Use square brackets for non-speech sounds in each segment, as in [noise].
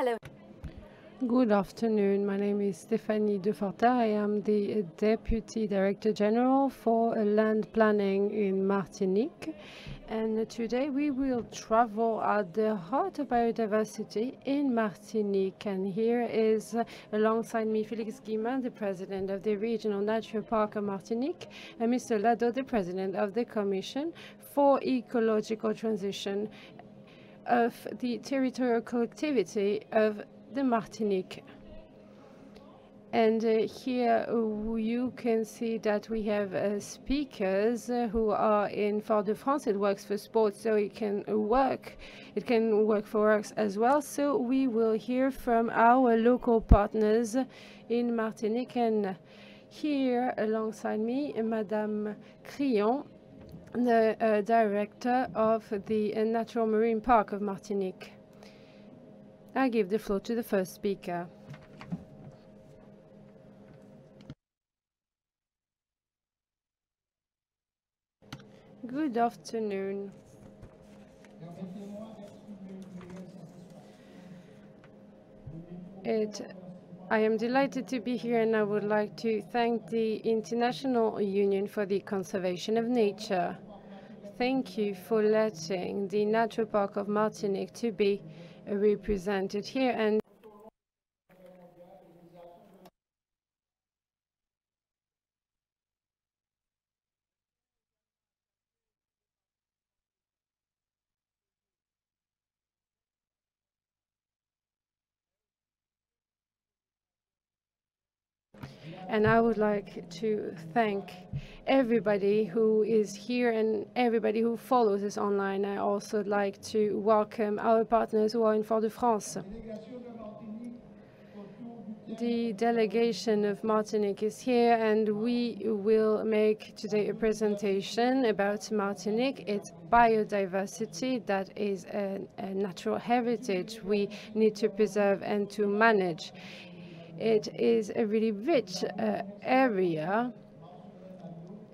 Hello. Good afternoon. My name is Stéphanie Deforta. I am the Deputy Director General for Land Planning in Martinique. And today we will travel at the heart of biodiversity in Martinique. And here is alongside me Félix Guillemin, the President of the Regional Natural Park of Martinique, and Mr. Nadeau, the President of the Commission for Ecological Transition of the territorial collectivity of the Martinique. And uh, here you can see that we have uh, speakers who are in Fort-de-France. It works for sports, so it can work. It can work for us as well. So we will hear from our local partners in Martinique. And here alongside me, Madame Crillon, the uh, director of the uh, Natural Marine Park of Martinique. I give the floor to the first speaker. Good afternoon. It, I am delighted to be here and I would like to thank the International Union for the Conservation of Nature. Thank you for letting the Natural Park of Martinique to be represented here and and I would like to thank everybody who is here and everybody who follows us online. I also like to welcome our partners who are in Fort-de-France. The delegation of Martinique is here and we will make today a presentation about Martinique, its biodiversity that is a, a natural heritage we need to preserve and to manage. It is a really rich uh, area.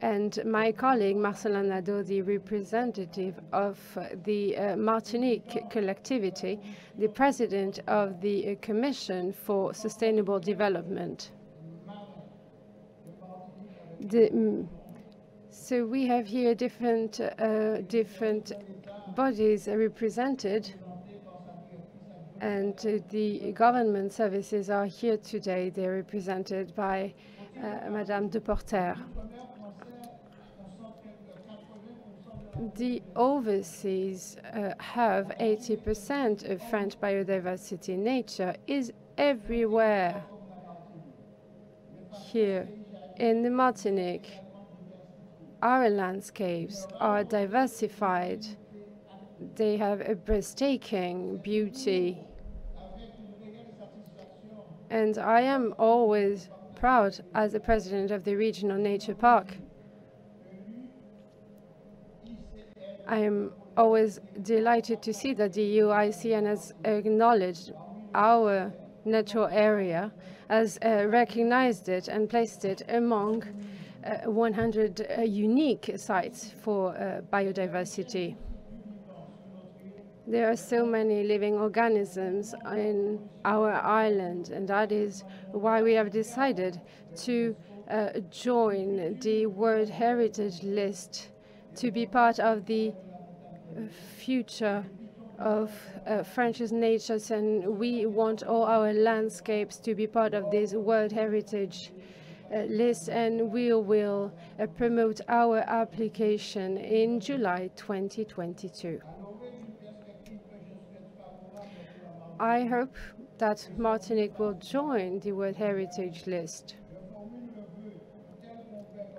And my colleague, Marcelin Nadeau, the representative of the uh, Martinique collectivity, the president of the uh, Commission for Sustainable Development. The, mm, so we have here different, uh, different bodies represented and the government services are here today. They're represented by uh, Madame Deporter. The overseas uh, have 80% of French biodiversity. Nature is everywhere here in the Martinique. Our landscapes are diversified. They have a breathtaking beauty and I am always proud as the president of the Regional Nature Park. I am always delighted to see that the UICN has acknowledged our natural area, has uh, recognized it and placed it among uh, 100 uh, unique sites for uh, biodiversity. There are so many living organisms in our island, and that is why we have decided to uh, join the World Heritage List to be part of the future of uh, French's natures, and we want all our landscapes to be part of this World Heritage uh, list, and we will uh, promote our application in July 2022. I hope that Martinique will join the World Heritage List.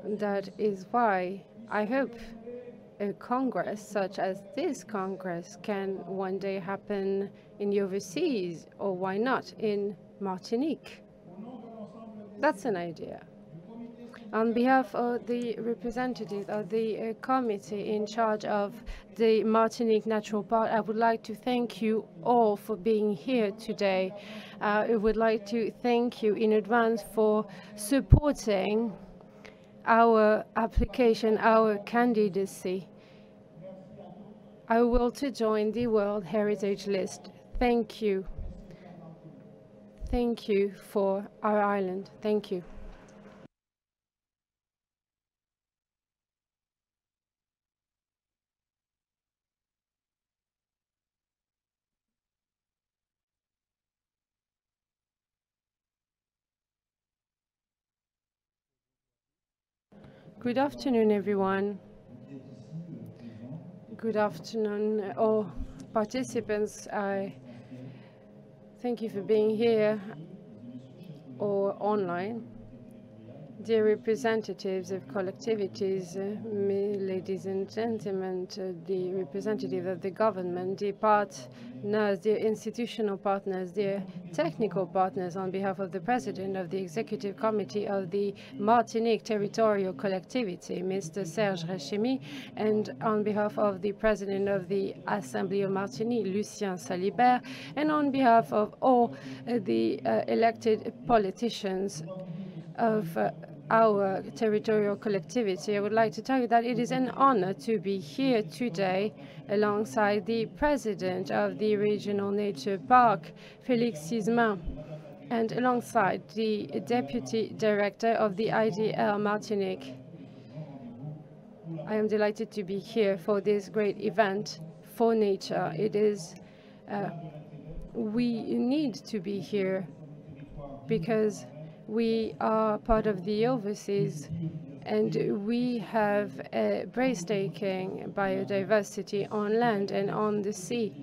That is why I hope a congress such as this congress can one day happen in the overseas, or why not in Martinique. That's an idea. On behalf of the representatives of the uh, committee in charge of the Martinique Natural Park, I would like to thank you all for being here today. Uh, I would like to thank you in advance for supporting our application, our candidacy. I will to join the World Heritage List. Thank you. Thank you for our island. Thank you. Good afternoon, everyone. Good afternoon, all participants. I thank you for being here or online. Dear representatives of collectivities, uh, ladies and gentlemen, uh, the representative of the government, the partners, the institutional partners, the technical partners on behalf of the president of the executive committee of the Martinique Territorial Collectivity, Mr. Serge Letchimy, and on behalf of the president of the Assembly of Martinique, Lucien Saliber, and on behalf of all uh, the uh, elected politicians of uh, our territorial collectivity, I would like to tell you that it is an honor to be here today alongside the president of the Regional Nature Park, Félix Sismin, and alongside the deputy director of the DEAL Martinique. I am delighted to be here for this great event for nature. It is, uh, we need to be here because we are part of the overseas and we have a breathtaking biodiversity on land and on the sea.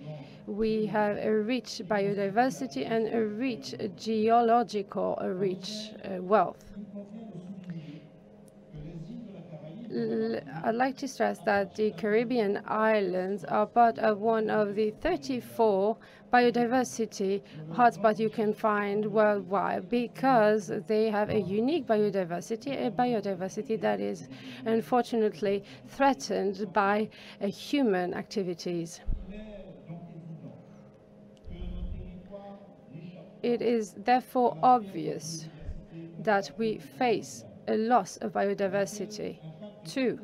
We have a rich biodiversity and a rich geological a rich uh, wealth. I'd like to stress that the Caribbean islands are part of one of the 34 biodiversity hotspots you can find worldwide because they have a unique biodiversity, a biodiversity that is unfortunately threatened by uh, human activities. It is therefore obvious that we face a loss of biodiversity. Two,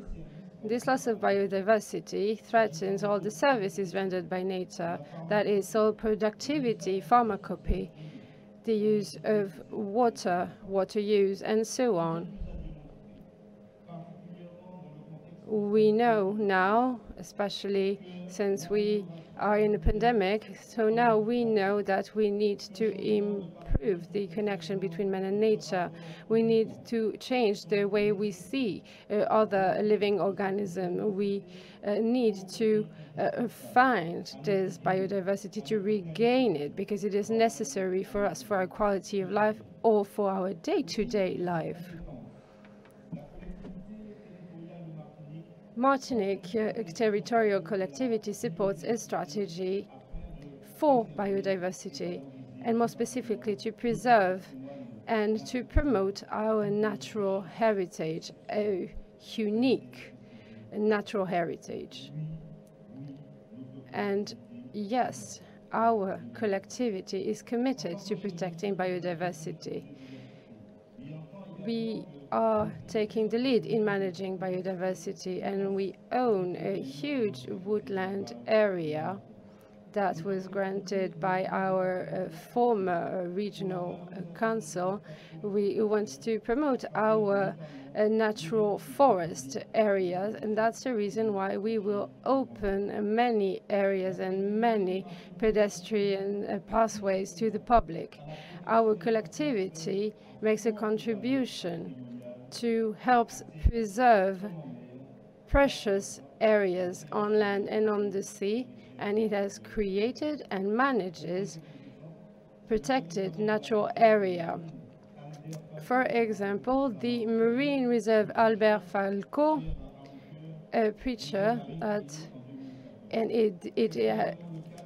this loss of biodiversity threatens all the services rendered by nature, that is, soil productivity, pharmacopy, the use of water, water use, and so on. We know now, especially since we are in a pandemic, so now we know that we need to improve the connection between man and nature. We need to change the way we see uh, other living organisms. We uh, need to uh, find this biodiversity to regain it because it is necessary for us, for our quality of life or for our day-to-day -day life. Martinique territorial collectivity supports a strategy for biodiversity and more specifically to preserve and to promote our natural heritage, a unique natural heritage. And yes, our collectivity is committed to protecting biodiversity. We are taking the lead in managing biodiversity, and we own a huge woodland area that was granted by our uh, former regional uh, council. We want to promote our uh, natural forest areas, and that's the reason why we will open many areas and many pedestrian uh, pathways to the public. Our collectivity makes a contribution to help preserve precious areas on land and on the sea, and it has created and manages protected natural area. For example, the Marine Reserve Albert Falco, a preacher at, and it, it uh,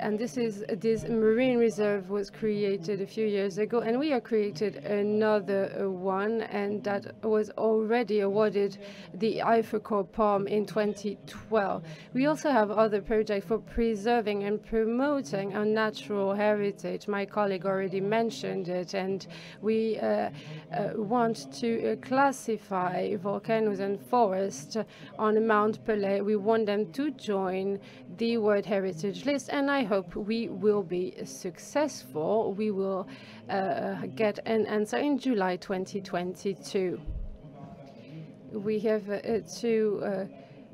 and this is this marine reserve was created a few years ago, and we have created another uh, one, and that was already awarded the IFRECOR Palm in 2012. We also have other projects for preserving and promoting our natural heritage. My colleague already mentioned it, and we uh, uh, want to uh, classify volcanoes and forests on Mount Pelée. We want them to join the World Heritage List, and I hope we will be successful. We will uh, get an answer in July 2022. We have uh, two uh,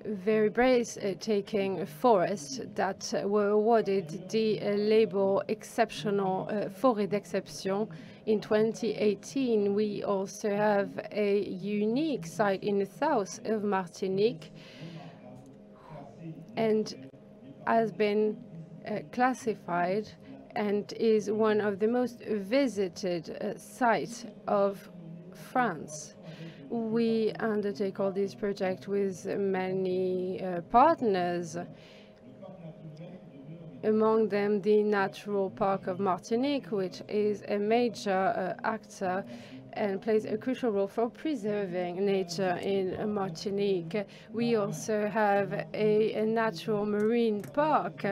very breathtaking forests that were awarded the label Exceptional Forêt d'Exception in 2018. We also have a unique site in the south of Martinique and has been uh, classified and is one of the most visited uh, sites of France. We undertake all these projects with many uh, partners, among them the Natural Park of Martinique, which is a major uh, actor and plays a crucial role for preserving nature in Martinique. We also have a, a natural marine park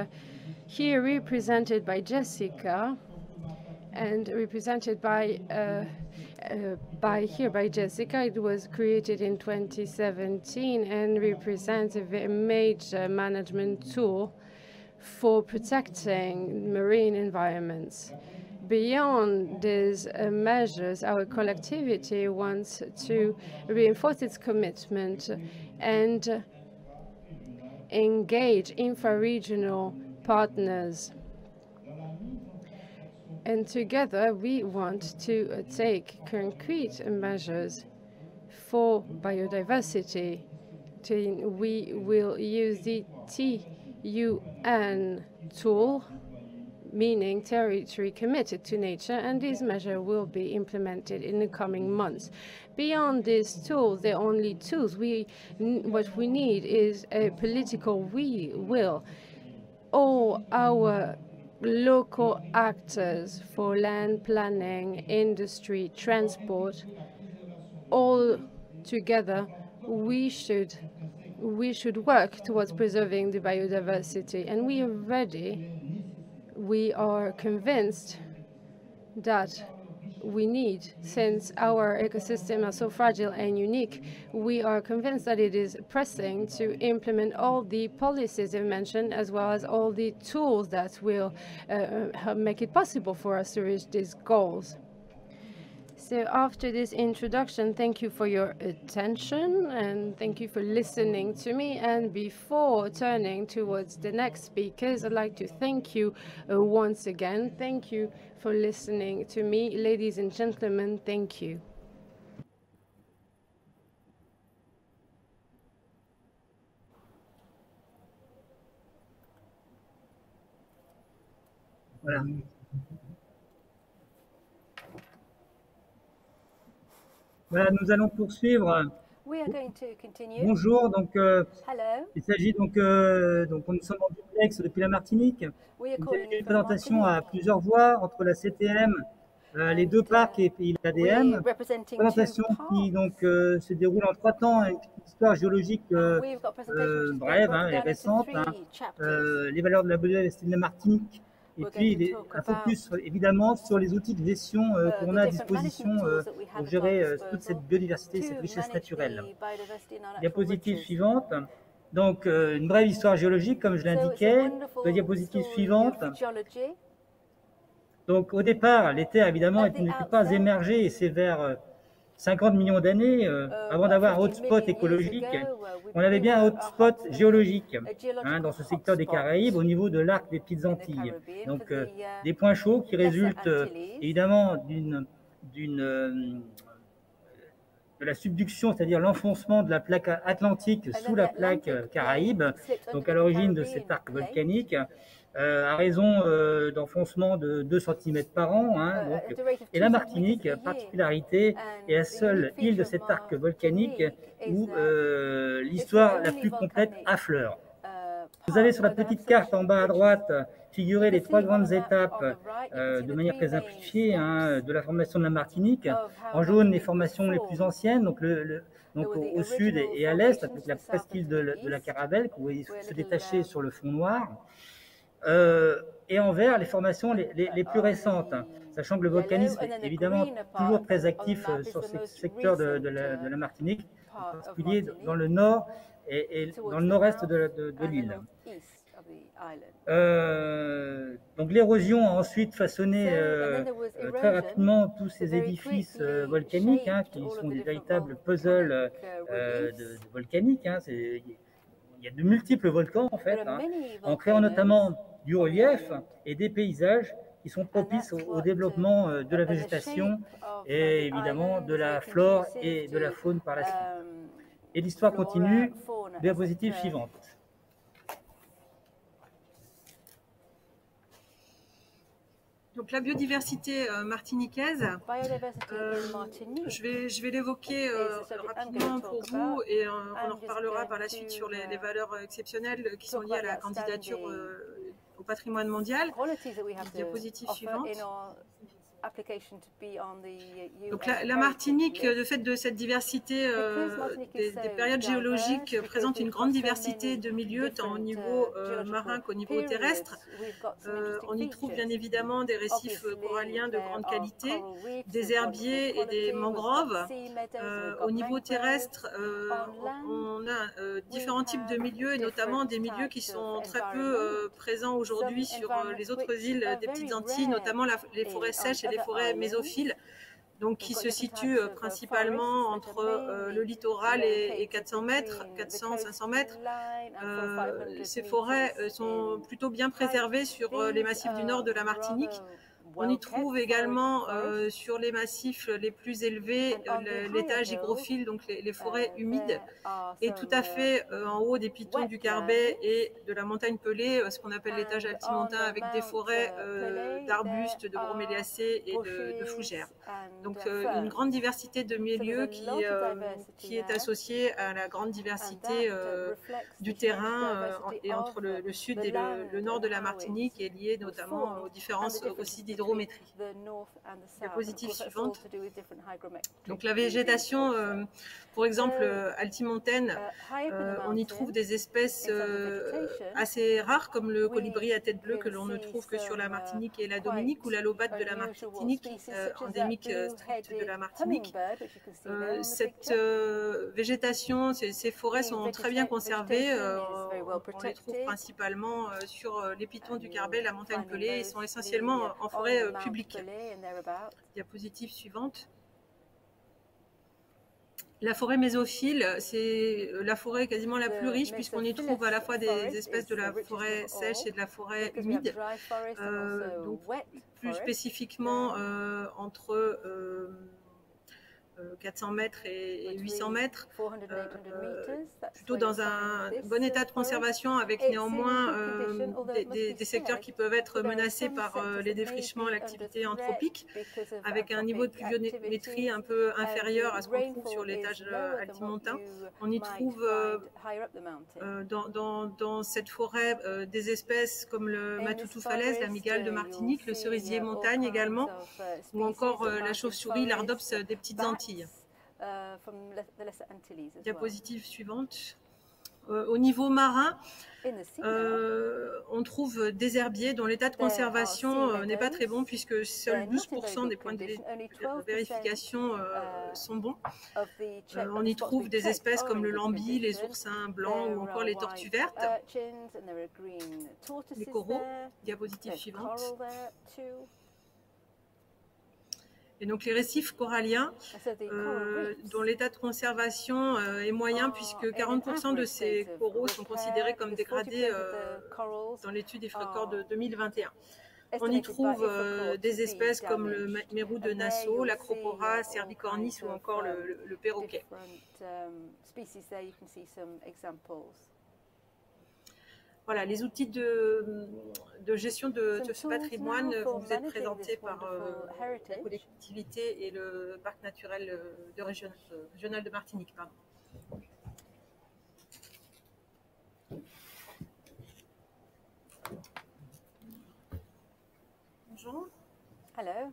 here represented by Jessica and represented by uh, uh, by here by Jessica. It was created in 2017 and represents a major management tool for protecting marine environments. Beyond these uh, measures, our collectivity wants to reinforce its commitment and engage infra-regional partners. And together we want to take concrete measures for biodiversity. We will use the TUN tool meaning territory committed to nature, and these measures will be implemented in the coming months. Beyond these tools, they're only tools. We, what we need is a political we will. All our local actors for land planning, industry, transport, all together, we should we should work towards preserving the biodiversity, and we are ready we are convinced that we need, since our ecosystem are so fragile and unique, we are convinced that it is pressing to implement all the policies I've mentioned, as well as all the tools that will uh, make it possible for us to reach these goals. So after this introduction, thank you for your attention and thank you for listening to me. And before turning towards the next speakers, I'd like to thank you uh, once again. Thank you for listening to me. Ladies and gentlemen, thank you. Voilà, nous allons poursuivre. Bonjour, donc euh, il s'agit donc, euh, donc nous sommes en duplex depuis la Martinique. une présentation à plusieurs voix entre la CTM, euh, les deux parcs et puis l'ADM. Présentation qui donc se déroule en trois temps, une histoire géologique brève hein, et récente, hein. les valeurs de la biodiversité de la Martinique, et puis, un focus évidemment sur les outils de gestion euh, qu'on a à disposition euh, pour gérer euh, toute cette biodiversité, cette richesse naturelle. Diapositive suivante. Donc, une brève histoire géologique, comme je l'indiquais. La diapositive suivante. Donc, au départ, les terres, évidemment, n'étaient pas émergées et c'est vers 50 millions d'années, euh, euh, avant d'avoir un hotspot écologique, on avait bien un hotspot géologique hein, dans ce secteur des Caraïbes au niveau de l'arc des Petites Antilles. Donc euh, des points chauds qui résultent évidemment d'une de la subduction, c'est-à-dire l'enfoncement de la plaque atlantique sous la plaque caraïbe, donc à l'origine de cet arc volcanique. Euh, à raison euh, d'enfoncement de 2 cm par an. Hein, et la Martinique, particularité, est la seule île de cet arc volcanique où euh, l'histoire la plus complète affleure. Vous avez sur la petite carte en bas à droite figuré les trois grandes étapes de manière très simplifiée hein, de la formation de la Martinique. En jaune, les formations les plus anciennes, donc, le, donc au, sud et, à l'est, avec la presqu'île de, de, la Caravelle, que vous voyez se détacher sur le fond noir. Euh, et envers les formations les, les, plus récentes, hein. sachant que le volcanisme est évidemment toujours très actif euh, sur ce secteur de, de, la, de, la, Martinique, en particulier dans le nord et, et dans le nord-est de, de l'île. Euh, donc l'érosion a ensuite façonné euh, euh, très rapidement tous ces édifices volcaniques, hein, qui sont des véritables puzzles de, volcaniques. Hein, y a de multiples volcans en fait, hein, en créant notamment du relief et des paysages qui sont propices au, développement de la végétation et évidemment de la flore et de la faune par la suite. Et l'histoire continue. Diapositive suivante. Donc la biodiversité euh, martiniquaise, euh, je vais, je vais l'évoquer euh, rapidement pour vous et on en reparlera par la suite sur les, les valeurs exceptionnelles qui sont liées à la candidature au patrimoine mondial. Diapositive suivante. Uh, Donc la, Martinique, le fait de cette diversité euh, des, périodes géologiques, présente une grande diversité de milieux, tant au niveau uh, euh, marin qu'au niveau terrestre. Euh, on y trouve bien évidemment des récifs coralliens de grande qualité, des herbiers et des mangroves. au niveau terrestre, on a différents types de milieux et notamment des milieux qui sont très peu présents aujourd'hui sur les autres îles des Petites Antilles, notamment les forêts sèches et les forêts mésophiles, donc qui se situent euh, principalement entre euh, le littoral et, 400 mètres, 400-500 mètres. Euh, ces forêts sont plutôt bien préservées sur les massifs du nord de la Martinique. On y trouve également euh, sur les massifs les plus élevés l'étage hygrophile, donc les, forêts humides, et tout à fait euh, en haut des pitons du Carbet et de la montagne pelée, euh, ce qu'on appelle l'étage altimontain avec des forêts d'arbustes, de broméliacées et de, fougères. Donc une grande diversité de milieux qui, qui est associée à la grande diversité du terrain et entre le, sud et le, nord de la Martinique est liée notamment aux différences aussi d'hydro Diapositive suivante. Donc la végétation, euh, pour exemple, euh, altimontaine, uh, euh, on y trouve des espèces assez rares comme le colibri à tête bleue que l'on ne trouve que sur la Martinique et la Dominique ou la lobate de la Martinique, endémique stricte de la Martinique. cette végétation, ces, forêts sont très bien conservées. on les trouve principalement sur les pitons du Carbet, la montagne pelée, et sont essentiellement en forêt euh, public. Diapositive suivante. La forêt mésophile, c'est euh, la forêt quasiment la plus riche puisqu'on y trouve à la fois des espèces de la forêt sèche et de la forêt humide. Euh, donc, plus spécifiquement entre 400 mètres et 800 mètres, euh, plutôt dans un bon état de conservation avec néanmoins euh, des, secteurs qui peuvent être menacés par euh, les défrichements, l'activité anthropique, avec un niveau de pluviométrie un peu inférieur à ce qu'on trouve sur l'étage altimontain. On y trouve dans, cette forêt des espèces comme le matoutou falaise, la migale de Martinique, le cerisier montagne également, ou encore la chauve-souris, l'ardops des petites Antilles. Euh, Diapositive suivante. Euh, au niveau marin, euh, on trouve des herbiers dont l'état de conservation n'est pas très bon puisque seuls 12% des points de vérification sont bons. on y trouve des espèces comme le lambi, les oursins blancs ou encore les tortues vertes. Les coraux. Diapositive suivante. Et donc les récifs coralliens, ah, euh, dont l'état de conservation euh, est moyen, puisque 40% de ces coraux sont considérés comme dégradés euh, dans l'étude des fréquents de 2021. On y trouve des espèces comme le mérou de Nassau, l'acropora cervicornis ou encore le, le perroquet. Voilà, les outils de, gestion de, ce patrimoine vous êtes présentés par euh, la collectivité et le parc naturel euh, de régional de Martinique. Bonjour. Hello.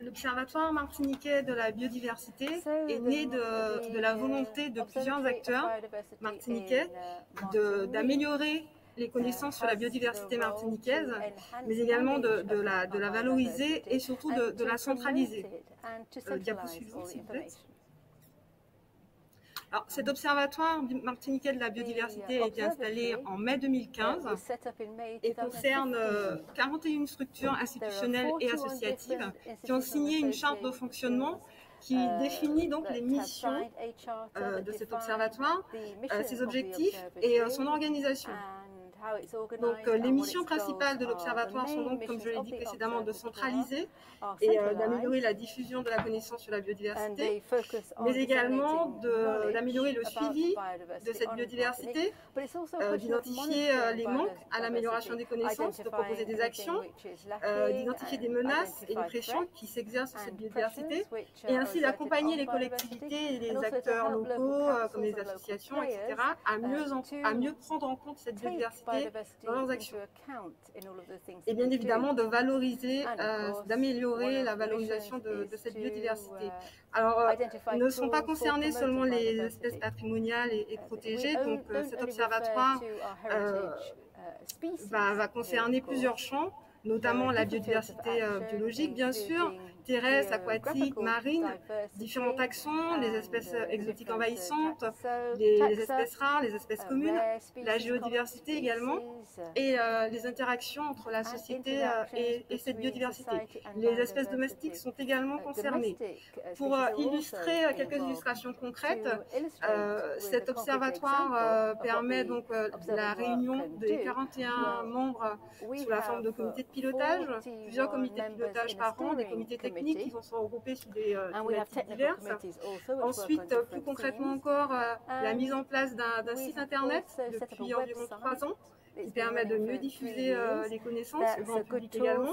L'Observatoire martiniquais de la biodiversité est né de, la volonté de plusieurs acteurs martiniquais d'améliorer les connaissances sur la biodiversité martiniquaise, mais également de, la, de la, valoriser et surtout de, la centraliser. Euh, diapo s'il vous plaît. Alors, cet observatoire martiniquais de la biodiversité a été installé en mai 2015 et concerne 41 euh, structures institutionnelles et associatives qui ont signé une charte de fonctionnement qui uh, définit donc les missions euh, de cet observatoire, euh, ses objectifs et son organisation. Donc, euh, les missions principales de l'Observatoire sont donc, comme je l'ai dit précédemment, de centraliser et euh, d'améliorer la diffusion de la connaissance sur la biodiversité, mais également d'améliorer le suivi de cette biodiversité, euh, d'identifier les manques à l'amélioration des connaissances, de proposer des actions, d'identifier des menaces et des pressions qui s'exercent sur cette biodiversité, et ainsi d'accompagner les collectivités et les acteurs locaux, comme les associations, etc., à mieux, à mieux prendre en compte cette biodiversité dans leurs actions. Et bien évidemment de valoriser, euh, d'améliorer la valorisation de, cette biodiversité. Alors, euh, ne sont pas concernées seulement les espèces patrimoniales et, protégées, donc euh, cet observatoire uh, va, va concerner plusieurs champs notamment la biodiversité biologique, bien sûr, terrestres, aquatiques, marines, différents taxons, les espèces exotiques envahissantes, les, espèces rares, les espèces communes, la géodiversité également, et euh, les interactions entre la société euh, et, cette biodiversité. Les espèces domestiques sont également concernées. Pour euh, illustrer quelques illustrations concrètes, cet observatoire permet donc la réunion des 41 membres sous la forme de comités de pilotage, plusieurs comités de pilotage par an, des comités techniques qui sont regroupés sur des euh, thématiques diverses. Ensuite, plus concrètement encore, euh, la mise en place d'un site internet depuis environ trois ans qui permet de mieux diffuser euh, les connaissances, le grand public également.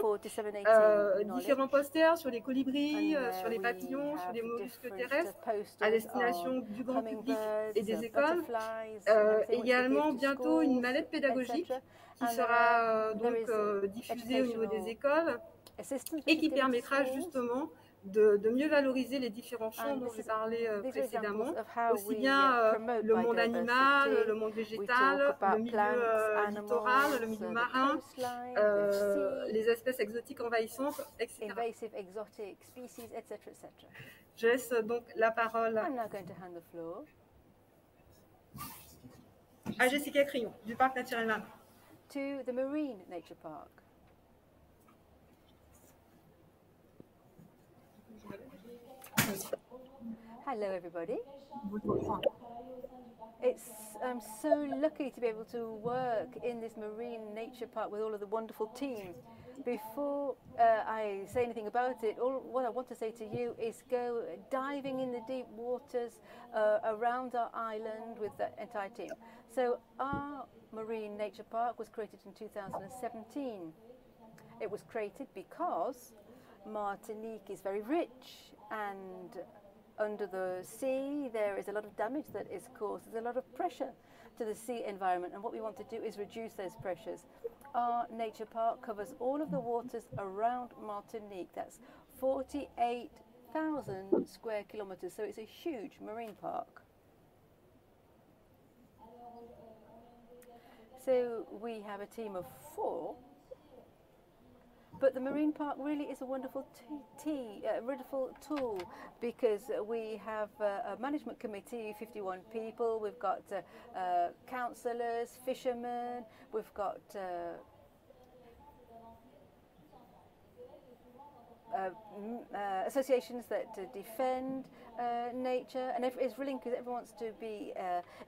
Euh, différents posters sur les colibris, euh, sur les papillons, sur les mollusques terrestres, à destination du grand public et des écoles. également, bientôt, une mallette pédagogique qui sera donc diffusée au niveau des écoles et qui permettra justement de, mieux valoriser les différents champs dont j'ai parlé euh, précédemment, aussi bien uh, euh, le monde animal, le monde végétal, le milieu euh, littoral, le milieu marin, les espèces exotiques envahissantes, etc. Je laisse donc la parole à Jessica Crillon du Parc naturel marin. Hello, everybody. It's I'm so lucky to be able to work in this marine nature park with all of the wonderful team. Before uh, I say anything about it, all what I want to say to you is go diving in the deep waters uh, around our island with the entire team. So our marine nature park was created in 2017. It was created because Martinique is very rich and under the sea there is a lot of damage that is caused. There's a lot of pressure to the sea environment and what we want to do is reduce those pressures. Our nature park covers all of the waters around Martinique. That's 48,000 square kilometres, so it's a huge marine park. So we have a team of four but the marine park really is a wonderful tea, uh, wonderful tool because we have uh, a management committee, 51 people. We've got uh, uh councillors, fishermen. We've got uh, uh, uh, associations that uh, defend uh, nature, and it's really because everyone wants to be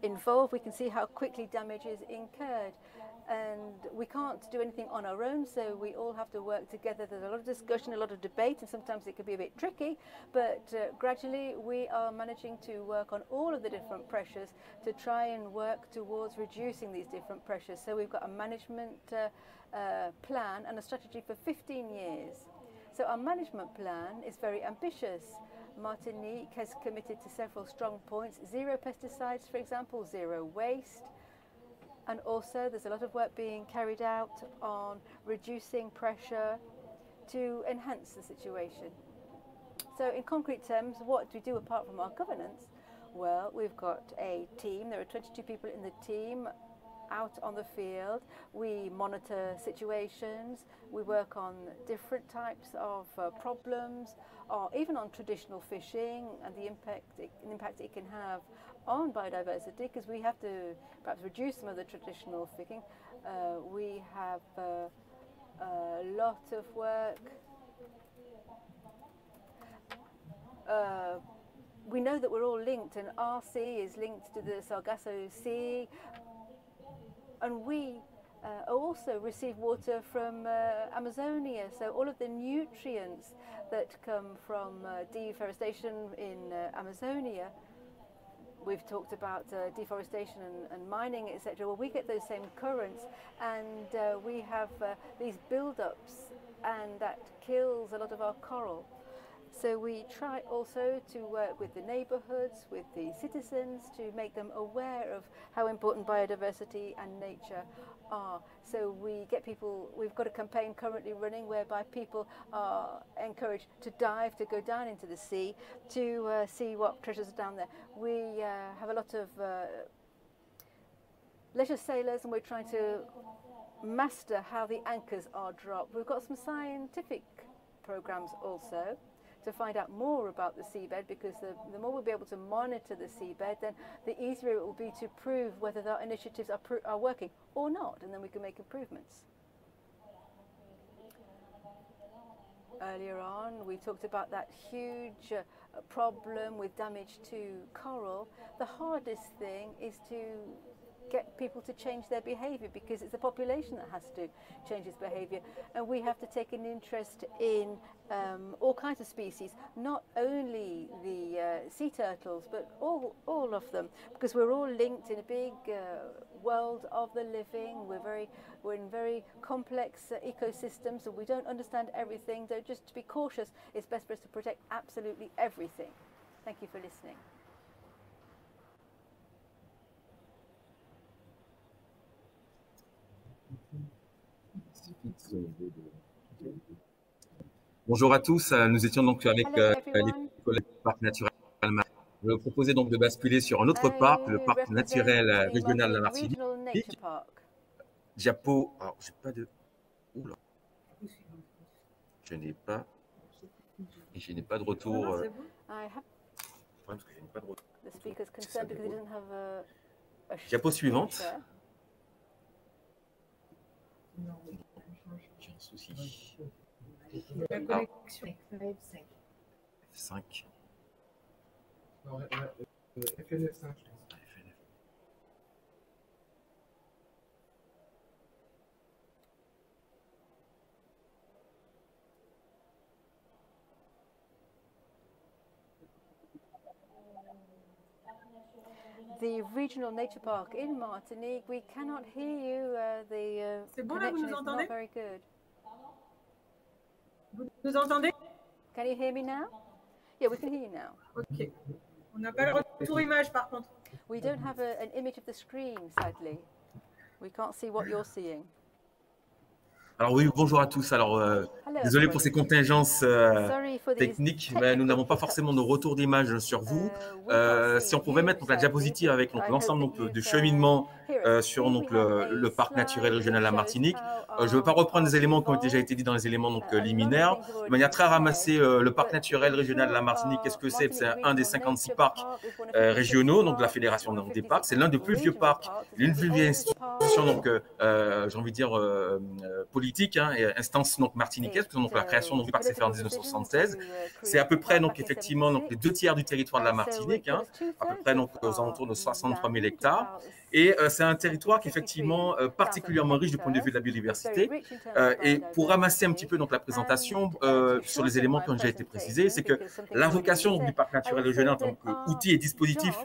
involved. We can see how quickly damage is incurred and we can't do anything on our own, so we all have to work together. There's a lot of discussion, a lot of debate, and sometimes it can be a bit tricky, but uh, gradually we are managing to work on all of the different pressures to try and work towards reducing these different pressures. So we've got a management uh, uh, plan and a strategy for 15 years. So our management plan is very ambitious. Martinique has committed to several strong points, zero pesticides, for example, zero waste, and also there's a lot of work being carried out on reducing pressure to enhance the situation. So in concrete terms, what do we do apart from our governance? Well, we've got a team, there are 22 people in the team out on the field, we monitor situations, we work on different types of uh, problems, or even on traditional fishing and the impact it, the impact it can have on biodiversity, because we have to perhaps reduce some of the traditional fishing. Uh, we have uh, a lot of work uh, we know that we're all linked, and our sea is linked to the Sargasso Sea, and we uh, also receive water from uh, Amazonia. So all of the nutrients that come from uh, deforestation in uh, Amazonia, we've talked about uh, deforestation and, and mining, etc. Well, we get those same currents, and uh, we have these build-ups, and that kills a lot of our coral. So we try also to work with the neighbourhoods, with the citizens, to make them aware of how important biodiversity and nature are. So we get people, we've got a campaign currently running whereby people are encouraged to dive, to go down into the sea, to uh, see what treasures are down there. We uh, have a lot of uh, leisure sailors and we're trying to master how the anchors are dropped. We've got some scientific programs also to find out more about the seabed because the, the more we'll be able to monitor the seabed, then the easier it will be to prove whether our initiatives are, are working or not, and then we can make improvements. Earlier on, we talked about that huge uh, problem with damage to coral. The hardest thing is to get people to change their behavior because it's the population that has to change its behavior. And we have to take an interest in um, all kinds of species, not only the uh, sea turtles, but all, all of them, because we're all linked in a big uh, world of the living. We're, very, we're in very complex uh, ecosystems and we don't understand everything. So just to be cautious, it's best for us to protect absolutely everything. Thank you for listening. Bonjour à tous, euh, nous étions donc avec euh, les collègues du parc naturel Je vais proposer donc de basculer sur un autre parc, le parc naturel euh, régional de la Martinique. Diapo, alors j'ai pas de... Oula. Je n'ai pas... Et je n'ai pas de retour. Euh... parce que je n'ai pas de retour. Diapo suivante. Souci. La connexion. Ah. 5. Non, FNF 5, je pense. the regional nature park in Martinique. We cannot hear you. Uh, the uh, bon, là, connection is not very good. Vous nous entendez? Can you hear me now? Yeah, we can hear you now. Ok. On n'a pas le retour image par contre. We don't have a, an image of the screen, sadly. We can't see what you're seeing. Alors oui, bonjour à tous. Alors euh, désolé pour ces contingences euh, techniques, mais nous n'avons pas forcément de retour d'image sur vous. Uh, euh, si on pouvait mettre donc, la diapositive avec l'ensemble du cheminement euh, sur donc, le, le, parc naturel régional de la Martinique, euh, je ne veux pas reprendre les éléments qui ont déjà été dits dans les éléments donc, uh, liminaires. De manière très ramassée, le parc naturel régional de la Martinique, qu'est-ce que c'est C'est un des 56 parcs régionaux donc, de la Fédération des parcs. C'est l'un des plus vieux parcs, l'une des plus vieilles institutions, donc, j'ai envie de dire, politiques politique, hein, et instance donc martiniquaise, donc la création du parc s'est faite en 1976. C'est à peu près donc effectivement donc les deux tiers du territoire de la Martinique, hein, à peu près donc aux alentours de 63 000 hectares. Et euh, c'est un territoire qui est effectivement euh, particulièrement riche du point de vue de la biodiversité. Euh, et pour ramasser un petit peu donc la présentation sur les éléments qui ont déjà été précisés, c'est que la vocation du parc naturel régional en tant qu'outil et dispositif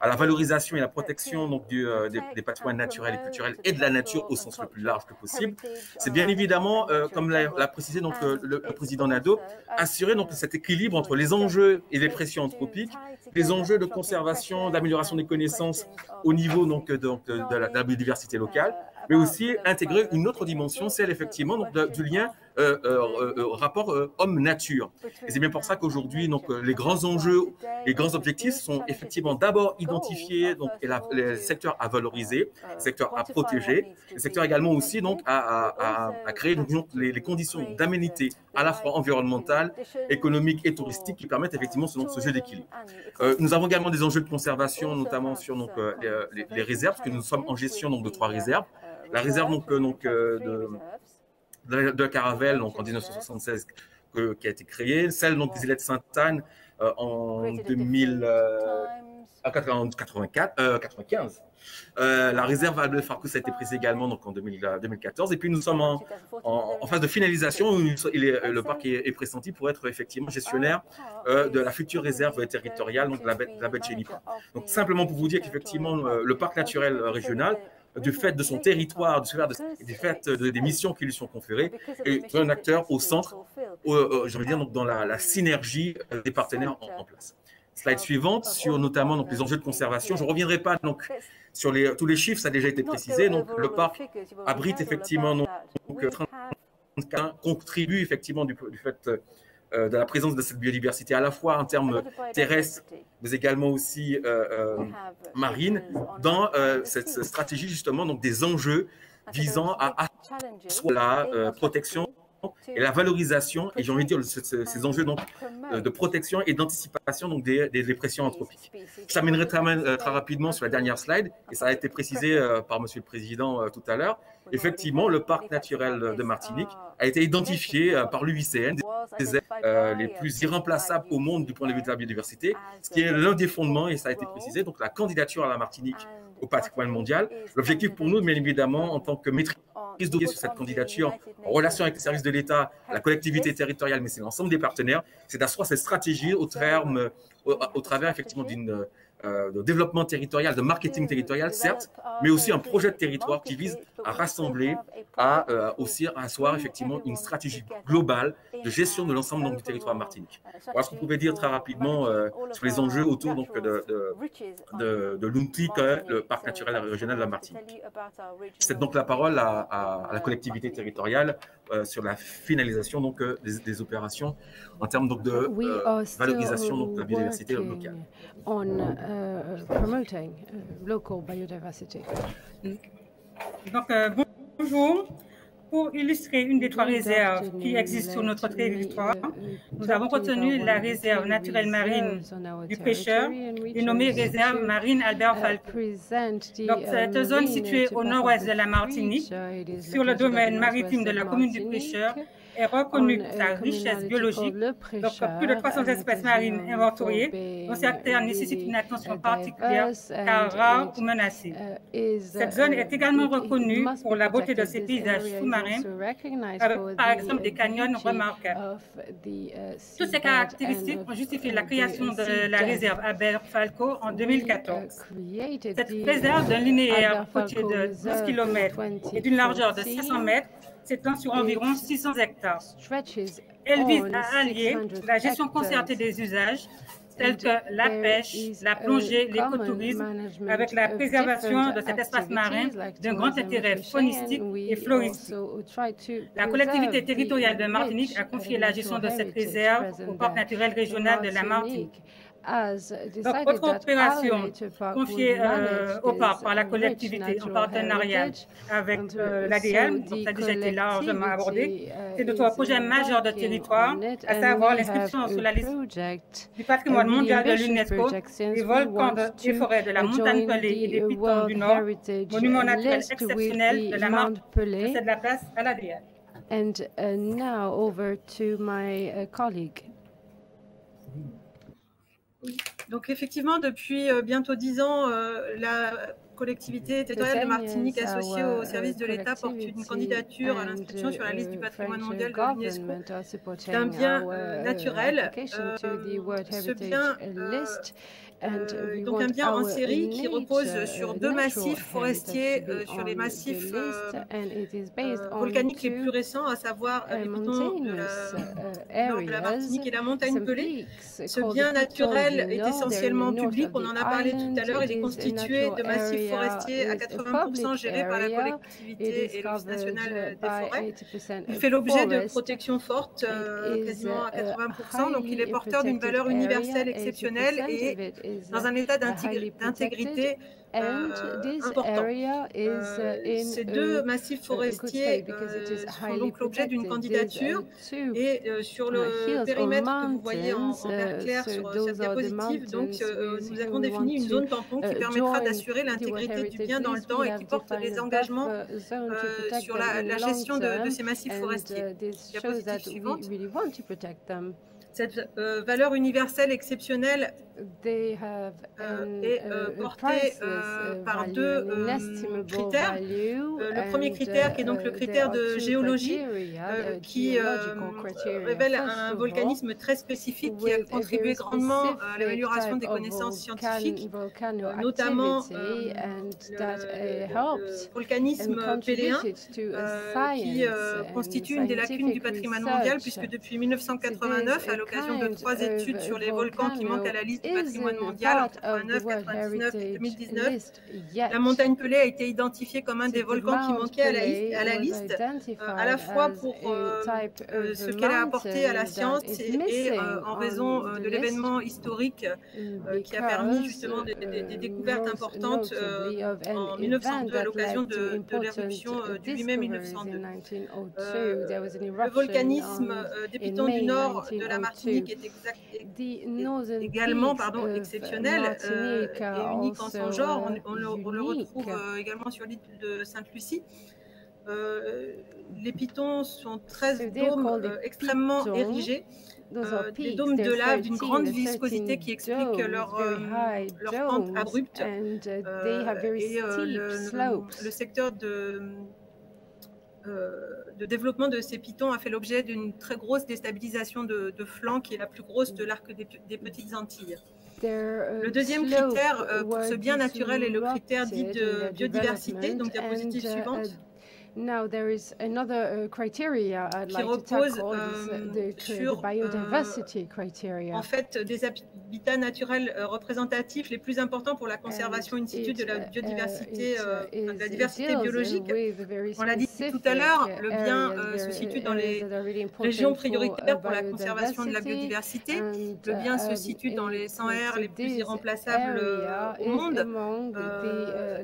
à la valorisation et la protection donc, euh, des, patrimoines naturels et culturels et de la nature au sens le plus large que possible. C'est bien évidemment, euh, comme l'a précisé donc, le, le, président Nadeau, assurer donc, cet équilibre entre les enjeux et les pressions anthropiques, les enjeux de conservation, d'amélioration des connaissances au niveau donc, de, de, la, biodiversité locale, mais aussi intégrer une autre dimension, celle effectivement donc, du lien euh, euh, euh, rapport homme-nature. Et c'est bien pour ça qu'aujourd'hui, donc les grands enjeux, les grands objectifs sont effectivement d'abord identifiés donc et les secteurs à valoriser, les secteurs à protéger, les secteurs également aussi donc à, créer donc, les, conditions d'aménité à la fois environnementale, économique et touristique qui permettent effectivement ce, jeu d'équilibre. nous avons également des enjeux de conservation, notamment sur donc les, les, réserves, parce que nous sommes en gestion donc de trois réserves. La réserve donc, donc de de, la Caravelle, donc en 1976, qui a été créée, celle donc, des îles de Sainte-Anne euh, en 2000, 84, 95. la réserve de Farcus a été prise également donc, en 2014. Et puis nous sommes en, en, phase de finalisation où il est, le parc est, pressenti pour être effectivement gestionnaire euh, de la future réserve territoriale, donc de la, de la baie de Donc simplement pour vous dire qu'effectivement le parc naturel régional du fait de son territoire, du fait, de, des missions qui lui sont conférées, et un acteur au centre, je veux dire, donc dans la, synergie des partenaires en, place. Slide suivante sur notamment donc, les enjeux de conservation. Je ne reviendrai pas donc, sur les, tous les chiffres, ça a déjà été précisé. Donc, le parc abrite effectivement donc, 30 contribue effectivement du, du fait euh, de la présence de cette biodiversité, à la fois en termes terrestres, mais également aussi euh, euh, marines, dans cette stratégie justement donc des enjeux visant à la protection et la valorisation, et j'ai envie de dire ces enjeux donc, de protection et d'anticipation donc des, des, pressions anthropiques. Je terminerai très, très, rapidement sur la dernière slide, et ça a été précisé par Monsieur le Président tout à l'heure. Effectivement, le parc naturel de Martinique a été identifié par l'UICN des euh, les plus irremplaçables au monde du point de vue de la biodiversité, ce qui est l'un des fondements, et ça a été précisé, donc la candidature à la Martinique au patrimoine mondial. L'objectif pour nous, bien évidemment, en tant que maîtrise de sur cette candidature, en relation avec les services de l'État, la collectivité territoriale, mais c'est l'ensemble des partenaires, c'est d'asseoir cette stratégie au, terme, au travers effectivement d'une euh, de développement territorial, de marketing territorial, certes, mais aussi un projet de territoire qui vise à rassembler, à euh, aussi asseoir effectivement une stratégie globale de gestion de l'ensemble du territoire martinique. Voilà ce qu'on pouvait dire très rapidement euh, sur les enjeux autour donc, de, de, de, le parc naturel régional de la Martinique. C'est donc la parole à, la collectivité territoriale sur la finalisation donc, des, opérations en termes donc, de valorisation donc, de la biodiversité locale. Uh, promoting uh, local biodiversity. Donc, euh, bonjour. Pour illustrer une des trois réserves qui existent sur notre territoire, nous avons retenu la réserve naturelle marine du pêcheur, dénommée réserve marine Albert uh, Falco. Donc, cette zone située au nord-ouest de la Martinique, sur le domaine maritime de la commune du pêcheur, est reconnue pour sa richesse biologique, donc plus de 300 espèces marines inventoriées, dont certaines nécessitent une attention particulière car rares ou menacées. Cette zone est également reconnue pour la beauté de ses paysages sous-marins, avec par exemple des canyons remarquables. Toutes ces caractéristiques ont justifié la création de la réserve Albert Falco en 2014. Cette réserve d'un linéaire côtier de 12 km et d'une largeur de 500 mètres s'étend sur environ 600 hectares. Elle vise à allier la gestion concertée des usages tels que la pêche, la plongée, l'écotourisme, avec la préservation de cet espace marin d'un grand intérêt faunistique et floristique. La collectivité territoriale de Martinique a confié la gestion de cette réserve au parc naturel régional de la Martinique. Donc, autre opération confiée euh, au parc par la collectivité en partenariat avec euh, l'ADN, donc ça a déjà été largement abordé, c'est de trois projets majeurs de territoire, à savoir l'inscription sur la liste du patrimoine mondial de l'UNESCO des volcans et forêts de la montagne pelée et des pitons du Nord, monument naturel exceptionnel de la. C'est de la place à l'ADN. And uh, now over to my uh, colleague. Donc effectivement, depuis euh, bientôt dix ans, euh, la collectivité territoriale de Martinique associée au service de l'État porte une candidature à l'inscription sur la liste du patrimoine mondial de l'UNESCO d'un bien euh, naturel. ce bien euh, donc un bien en série qui repose uh, sur deux massifs forestiers, euh, sur les massifs euh, volcaniques les plus récents, à savoir les pitons de la, de la Martinique et la montagne pelée. Ce bien naturel est essentiellement public, on en a parlé tout à l'heure, il est constitué de massifs forestier à 80% géré par la collectivité et l'Office national des forêts. Il fait l'objet de protection forte, quasiment à 80%, donc il est porteur d'une valeur universelle exceptionnelle et dans un état d'intégrité this area is in Ces deux massifs forestiers font donc l'objet d'une candidature et sur le périmètre que vous voyez en, vert clair sur cette diapositive, donc nous avons défini une zone tampon qui permettra d'assurer l'intégrité du bien dans le temps et qui porte les engagements sur la, gestion de, de, ces massifs forestiers. Diapositive suivante. Cette euh, valeur universelle exceptionnelle They have an, est euh, portée euh, par deux critères. le premier critère qui est donc le critère de géologie qui révèle un volcanisme très spécifique qui a contribué grandement à l'amélioration des connaissances scientifiques, notamment le volcanisme péléen qui constitue une des lacunes du patrimoine mondial puisque depuis 1989, à l'occasion de trois études sur les volcans qui manquent à la liste du patrimoine mondial entre 1999 99 et 2019. La montagne Pelée a été identifiée comme un des volcans qui manquait à la, à la liste, euh, à la fois pour euh, euh, ce qu'elle a apporté à la science et, en raison de l'événement historique qui a permis justement des, des découvertes importantes en 1902 à l'occasion de, de l'éruption du 8 mai 1902. le volcanisme des Pitons du Nord de la Martinique est exact, également pardon, euh, exceptionnel euh, et unique en son genre. On, on, le, on le, retrouve euh, également sur l'île de Sainte-Lucie. les pitons sont 13 dômes extrêmement érigés. Euh, des dômes de lave d'une grande viscosité qui explique leur, euh, leur pente abrupte. Euh, et le, le, secteur de, de développement de ces pitons a fait l'objet d'une très grosse déstabilisation de, de flanc qui est la plus grosse de l'arc des, des Petites Antilles. Le uh, deuxième critère euh, pour ce bien naturel est le critère dit de biodiversité, donc diapositive uh, suivante. Now there is another uh, criteria I'd like to tackle, uh, the, sur, the biodiversity uh, criteria. En fait, des habitats naturels euh, représentatifs les plus importants pour la conservation in situ de la uh, biodiversité, euh, de la diversité biologique. On l'a dit tout à l'heure, le bien euh, se situe dans les régions prioritaires pour la conservation de la biodiversité. Le bien se situe dans les 100 aires les plus irremplaçables au monde.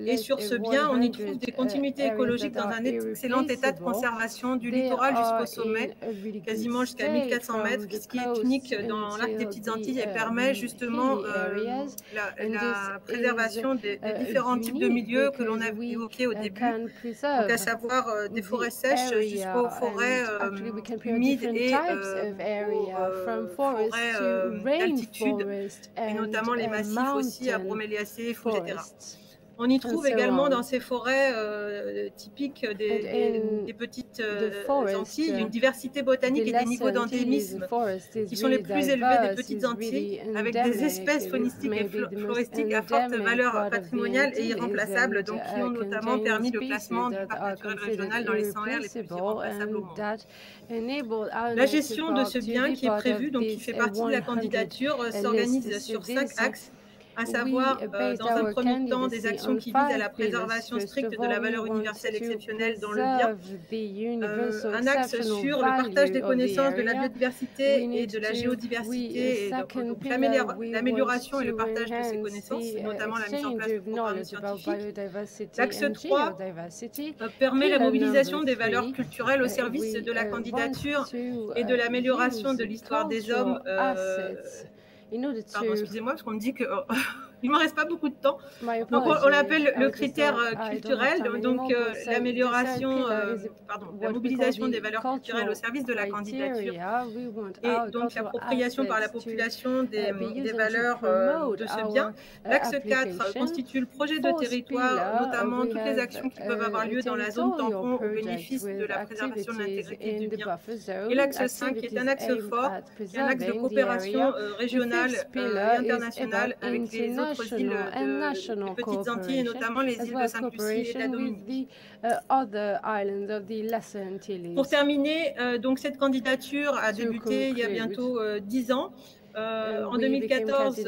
et sur ce bien, on y trouve des continuités écologiques dans un excellent état de conservation du littoral jusqu'au sommet, quasiment jusqu'à 1400 mètres, ce qui est unique dans l'arc des Petites Antilles et permet justement euh, la, préservation des, uh, différents types de milieux que l'on a évoqués au début, donc à savoir euh, des forêts sèches jusqu'aux forêts euh, humides et aux forêts d'altitude, et notamment les massifs aussi à broméliacées, fougétéra. On y trouve également dans ces forêts euh, typiques des, des, petites euh, Antilles une diversité botanique et des niveaux d'endémisme qui sont les plus élevés des petites Antilles, avec des espèces faunistiques et floristiques à forte valeur patrimoniale et irremplaçable, donc qui ont notamment permis le classement du parc naturel régional dans les 100 aires les plus irremplaçables au monde. La gestion de ce bien qui est prévu, donc qui fait partie de la candidature, s'organise sur cinq axes à savoir, euh, dans un premier temps, des actions qui visent à la préservation stricte de la valeur universelle exceptionnelle dans le bien, euh, un axe sur le partage des connaissances de la biodiversité et de la géodiversité, et donc, l'amélioration et le partage de ces connaissances, notamment la mise en place de programmes scientifiques. L'axe 3 euh, permet la mobilisation des valeurs culturelles au service de la candidature et de l'amélioration de l'histoire des hommes Pardon, excusez-moi, parce qu'on me dit que oh, il ne me reste pas beaucoup de temps. Donc, on, l'appelle le critère euh, culturel, donc euh, l'amélioration, euh, pardon, la mobilisation des valeurs culturelles au service de la candidature et donc l'appropriation par la population des, des valeurs de ce bien. L'axe 4 constitue le projet de territoire, notamment toutes les actions qui peuvent avoir lieu dans la zone tampon au bénéfice de la préservation de l'intégrité du bien. Et l'axe 5 est un axe fort, un axe de coopération régionale et internationale avec les autres autres îles de, de Petites Antilles, et notamment les îles de Sainte-Lucie et de la Dominique. Uh, Pour terminer, euh, donc cette candidature a débuté il y a bientôt euh, dix ans. Euh, en 2014,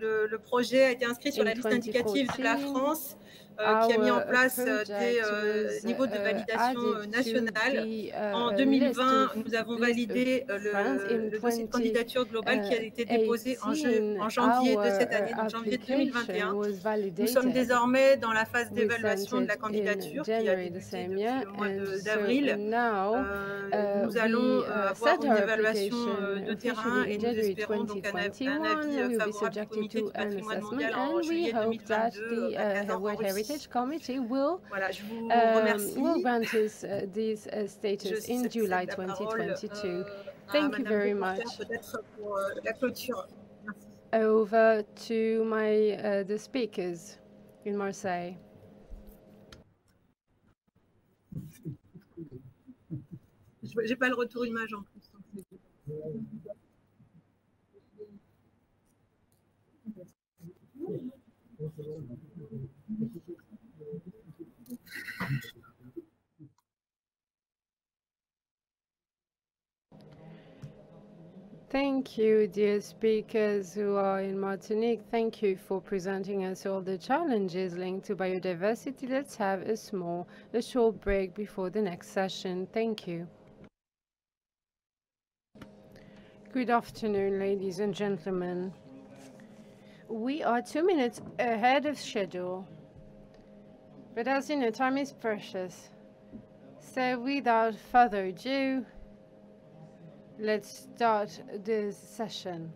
le, projet a été inscrit sur la liste indicative de la France. euh, qui a mis en place euh, des euh, niveaux de validation nationale. En 2020, nous avons validé le, dossier de candidature global qui a été déposé en, en janvier de cette année, donc janvier 2021. Nous sommes désormais dans la phase d'évaluation de la candidature qui a débuté le mois d'avril. nous allons avoir une évaluation de terrain et nous espérons donc un, avis favorable du comité du patrimoine mondial en juillet 2022 à 14 Heritage Committee will, um, will grant us uh, this uh, status in July 2022. Euh, Thank you very much. Euh, Over to my uh, the speakers in Marseille. J'ai pas le retour image en plus. Thank you, dear speakers who are in Martinique. Thank you for presenting us all the challenges linked to biodiversity. Let's have a small, a short break before the next session. Thank you. Good afternoon, ladies and gentlemen. We are two minutes ahead of schedule. But as you know, time is precious. So without further ado, let's start this session.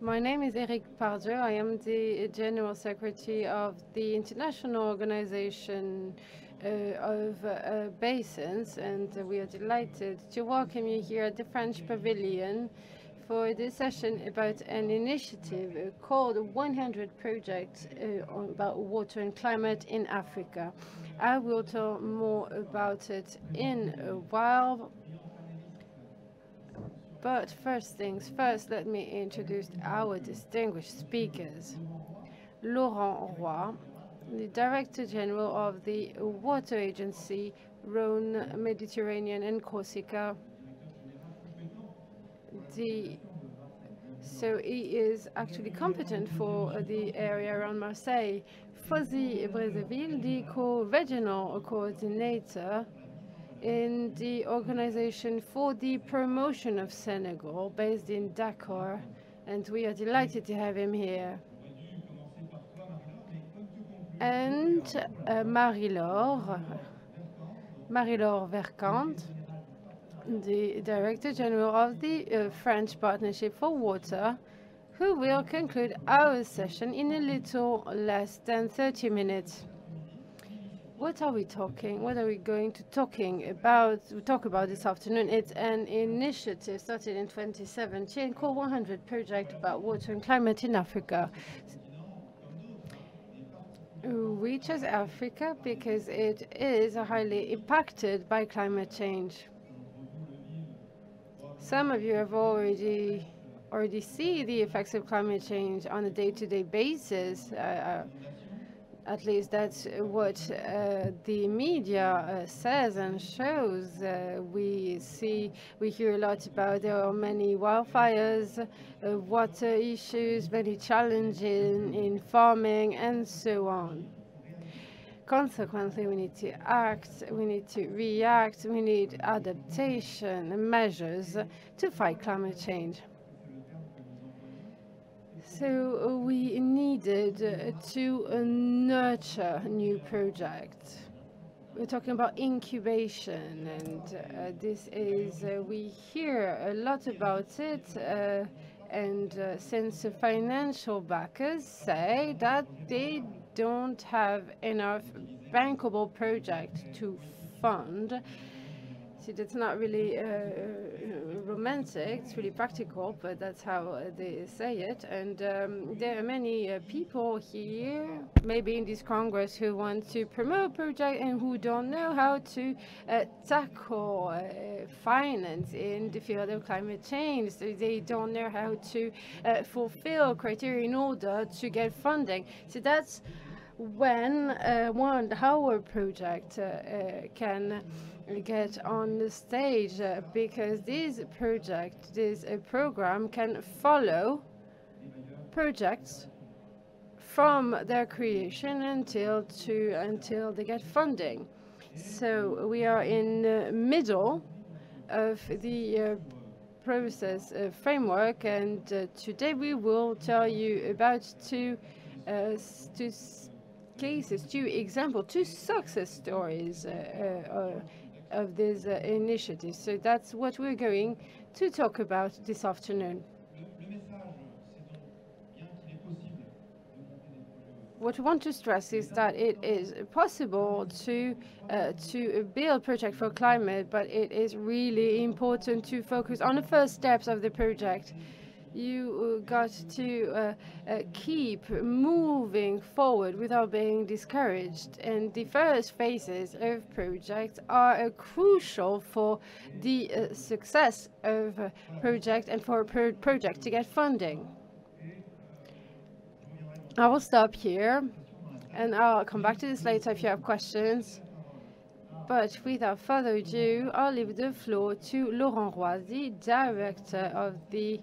My name is Eric Tardieu. I am the General Secretary of the International Organization uh, of uh, Basins, and we are delighted to welcome you here at the French Pavilion for this session about an initiative called 100 Projects uh, about water and climate in Africa. I will tell more about it in a while. But first things first, let me introduce our distinguished speakers. Laurent Roy, the Director General of the Water Agency, Rhone, Mediterranean and Corsica the so he is actually competent for the area around Marseille. Fosy Brezeville, the co-regional coordinator in the Organization for the Promotion of Senegal, based in Dakar, and we are delighted to have him here. And uh, Marie-Laure, Marie-Laure Vercambre, the Director General of the uh, French Partnership for Water, who will conclude our session in a little less than 30 minutes. What are we talking? What are we going to talking about? We talk about this afternoon. It's an initiative started in 2017 called 100 Project about water and climate in Africa. We chose Africa because it is highly impacted by climate change. Some of you have already already see the effects of climate change on a day-to-day -day basis. Uh, uh, at least that's what uh, the media uh, says and shows. Uh, we see, we hear a lot about there are many wildfires, water issues, many challenges in farming, and so on. Consequently, we need to act, we need to react, we need adaptation measures to fight climate change. So we needed to nurture new projects. We're talking about incubation, and uh, this is, uh, we hear a lot about it, uh, and uh, since financial backers say that they don't have enough bankable project to fund. See, that's not really uh, uh, romantic, it's really practical, but that's how they say it. And um, there are many uh, people here, maybe in this Congress, who want to promote projects and who don't know how to uh, tackle uh, finance in the field of climate change. So they don't know how to uh, fulfill criteria in order to get funding. So that's when uh, one our project uh, uh, can get on the stage uh, because this project, this uh, program can follow projects from their creation until to until they get funding. So we are in the middle of the uh, process uh, framework and uh, today we will tell you about two, uh, two cases, two examples, two success stories uh, uh, of this initiative. So that's what we're going to talk about this afternoon. what we want to stress is that it is possible to uh, to build project for climate, but it is really important to focus on the first steps of the project. You uh, got to uh, uh, keep moving forward without being discouraged. And the first phases of projects are crucial for the success of a project and for a pro project to get funding. I will stop here and I'll come back to this later if you have questions. But without further ado, I'll leave the floor to Laurent Roy, the director of the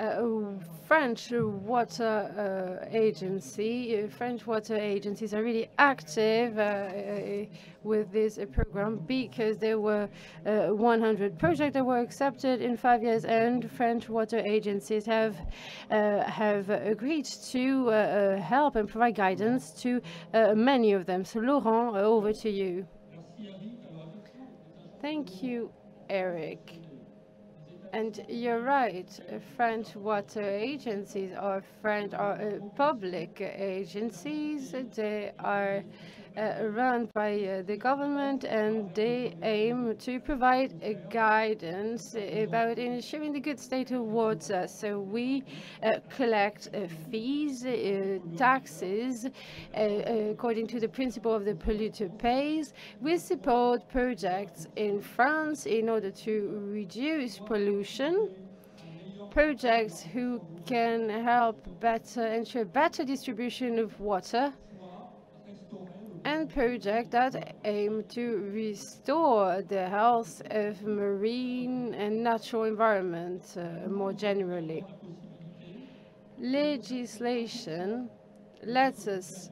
Uh, uh, French water uh, agency. Uh, French water agencies are really active uh, uh, with this program because there were 100 projects that were accepted in five years, and French water agencies have have agreed to help and provide guidance to many of them. So, Laurent, over to you. Thank you, Eric. And you're right, French water agencies are French are uh, public agencies. They are uh, run by uh, the government and they aim to provide guidance about ensuring the good state of water. So we uh, collect uh, fees, uh, taxes, according to the principle of the polluter pays. We support projects in France in order to reduce pollution projects who can help better ensure better distribution of water and projects that aim to restore the health of marine and natural environment uh, more generally. Legislation lets us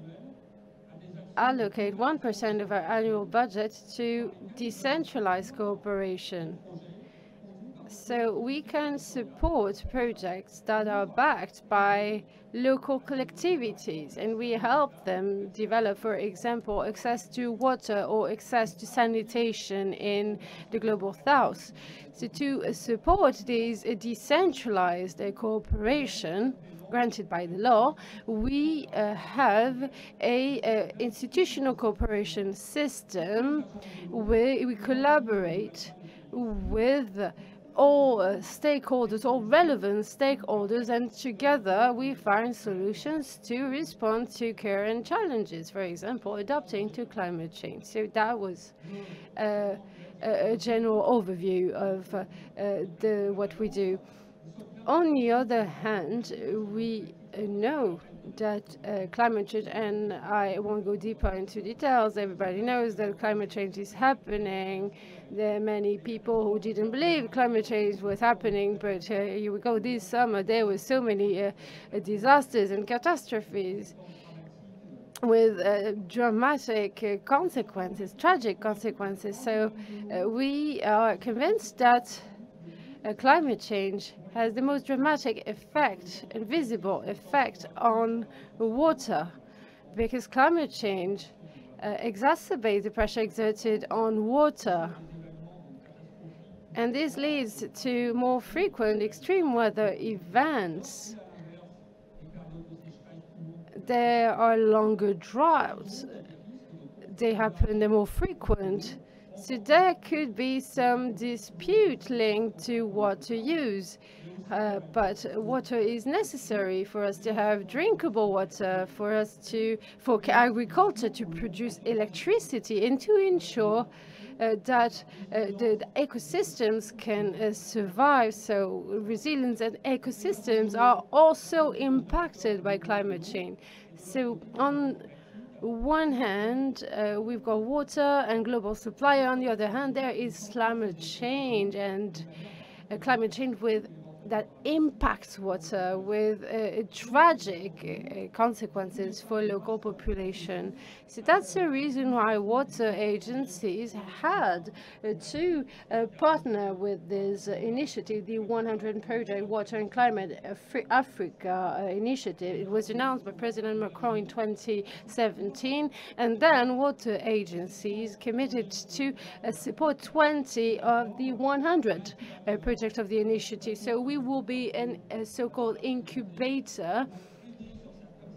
allocate 1% of our annual budget to decentralized cooperation. So we can support projects that are backed by local collectivities and we help them develop, for example, access to water or access to sanitation in the global south. So to support this decentralized cooperation, granted by the law, we uh, have a uh, institutional cooperation system where we collaborate with all uh, stakeholders, all relevant stakeholders, and together we find solutions to respond to current challenges, for example, adapting to climate change. So that was uh, a general overview of uh, the, what we do. On the other hand, we know that uh, climate change, and I won't go deeper into details, everybody knows that climate change is happening. There are many people who didn't believe climate change was happening, but uh, here we go, this summer there were so many uh, disasters and catastrophes with uh, dramatic uh, consequences, tragic consequences. So uh, we are convinced that uh, climate change has the most dramatic effect invisible effect on water because climate change uh, exacerbates the pressure exerted on water. And this leads to more frequent extreme weather events. There are longer droughts. They happen, they're more frequent. So there could be some dispute linked to water use. Uh, but water is necessary for us to have drinkable water, for us to, for agriculture to produce electricity and to ensure that uh, the, the, ecosystems can uh, survive. So resilience and ecosystems are also impacted by climate change. So on one hand, uh, we've got water and global supply. On the other hand, there is climate change and uh, climate change with that impacts water with uh, tragic uh, consequences for local population. So that's the reason why water agencies had uh, to uh, partner with this initiative, the 100 Project Water and Climate Afri Africa initiative. It was announced by President Macron in 2017, and then water agencies committed to support 20 of the 100 projects of the initiative. So we will be an, a so-called incubator.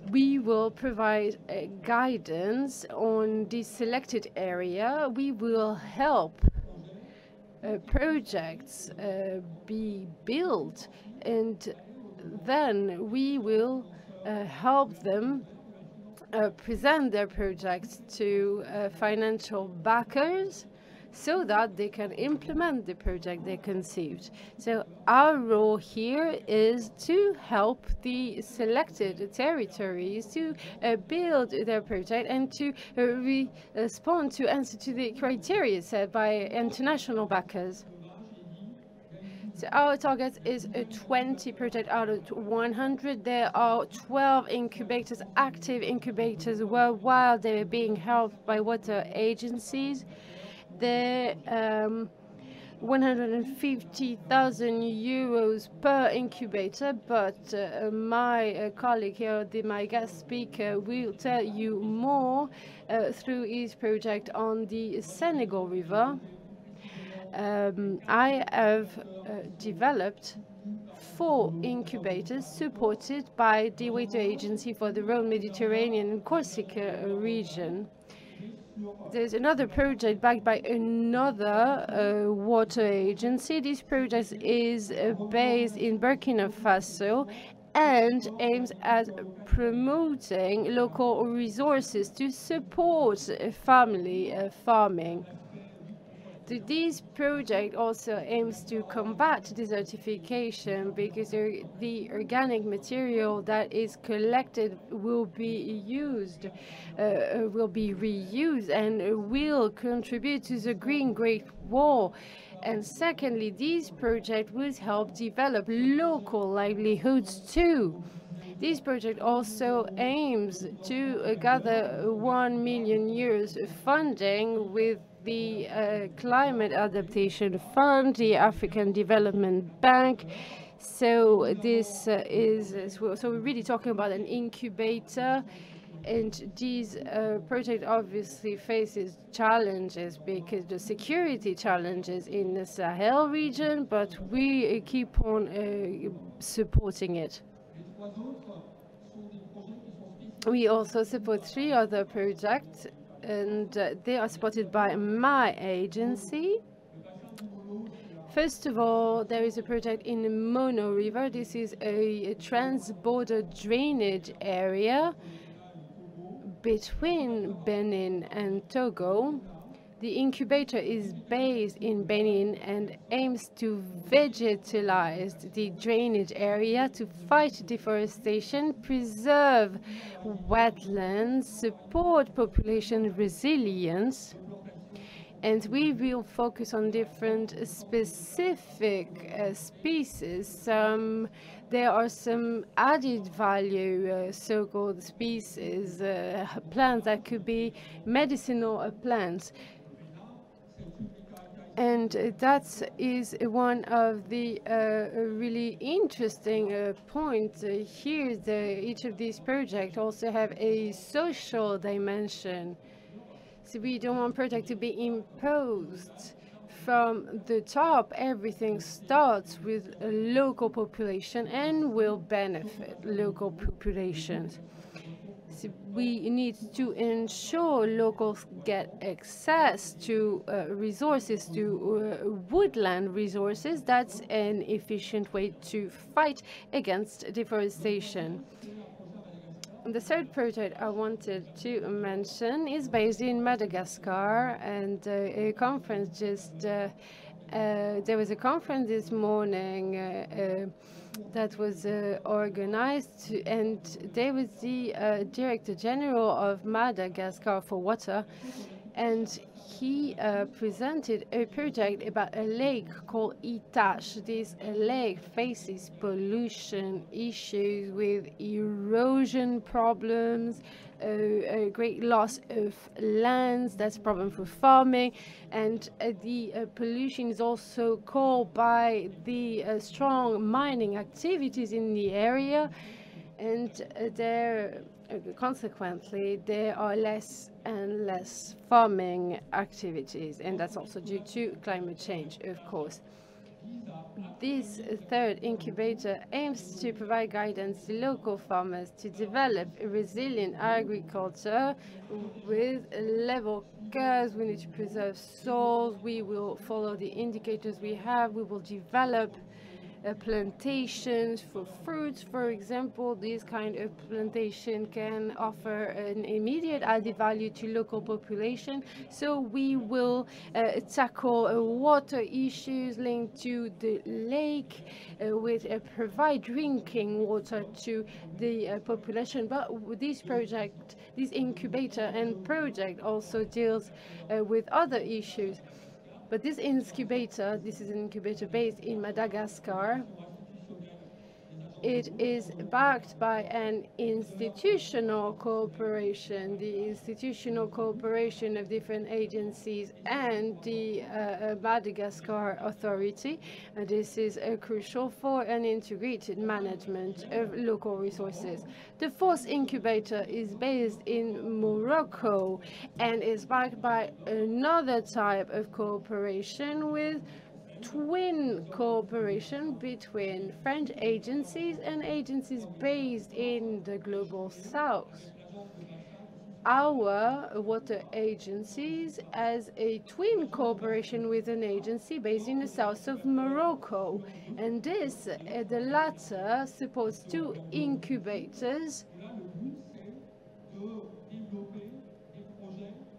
We will provide uh, guidance on the selected area. We will help uh, projects uh, be built and then we will uh, help them uh, present their projects to uh, financial backers so that they can implement the project they conceived. So our role here is to help the selected territories to uh, build their project and to uh, respond to answer to the criteria set by international backers. So our target is a 20 project out of 100. There are 12 incubators, active incubators worldwide. They're being helped by water agencies the um, 150,000 euros per incubator, but uh, my uh, colleague here, the, my guest speaker, will tell you more uh, through his project on the Senegal River. Um, I have uh, developed four incubators supported by the Water Agency for the Rhone Mediterranean and Corsica region there's another project backed by another uh, water agency. This project is uh, based in Burkina Faso and aims at promoting local resources to support family uh, farming. This project also aims to combat desertification because the organic material that is collected will be used, uh, uh, will be reused and will contribute to the Green Great Wall. And secondly, this project will help develop local livelihoods too. This project also aims to gather 1 million euros funding with the uh, Climate Adaptation Fund, the African Development Bank. So this uh, is, so we're really talking about an incubator and this uh, project obviously faces challenges because the security challenges in the Sahel region, but we keep on uh, supporting it. We also support three other projects and uh, they are supported by my agency. First of all, there is a project in Mono River. This is a, a trans-border drainage area between Benin and Togo. The incubator is based in Benin and aims to vegetalize the drainage area to fight deforestation, preserve wetlands, support population resilience, and we will focus on different specific uh, species. Um, there are some added value uh, so-called species, uh, plants that could be medicinal plants. And that is one of the uh, really interesting uh, points uh, here. The, each of these projects also have a social dimension. So we don't want project to be imposed from the top. Everything starts with a local population and will benefit local populations we need to ensure locals get access to uh, resources, to uh, woodland resources. That's an efficient way to fight against deforestation. The third project I wanted to mention is based in Madagascar, and uh, a conference just uh, uh, there was a conference this morning uh, that was uh, organized, and there was the uh, Director General of Madagascar for Water, and he uh, presented a project about a lake called Itasy. This lake faces pollution issues with erosion problems, uh, a great loss of lands. That's a problem for farming. And uh, the uh, pollution is also caused by the uh, strong mining activities in the area. And uh, there consequently, there are less and less farming activities, and that's also due to climate change, of course. This third incubator aims to provide guidance to local farmers to develop a resilient agriculture with level curves. We need to preserve soils. We will follow the indicators we have. We will develop uh, plantations for fruits, for example. This kind of plantation can offer an immediate added value to local population. So we will uh, tackle uh, water issues linked to the lake uh, with provide drinking water to the population. But this project, this incubator and project also deals with other issues. But this incubator, this is an incubator based in Madagascar, it is backed by an institutional cooperation, the institutional cooperation of different agencies and the uh, uh Madagascar Authority. This is uh, crucial for an integrated management of local resources. The fourth incubator is based in Morocco and is backed by another type of cooperation with twin cooperation between French agencies and agencies based in the global south. Our water agencies as a twin cooperation with an agency based in the south of Morocco. And this, uh, the latter, supports two incubators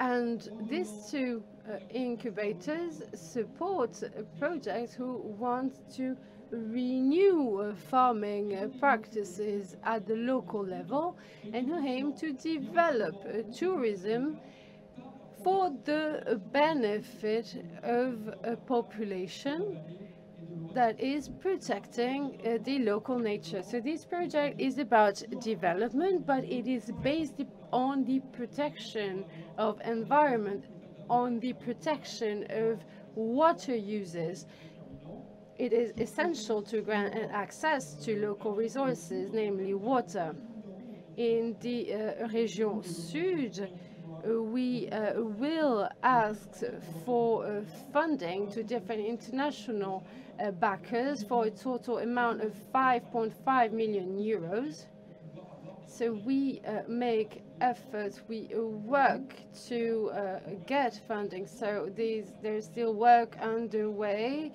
and these two Uh, incubators support projects who want to renew uh, farming uh, practices at the local level and who aim to develop tourism for the benefit of a population that is protecting uh, the local nature. So this project is about development, but it is based on the protection of environment on the protection of water users. It is essential to grant access to local resources, namely water. In the uh, Région Sud, we uh, will ask for uh, funding to different international uh, backers for a total amount of 5.5 million euros. So we uh, make efforts, we work to uh, get funding. So these, there's still work underway,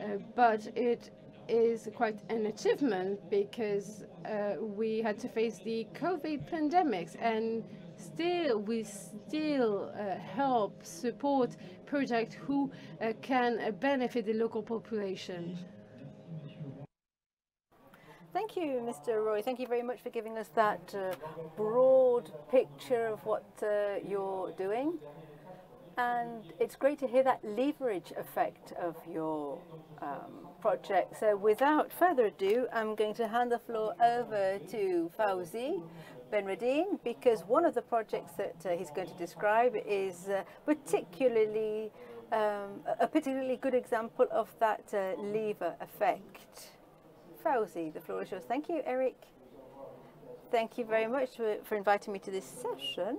uh, but it is quite an achievement because uh, we had to face the COVID pandemics and still we still uh, help support projects who uh, can benefit the local population. Thank you, Mr. Roy. Thank you very much for giving us that uh, broad picture of what uh, you're doing. And it's great to hear that leverage effect of your um, project. So without further ado, I'm going to hand the floor over to Fauzi Benredine because one of the projects that uh, he's going to describe is uh, particularly um, a particularly good example of that uh, lever effect. Fauzi, the floor is yours. Thank you, Eric. Thank you very much for, for inviting me to this session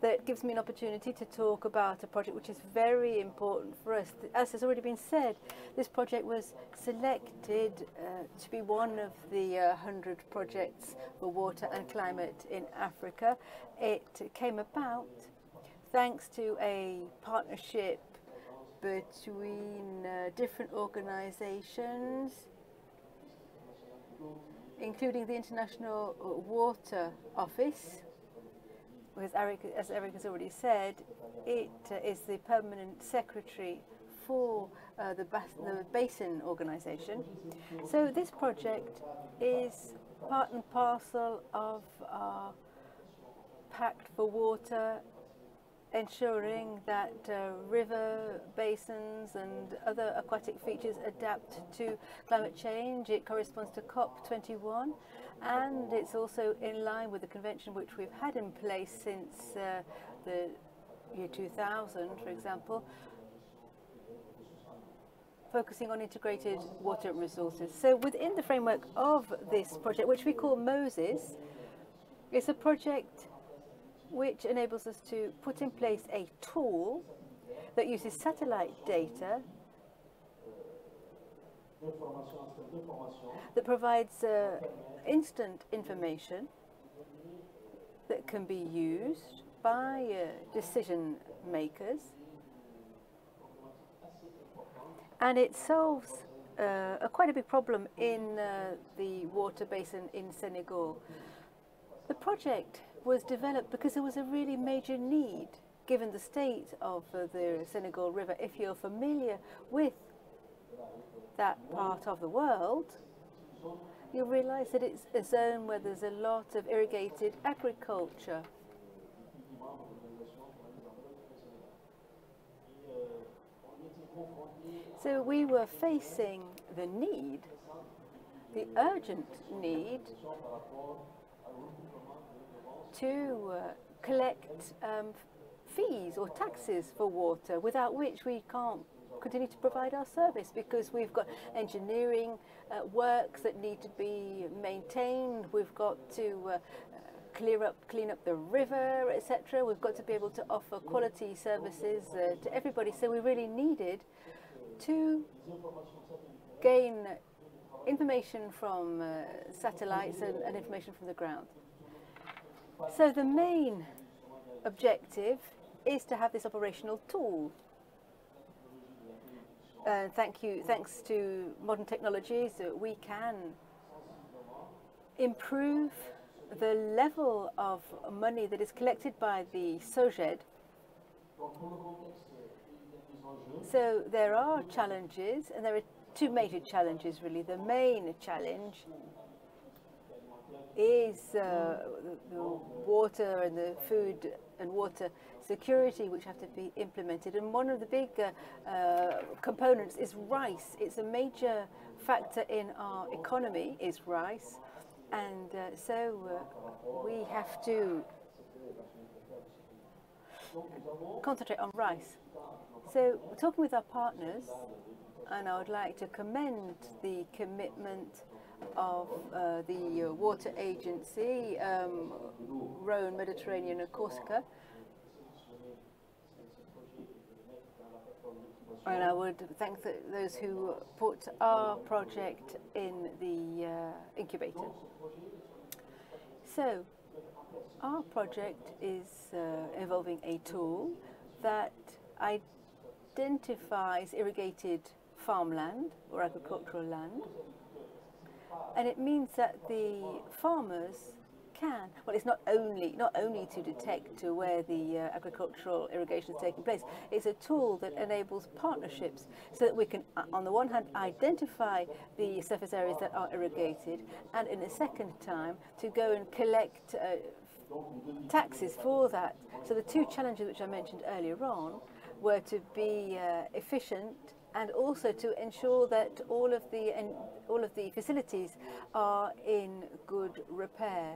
that gives me an opportunity to talk about a project which is very important for us. As has already been said, this project was selected uh, to be one of the uh, 100 projects for water and climate in Africa. It came about thanks to a partnership between uh, different organizations including the International Water Office, as Eric, as Eric has already said, it uh, is the permanent secretary for uh, the, bas the basin organization. So this project is part and parcel of our Pact for Water ensuring that uh, river basins and other aquatic features adapt to climate change. It corresponds to COP21 and it's also in line with the convention which we've had in place since uh, the year 2000, for example, focusing on integrated water resources. So within the framework of this project, which we call MOSES, it's a project which enables us to put in place a tool that uses satellite data that provides uh, instant information that can be used by uh, decision makers and it solves uh, a quite a big problem in uh, the water basin in Senegal. The project was developed because there was a really major need given the state of uh, the Senegal River. If you're familiar with that part of the world, you'll realize that it's a zone where there's a lot of irrigated agriculture. So we were facing the need, the urgent need to uh, collect um, fees or taxes for water, without which we can't continue to provide our service because we've got engineering uh, works that need to be maintained. We've got to uh, clear up, clean up the river, etc. We've got to be able to offer quality services uh, to everybody. So we really needed to gain information from uh, satellites and, and information from the ground. So the main objective is to have this operational tool. Uh, thank you. Thanks to modern technologies, uh, we can improve the level of money that is collected by the SOGED. So there are challenges, and there are two major challenges really. The main challenge is uh, the water and the food and water security which have to be implemented. And one of the big uh, uh, components is rice. It's a major factor in our economy is rice. And uh, so uh, we have to concentrate on rice. So talking with our partners, and I would like to commend the commitment of uh, the uh, water agency, um, Rhone, Mediterranean and Corsica. And I would thank those who put our project in the uh, incubator. So, our project is uh, involving a tool that identifies irrigated farmland or agricultural land and it means that the farmers can, well, it's not only not only to detect to where the uh, agricultural irrigation is taking place. It's a tool that enables partnerships so that we can, uh, on the one hand, identify the surface areas that are irrigated, and in a second time, to go and collect uh, taxes for that. So the two challenges which I mentioned earlier on were to be uh, efficient and also to ensure that all of the all of the facilities are in good repair.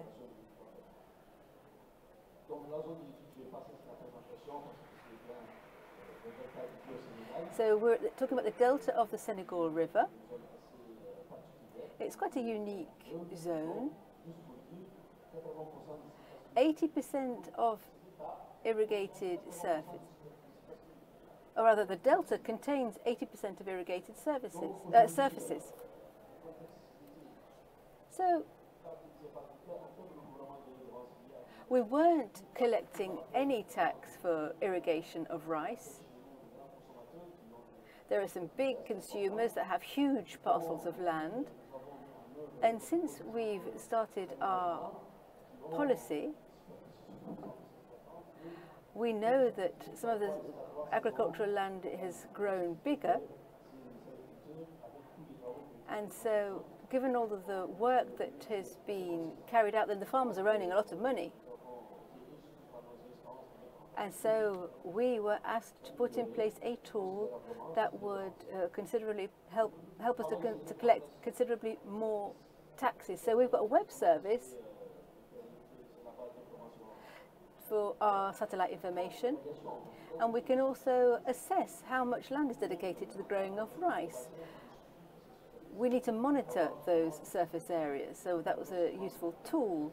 So we're talking about the delta of the Senegal River. It's quite a unique zone. 80% of irrigated surface or rather the delta contains 80% of irrigated services, uh, surfaces. So we weren't collecting any tax for irrigation of rice. There are some big consumers that have huge parcels of land. And since we've started our policy, we know that some of the agricultural land has grown bigger. And so given all of the work that has been carried out, then the farmers are earning a lot of money. And so we were asked to put in place a tool that would uh, considerably help help us to, to collect considerably more taxes. So we've got a web service for our satellite information, and we can also assess how much land is dedicated to the growing of rice. We need to monitor those surface areas, so that was a useful tool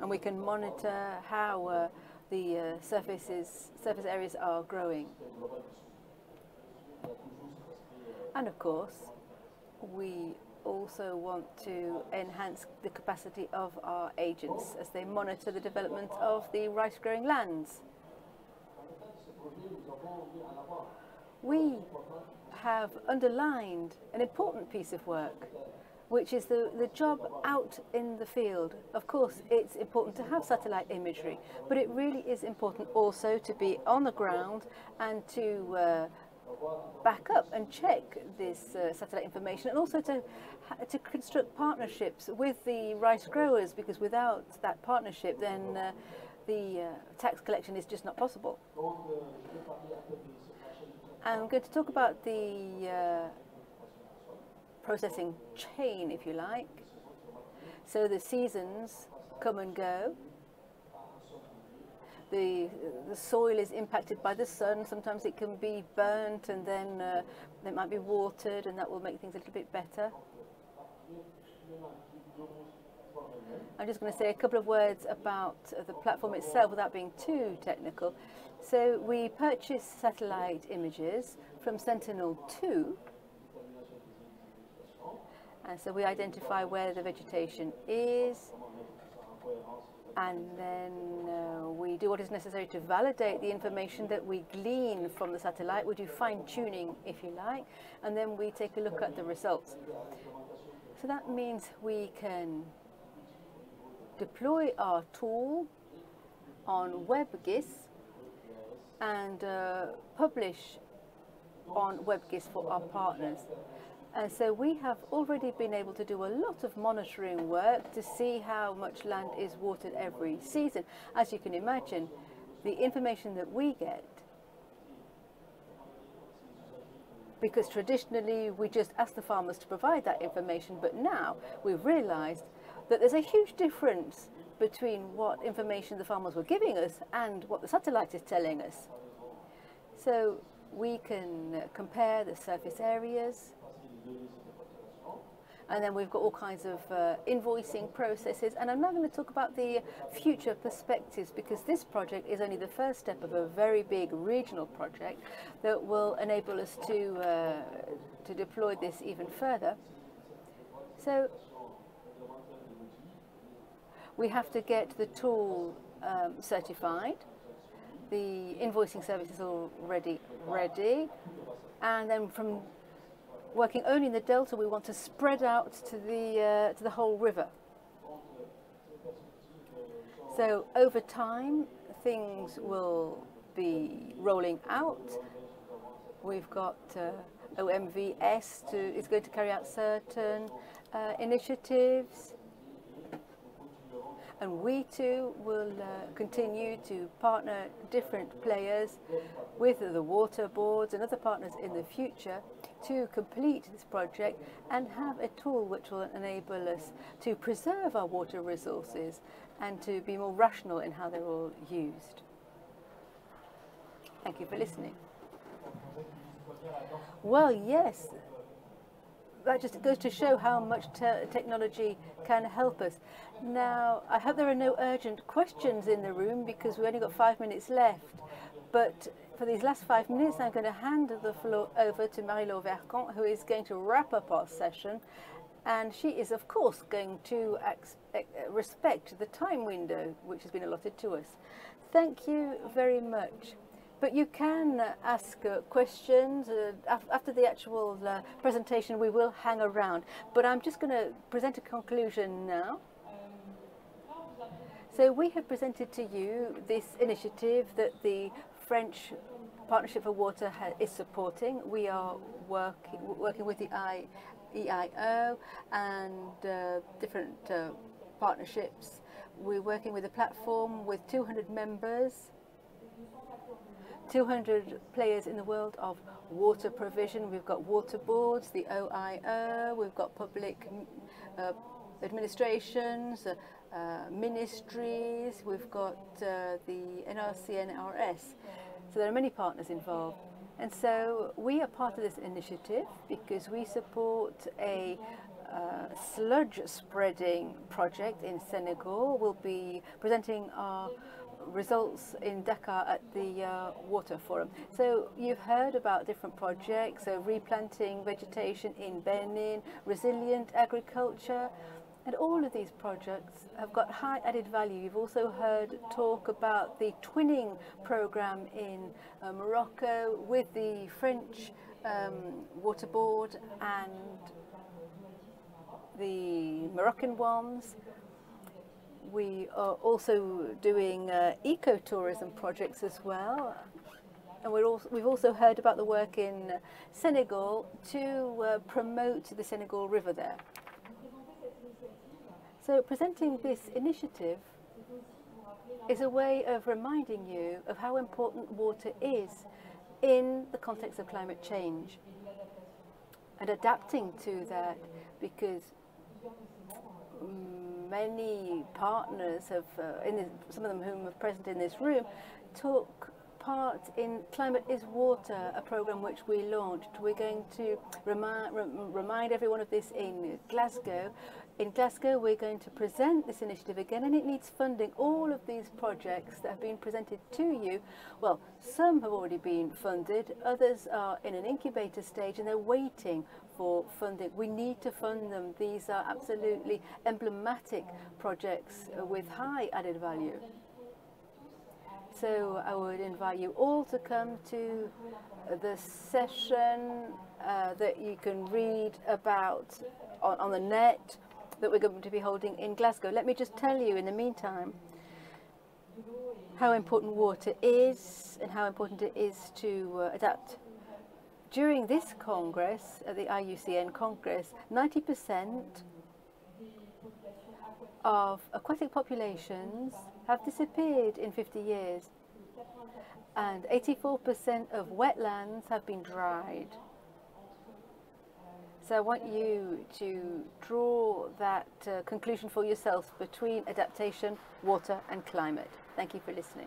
and we can monitor how uh, the uh, surfaces, surface areas are growing. And of course, we also want to enhance the capacity of our agents as they monitor the development of the rice growing lands. We have underlined an important piece of work which is the, the job out in the field. Of course, it's important to have satellite imagery, but it really is important also to be on the ground and to uh, back up and check this uh, satellite information and also to, to construct partnerships with the rice growers because without that partnership then uh, the uh, tax collection is just not possible. I'm going to talk about the uh, processing chain, if you like. So the seasons come and go. The, the soil is impacted by the sun. Sometimes it can be burnt and then uh, it might be watered and that will make things a little bit better. I'm just going to say a couple of words about the platform itself without being too technical. So we purchase satellite images from Sentinel-2 and so we identify where the vegetation is, and then uh, we do what is necessary to validate the information that we glean from the satellite. We do fine tuning, if you like, and then we take a look at the results. So that means we can deploy our tool on WebGIS and uh, publish on WebGIS for our partners. And so we have already been able to do a lot of monitoring work to see how much land is watered every season. As you can imagine, the information that we get, because traditionally we just ask the farmers to provide that information, but now we've realized that there's a huge difference between what information the farmers were giving us and what the satellite is telling us. So we can compare the surface areas, and then we've got all kinds of uh, invoicing processes. And I'm now going to talk about the future perspectives because this project is only the first step of a very big regional project that will enable us to, uh, to deploy this even further. So we have to get the tool um, certified. The invoicing service is already ready. And then from working only in the delta, we want to spread out to the, uh, to the whole river. So over time, things will be rolling out. We've got uh, OMVS to, is going to carry out certain uh, initiatives. And we too will uh, continue to partner different players with the water boards and other partners in the future to complete this project and have a tool which will enable us to preserve our water resources and to be more rational in how they're all used. Thank you for listening. Well, yes, that just goes to show how much te technology can help us. Now, I hope there are no urgent questions in the room because we only got five minutes left. But for these last five minutes, I'm going to hand the floor over to Marie-Laure Vercambre, who is going to wrap up our session. And she is, of course, going to respect the time window which has been allotted to us. Thank you very much. But you can ask uh, questions. Uh, after the actual uh, presentation, we will hang around. But I'm just going to present a conclusion now. So we have presented to you this initiative that the French Partnership for Water is supporting. We are working, working with the I, EIO and uh, different uh, partnerships. We're working with a platform with 200 members, 200 players in the world of water provision. We've got water boards, the OIO, we've got public uh, administrations, uh, uh, ministries, we've got uh, the NRC NRS. So there are many partners involved. And so we are part of this initiative because we support a uh, sludge spreading project in Senegal. We'll be presenting our results in Dakar at the uh, Water Forum. So you've heard about different projects, so replanting vegetation in Benin, resilient agriculture, and all of these projects have got high added value. You've also heard talk about the twinning program in uh, Morocco with the French um, Water Board and the Moroccan ones. We are also doing uh, ecotourism projects as well. And we're also, we've also heard about the work in Senegal to uh, promote the Senegal River there. So presenting this initiative is a way of reminding you of how important water is in the context of climate change and adapting to that because many partners have, uh, in this, some of them whom are present in this room, took part in Climate is Water, a program which we launched. We're going to remind, remind everyone of this in Glasgow in Glasgow, we're going to present this initiative again, and it needs funding. All of these projects that have been presented to you, well, some have already been funded, others are in an incubator stage, and they're waiting for funding. We need to fund them. These are absolutely emblematic projects with high added value. So I would invite you all to come to the session uh, that you can read about on, on the net that we're going to be holding in Glasgow. Let me just tell you in the meantime how important water is and how important it is to uh, adapt. During this Congress, at the IUCN Congress, 90% of aquatic populations have disappeared in 50 years and 84% of wetlands have been dried. So I want you to draw that uh, conclusion for yourself between adaptation, water and climate. Thank you for listening.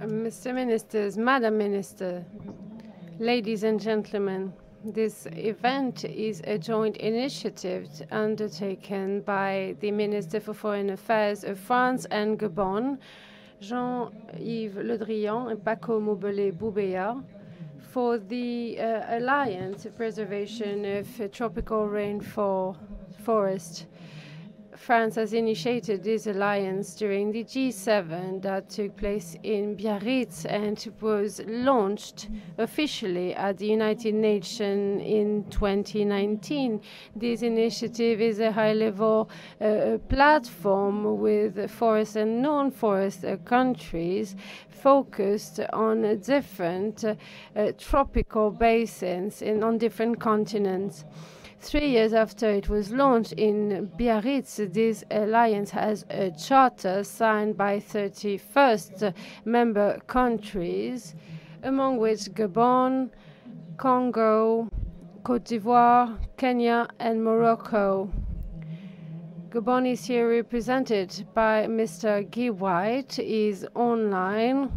Mr. Ministers, Madam Minister, ladies and gentlemen, this event is a joint initiative undertaken by the Minister for Foreign Affairs of France and Gabon, Jean-Yves Le Drian and Pacôme Moubelet-Boubeya, for the uh, Alliance Preservation of Tropical Rainforest. France has initiated this alliance during the G7 that took place in Biarritz and was launched officially at the United Nations in 2019. This initiative is a high-level uh, platform with forest and non-forest uh, countries focused on different uh, tropical basins in, on different continents. Three years after it was launched in Biarritz, this alliance has a charter signed by 31st member countries, among which Gabon, Congo, Cote d'Ivoire, Kenya, and Morocco. Gabon is here represented by Mr. Guy White, is online.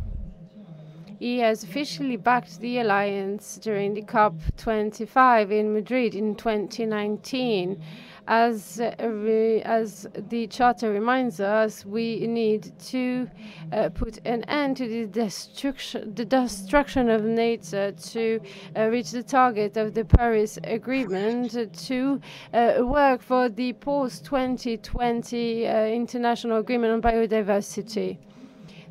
He has officially backed the alliance during the COP25 in Madrid in 2019. As, uh, as the Charter reminds us, we need to uh, put an end to the destruction, the destruction of nature to uh, reach the target of the Paris Agreement, to uh, work for the post-2020 uh, International Agreement on Biodiversity.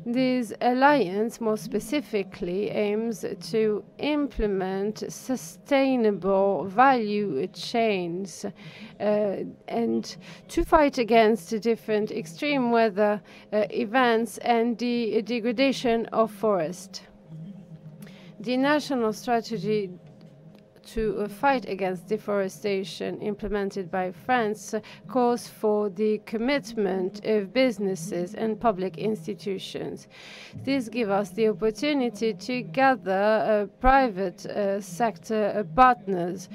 This alliance, more specifically, aims to implement sustainable value chains uh, and to fight against different extreme weather uh, events and the degradation of forest. The national strategy to uh, fight against deforestation implemented by France calls for the commitment of businesses and public institutions. This gives us the opportunity to gather uh, private uh, sector partners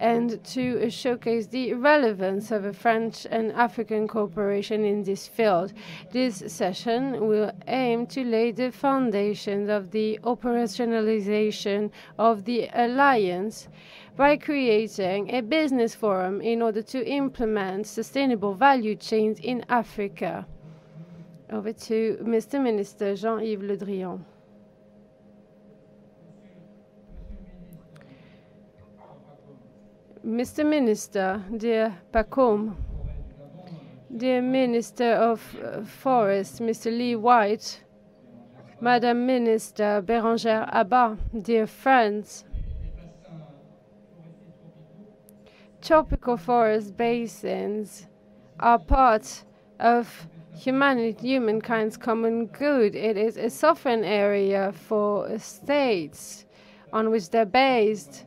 and to showcase the relevance of a French and African cooperation in this field. This session will aim to lay the foundations of the operationalization of the alliance by creating a business forum in order to implement sustainable value chains in Africa. Over to Mr. Minister Jean-Yves Le Drian. Mr. Minister, dear Pacôme, dear Minister of uh, Forest, Mr. Lee White, Madam Minister Bérangère Abba, dear friends, tropical forest basins are part of humanity, humankind's common good. It is a sovereign area for states on which they're based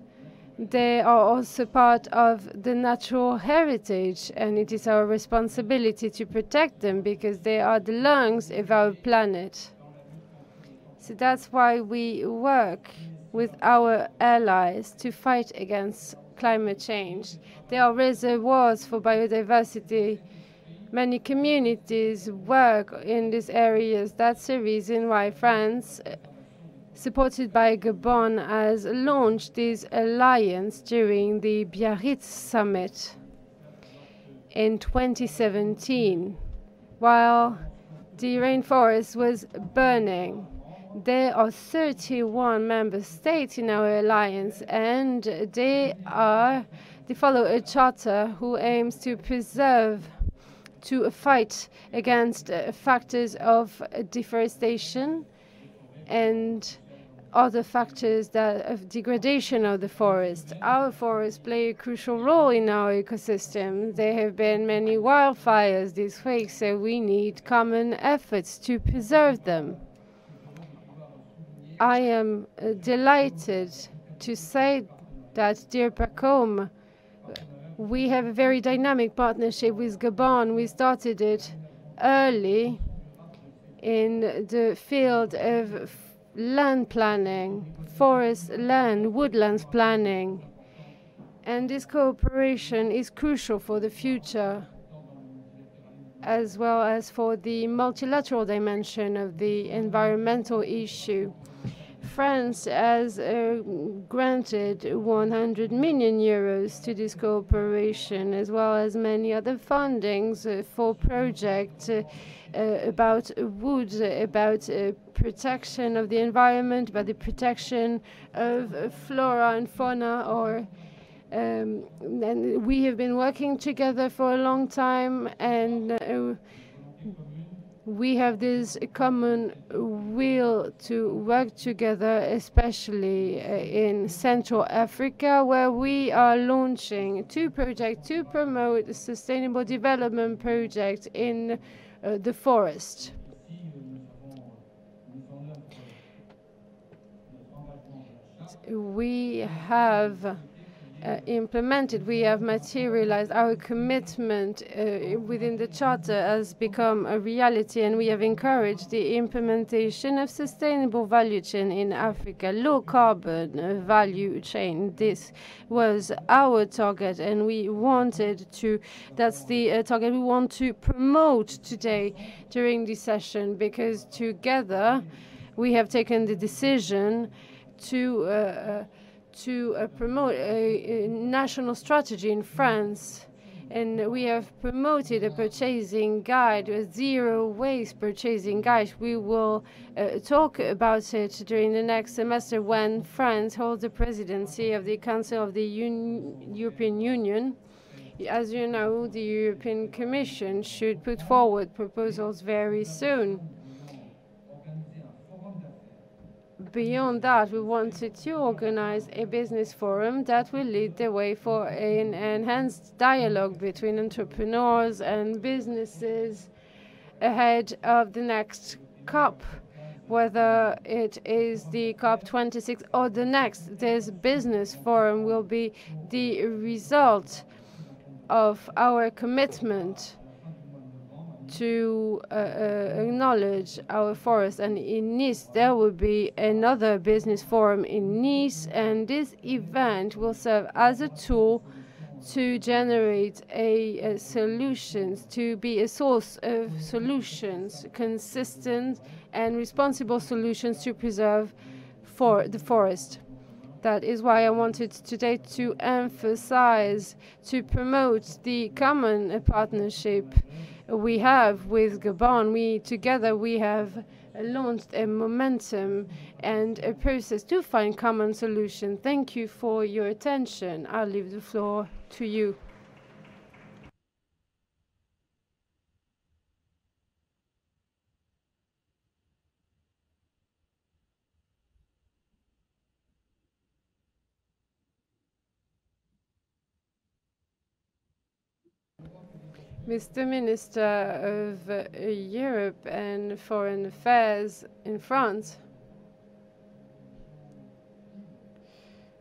they are also part of the natural heritage, and it is our responsibility to protect them because they are the lungs of our planet. So that's why we work with our allies to fight against climate change. They are reservoirs for biodiversity. Many communities work in these areas. That's the reason why France supported by Gabon, has launched this alliance during the Biarritz summit in 2017, while the rainforest was burning. There are 31 member states in our alliance, and they are they follow a charter who aims to preserve, to fight against factors of deforestation and other factors that of degradation of the forest. Our forests play a crucial role in our ecosystem. There have been many wildfires this week, so we need common efforts to preserve them. I am uh, delighted to say that, dear Pacôme, we have a very dynamic partnership with Gabon. We started it early in the field of land planning, forest land, woodlands planning. And this cooperation is crucial for the future, as well as for the multilateral dimension of the environmental issue. France has uh, granted 100 million euros to this cooperation, as well as many other fundings uh, for projects uh, about wood, about uh, protection of the environment, about the protection of flora and fauna, or um, and we have been working together for a long time, and uh, we have this common will to work together, especially uh, in Central Africa, where we are launching two projects to promote sustainable development projects in uh, the forest. We have uh, implemented, we have materialized our commitment uh, within the Charter has become a reality, and we have encouraged the implementation of sustainable value chain in Africa, low carbon uh, value chain. This was our target, and we wanted to, that's the uh, target we want to promote today during this session, because together we have taken the decision to uh, uh, to uh, promote a, a, national strategy in France. And we have promoted a purchasing guide, a zero waste purchasing guide. We will uh, talk about it during the next semester when France holds the presidency of the Council of the Un European Union. As you know, the European Commission should put forward proposals very soon beyond that, we wanted to organize a business forum that will lead the way for an enhanced dialogue between entrepreneurs and businesses ahead of the next COP, whether it is the COP26 or the next. This business forum will be the result of our commitment to uh, uh, acknowledge our forest. And in Nice, there will be another business forum in Nice, and this event will serve as a tool to generate a, a solutions, to be a source of solutions, consistent and responsible solutions to preserve for the forest. That is why I wanted today to emphasize, to promote the common partnership we have with Gabon. We together we have launched a momentum and a process to find common solution. Thank you for your attention. I'll leave the floor to you. Mr. Minister of Europe and Foreign Affairs in France,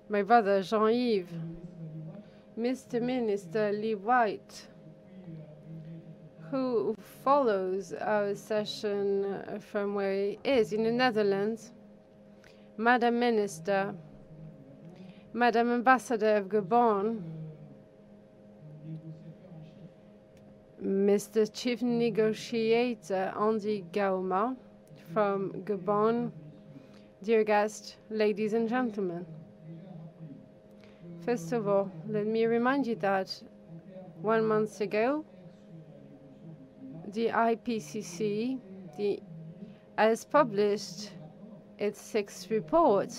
my brother Jean-Yves, Mr. Minister Lee White, who follows our session from where he is in the Netherlands, Madam Minister, Madam Ambassador of Gabon, Mr. Chief Negotiator Andy Gahouma from Gabon, dear guests, ladies and gentlemen. First of all, let me remind you that one month ago, the IPCC the, has published its sixth report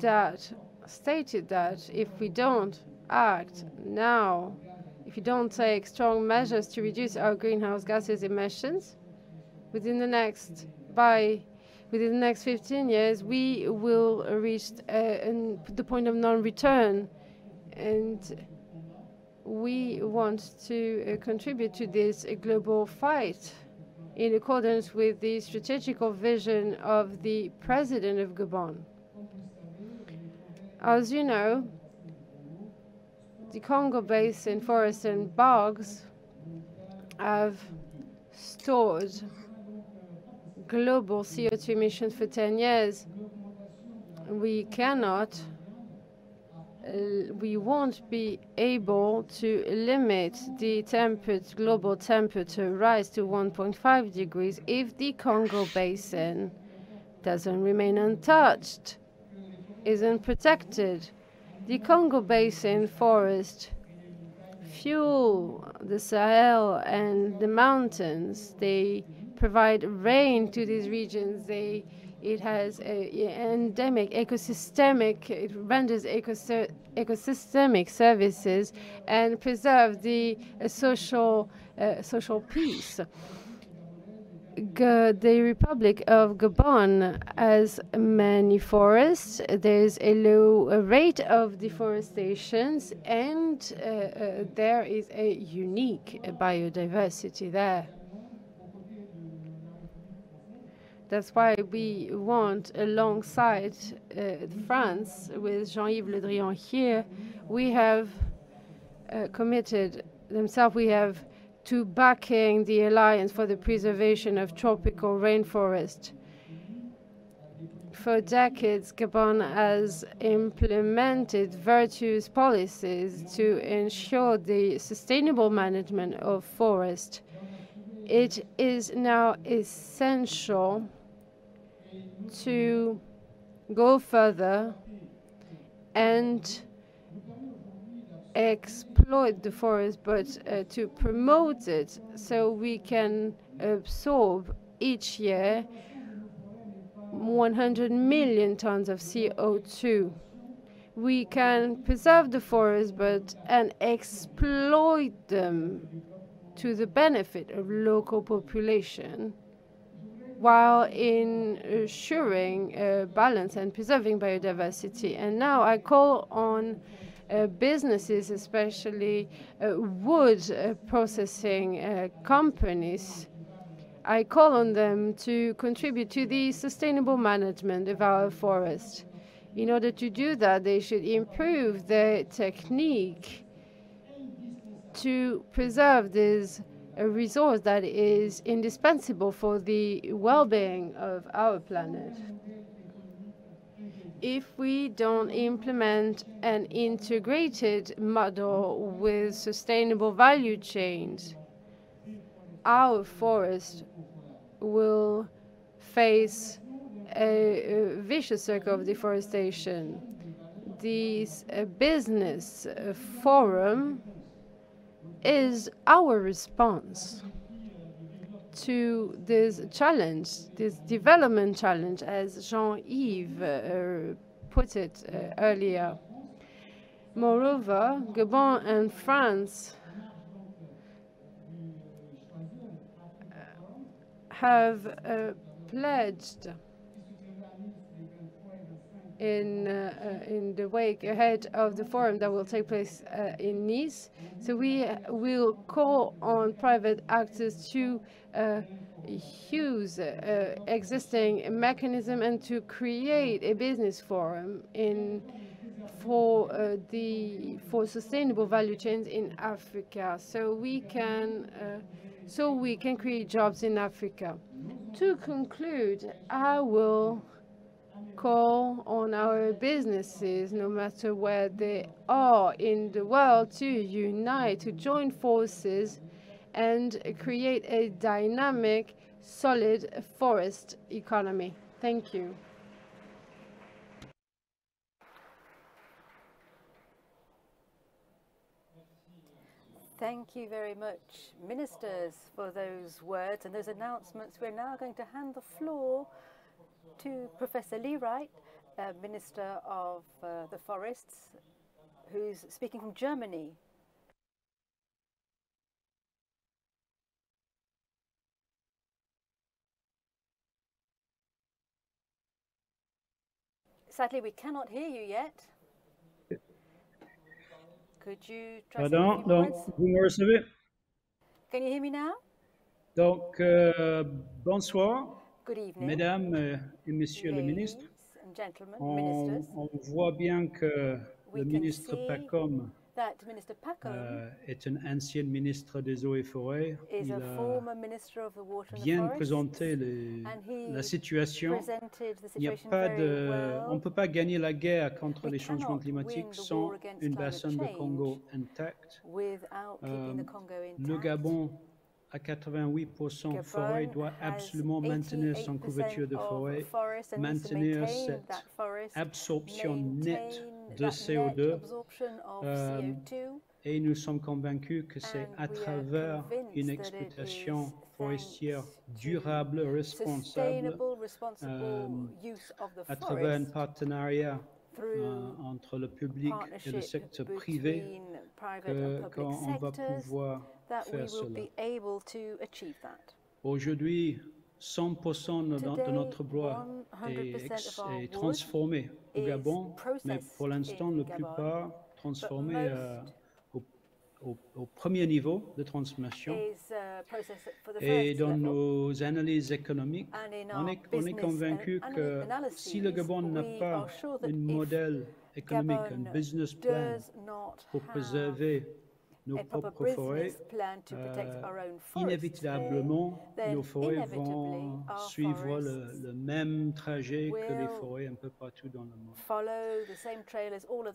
that stated that if we don't act now if you don't take strong measures to reduce our greenhouse gases emissions, within the next by within the next 15 years, we will reach uh, the point of non-return, and we want to uh, contribute to this uh, global fight in accordance with the strategical vision of the president of Gabon. As you know, the Congo Basin forests and bogs have stored global CO2 emissions for 10 years. We cannot, uh, we won't be able to limit the temperature, global temperature rise to 1.5 degrees if the Congo Basin doesn't remain untouched, isn't protected. The Congo Basin forest fuel the Sahel and the mountains. They provide rain to these regions. They it has a, endemic ecosystemic it renders ecosystemic services and preserve the uh, social uh, social peace the Republic of Gabon has many forests. There's a low rate of deforestation, and uh, uh, there is a unique biodiversity there. That's why we want, alongside uh, France, with Jean-Yves Le Drian here, we have uh, committed themselves, we have to backing the Alliance for the Preservation of Tropical Rainforest. For decades, Gabon has implemented virtuous policies to ensure the sustainable management of forest. It is now essential to go further and exploit the forest, but uh, to promote it so we can absorb each year 100 million tons of CO2. We can preserve the forest, but and exploit them to the benefit of local population while ensuring uh, balance and preserving biodiversity. And now I call on uh, businesses, especially uh, wood uh, processing uh, companies, I call on them to contribute to the sustainable management of our forest. In order to do that, they should improve their technique to preserve this resource that is indispensable for the well-being of our planet. If we don't implement an integrated model with sustainable value chains, our forest will face a, vicious circle of deforestation. This uh, business uh, forum is our response to this challenge, this development challenge, as Jean-Yves uh, put it uh, earlier. Moreover, Gabon and France have uh, pledged in uh, uh, in the wake ahead of the forum that will take place uh, in Nice. So we will call on private actors to use existing mechanism and to create a business forum in for uh, the for sustainable value chains in Africa so we can uh, so we can create jobs in Africa to conclude I will call on our businesses, no matter where they are in the world, to unite, to join forces and create a dynamic, solid forest economy. Thank you. Thank you very much, ministers, for those words and those announcements. We're now going to hand the floor to Professor Lee White, uh, Minister of uh, the Forests, who's speaking from Germany. Sadly, we cannot hear you yet. Could you try Pardon, donc vous me recevez Can you hear me now? Donc, euh, bonsoir. Mesdames et Messieurs les ministres, on, on voit bien que le ministre Pacom euh, est un ancien ministre des Eaux et Forêts. Il a bien présenté les, la situation. Il a pas de, on ne peut pas gagner la guerre contre les changements climatiques sans une bassin de Congo intact. Euh, le Gabon à 88% forêt doit absolument maintenir son couverture de forêt, maintenir cette absorption nette de CO2. Euh, et nous sommes convaincus que c'est à travers une exploitation forestière durable, responsable, euh, à travers un partenariat euh, entre le public et le secteur privé qu'on va pouvoir faire cela. Aujourd'hui, 100% de, notre bois est, transformé au Gabon, mais pour l'instant, la plupart transformés euh, au, premier niveau de transformation. Uh, Et dans nos analyses économiques, on est, on est convaincu que si le Gabon n'a pas un modèle économique, un business plan pour préserver nos propres forêts, euh, inévitablement, nos forêts vont suivre le, même trajet que les forêts un peu partout dans le monde.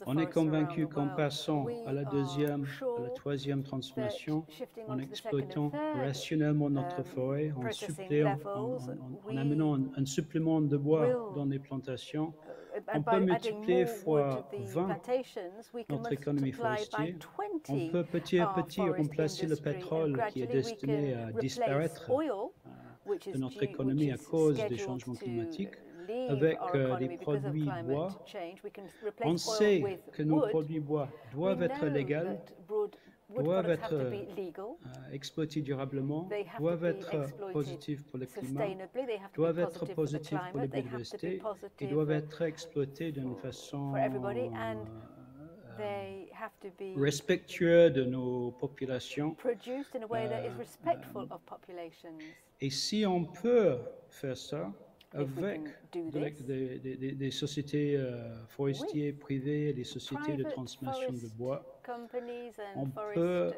On est convaincu qu'en passant à la deuxième, à la troisième transformation, en exploitant rationnellement notre um, forêt, en, suppléant, en, amenant un, un, supplément de bois dans les plantations, on peut multiplier fois 20 notre économie forestière. On peut petit à petit remplacer le pétrole qui est destiné à disparaître euh, de notre économie à cause des changements climatiques avec euh, des produits bois. On sait que nos produits bois doivent être légaux doivent être uh, exploités durablement, doivent être positifs pour le climat, doivent être positifs pour la biodiversité et doivent être exploités d'une façon respectueuse de nos populations. Et si on peut faire ça, avec des, sociétés euh, forestières privées et des sociétés de transmission de bois, on peut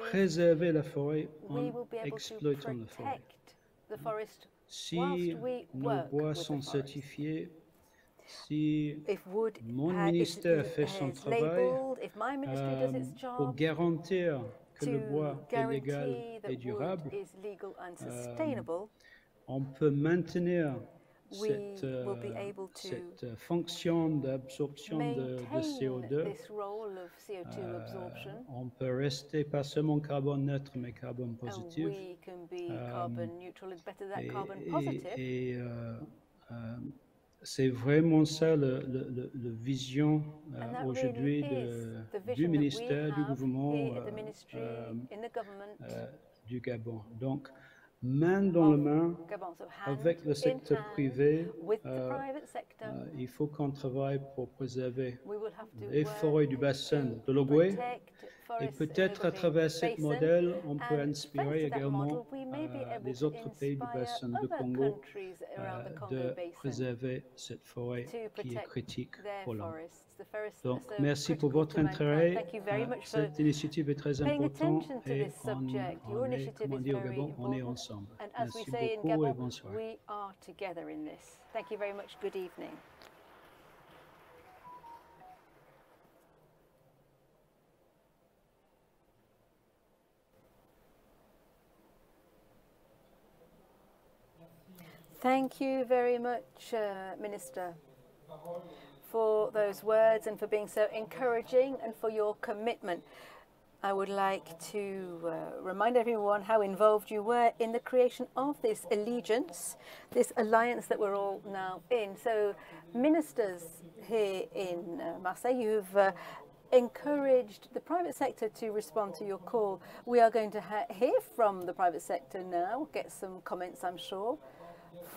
préserver la forêt en exploitant la forêt. Si nos bois sont certifiés, si mon ministère fait son travail euh, pour garantir que le bois est légal et durable, euh, on peut maintenir cette, euh, cette euh, fonction d'absorption de, de, CO2. Euh, on peut rester pas seulement carbone neutre, mais carbone positif. et, c'est vraiment ça le, le, le vision aujourd'hui du ministère, du gouvernement du Gabon. Donc, main dans la main avec le secteur privé. Euh, euh, il faut qu'on travaille pour préserver les forêts du bassin de l'Ogooué et peut-être à travers ce modèle, on peut inspirer également euh, les autres pays du bassin de Congo de préserver cette forêt qui est critique pour l'homme. Donc, merci pour votre intérêt. Euh, cette initiative est très importante et on, on est, comment dire au Gabon, on est ensemble. Merci beaucoup et bonsoir. Thank you very much, uh, Minister for those words and for being so encouraging and for your commitment. I would like to uh, remind everyone how involved you were in the creation of this allegiance, this alliance that we're all now in. So, ministers here in uh, Marseille, you've uh, encouraged the private sector to respond to your call. We are going to hear from the private sector now, get some comments, I'm sure,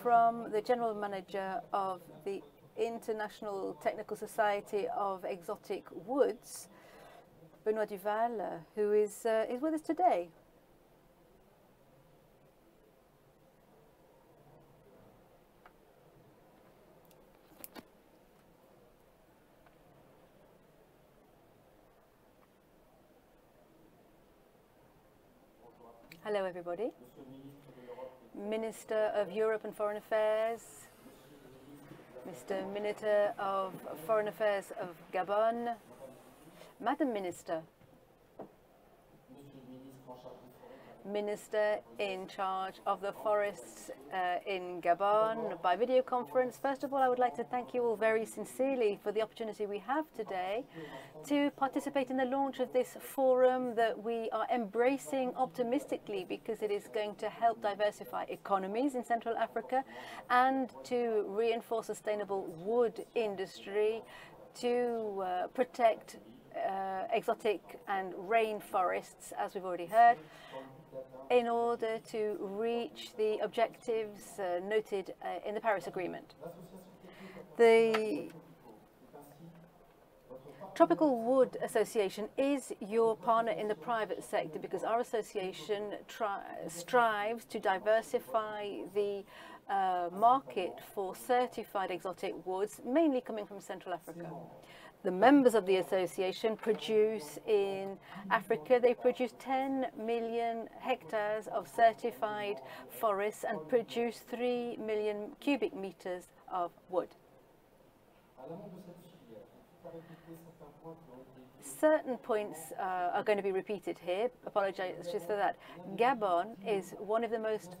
from the general manager of the International Technical Society of Exotic Woods, Benoit Duval, who is, uh, is with us today. Hello, everybody. Minister of Europe and Foreign Affairs, Mr. Minister of Foreign Affairs of Gabon, Madam Minister, Minister in charge of the forests uh, in Gabon by video conference. First of all, I would like to thank you all very sincerely for the opportunity we have today to participate in the launch of this forum that we are embracing optimistically because it is going to help diversify economies in Central Africa and to reinforce sustainable wood industry to uh, protect uh, exotic and rainforests, as we've already heard, in order to reach the objectives uh, noted uh, in the Paris Agreement. The Tropical Wood Association is your partner in the private sector because our association strives to diversify the uh, market for certified exotic woods, mainly coming from Central Africa the members of the association produce in Africa, they produce 10 million hectares of certified forests and produce 3 million cubic meters of wood. Certain points uh, are going to be repeated here. Apologize for that. Gabon is one of the most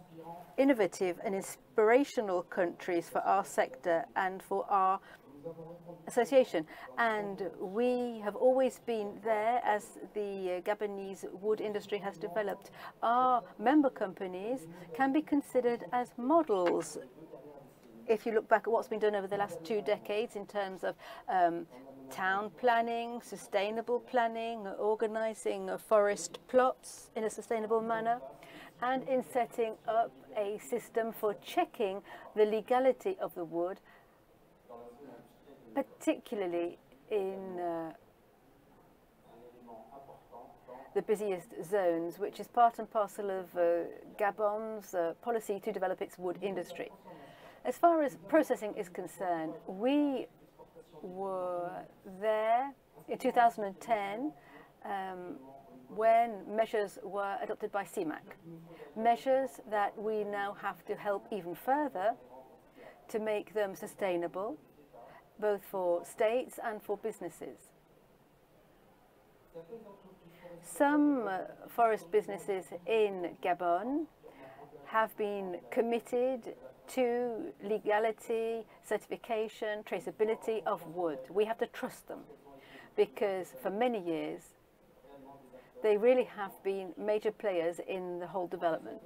innovative and inspirational countries for our sector and for our association and we have always been there as the Gabonese wood industry has developed. Our member companies can be considered as models if you look back at what's been done over the last two decades in terms of um, town planning, sustainable planning, organizing forest plots in a sustainable manner, and in setting up a system for checking the legality of the wood, particularly in uh, the busiest zones, which is part and parcel of uh, Gabon's uh, policy to develop its wood industry. As far as processing is concerned, we were there in 2010 um, when measures were adopted by CEMAC. Measures that we now have to help even further to make them sustainable, both for states and for businesses. Some uh, forest businesses in Gabon have been committed to legality, certification, traceability of wood. We have to trust them because for many years they really have been major players in the whole development.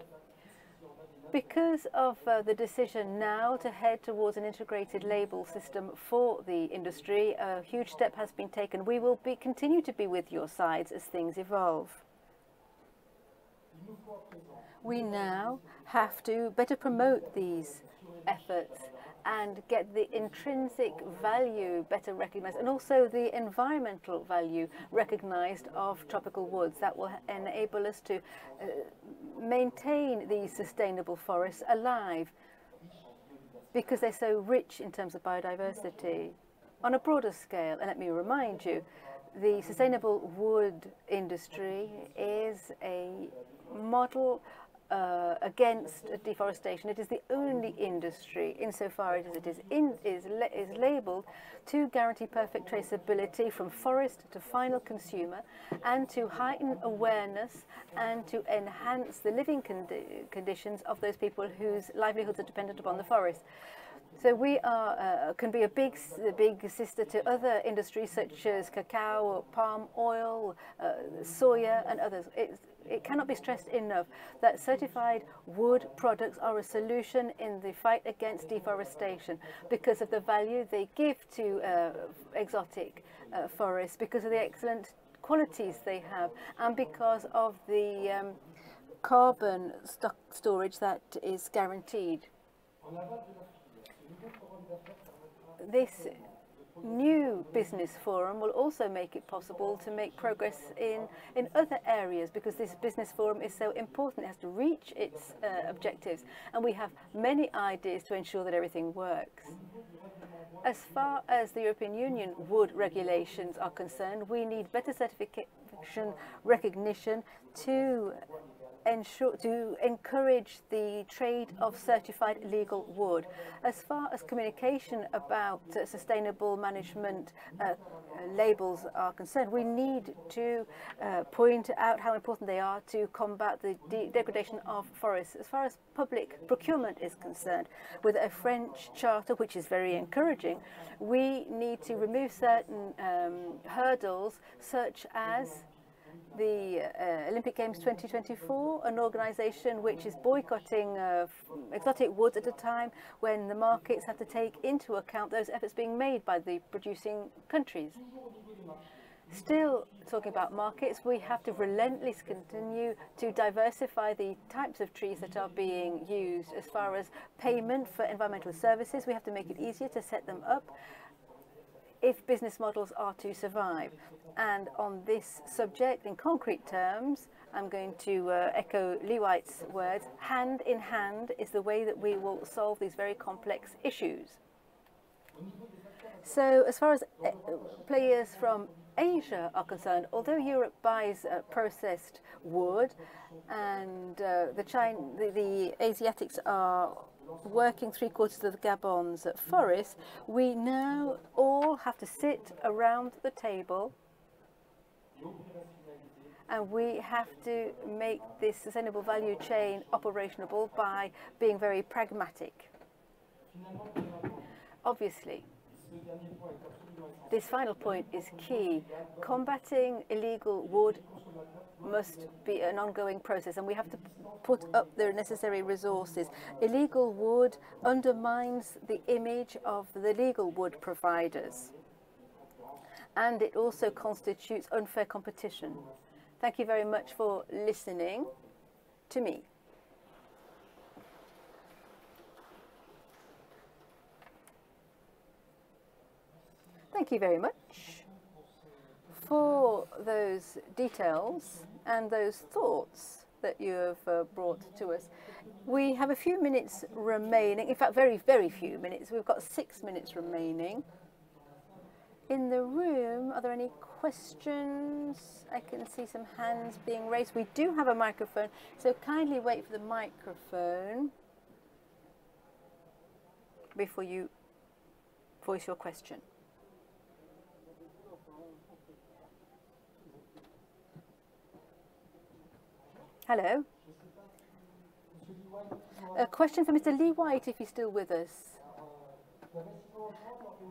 Because of uh, the decision now to head towards an integrated label system for the industry, a huge step has been taken. We will be, continue to be with your sides as things evolve. We now have to better promote these efforts and get the intrinsic value better recognized and also the environmental value recognized of tropical woods that will enable us to uh, maintain these sustainable forests alive because they're so rich in terms of biodiversity. On a broader scale, and let me remind you, the sustainable wood industry is a model uh, against deforestation. It is the only industry, insofar as it is, in, is, is labeled, to guarantee perfect traceability from forest to final consumer and to heighten awareness and to enhance the living condi conditions of those people whose livelihoods are dependent upon the forest. So we are, uh, can be a big, a big sister to other industries such as cacao, palm oil, uh, soya and others. It's, it cannot be stressed enough that certified wood products are a solution in the fight against deforestation because of the value they give to uh, exotic uh, forests, because of the excellent qualities they have, and because of the um, carbon stock storage that is guaranteed. This new business forum will also make it possible to make progress in, in other areas because this business forum is so important. It has to reach its uh, objectives and we have many ideas to ensure that everything works. As far as the European Union wood regulations are concerned, we need better certification recognition to ensure, to encourage the trade of certified legal wood. As far as communication about uh, sustainable management uh, labels are concerned, we need to uh, point out how important they are to combat the de degradation of forests. As far as public procurement is concerned, with a French charter, which is very encouraging, we need to remove certain um, hurdles such as the uh, Olympic Games 2024, an organisation which is boycotting uh, exotic woods at a time when the markets have to take into account those efforts being made by the producing countries. Still talking about markets, we have to relentlessly continue to diversify the types of trees that are being used. As far as payment for environmental services, we have to make it easier to set them up if business models are to survive. And on this subject, in concrete terms, I'm going to uh, echo Lee White's words, hand in hand is the way that we will solve these very complex issues. So as far as uh, players from Asia are concerned, although Europe buys uh, processed wood and uh, the, China, the, the Asiatics are working three quarters of the Gabon's at forest, we now all have to sit around the table and we have to make this sustainable value chain operationable by being very pragmatic. Obviously, This final point is key. Combating illegal wood must be an ongoing process and we have to put up the necessary resources. Illegal wood undermines the image of the legal wood providers and it also constitutes unfair competition. Thank you very much for listening to me. Thank you very much for those details and those thoughts that you have uh, brought to us. We have a few minutes remaining, in fact, very, very few minutes. We've got six minutes remaining. In the room, are there any questions? I can see some hands being raised. We do have a microphone, so kindly wait for the microphone before you voice your question. Hello. A question for Mr. Lee White, if he's still with us.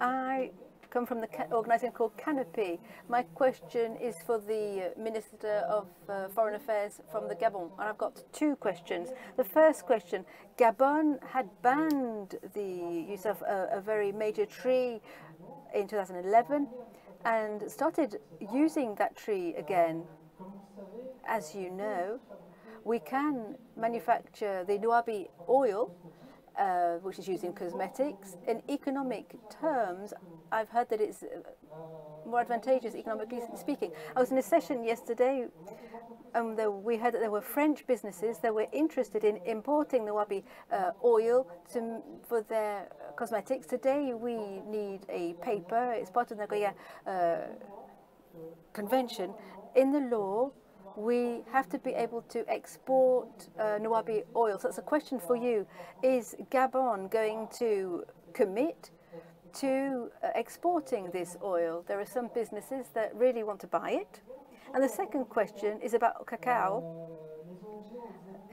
I come from the organisation called Canopy. My question is for the Minister of uh, Foreign Affairs from the Gabon, and I've got two questions. The first question, Gabon had banned the use of a, a very major tree in 2011 and started using that tree again. As you know, we can manufacture the Nuabi oil uh, which is used in cosmetics. In economic terms, I've heard that it's uh, more advantageous economically speaking. I was in a session yesterday and um, we heard that there were French businesses that were interested in importing the wabi uh, oil to, for their cosmetics. Today we need a paper, it's part of the Nagoya uh, Convention. In the law, we have to be able to export uh, Nuabi oil. So that's a question for you. Is Gabon going to commit to uh, exporting this oil? There are some businesses that really want to buy it. And the second question is about cacao.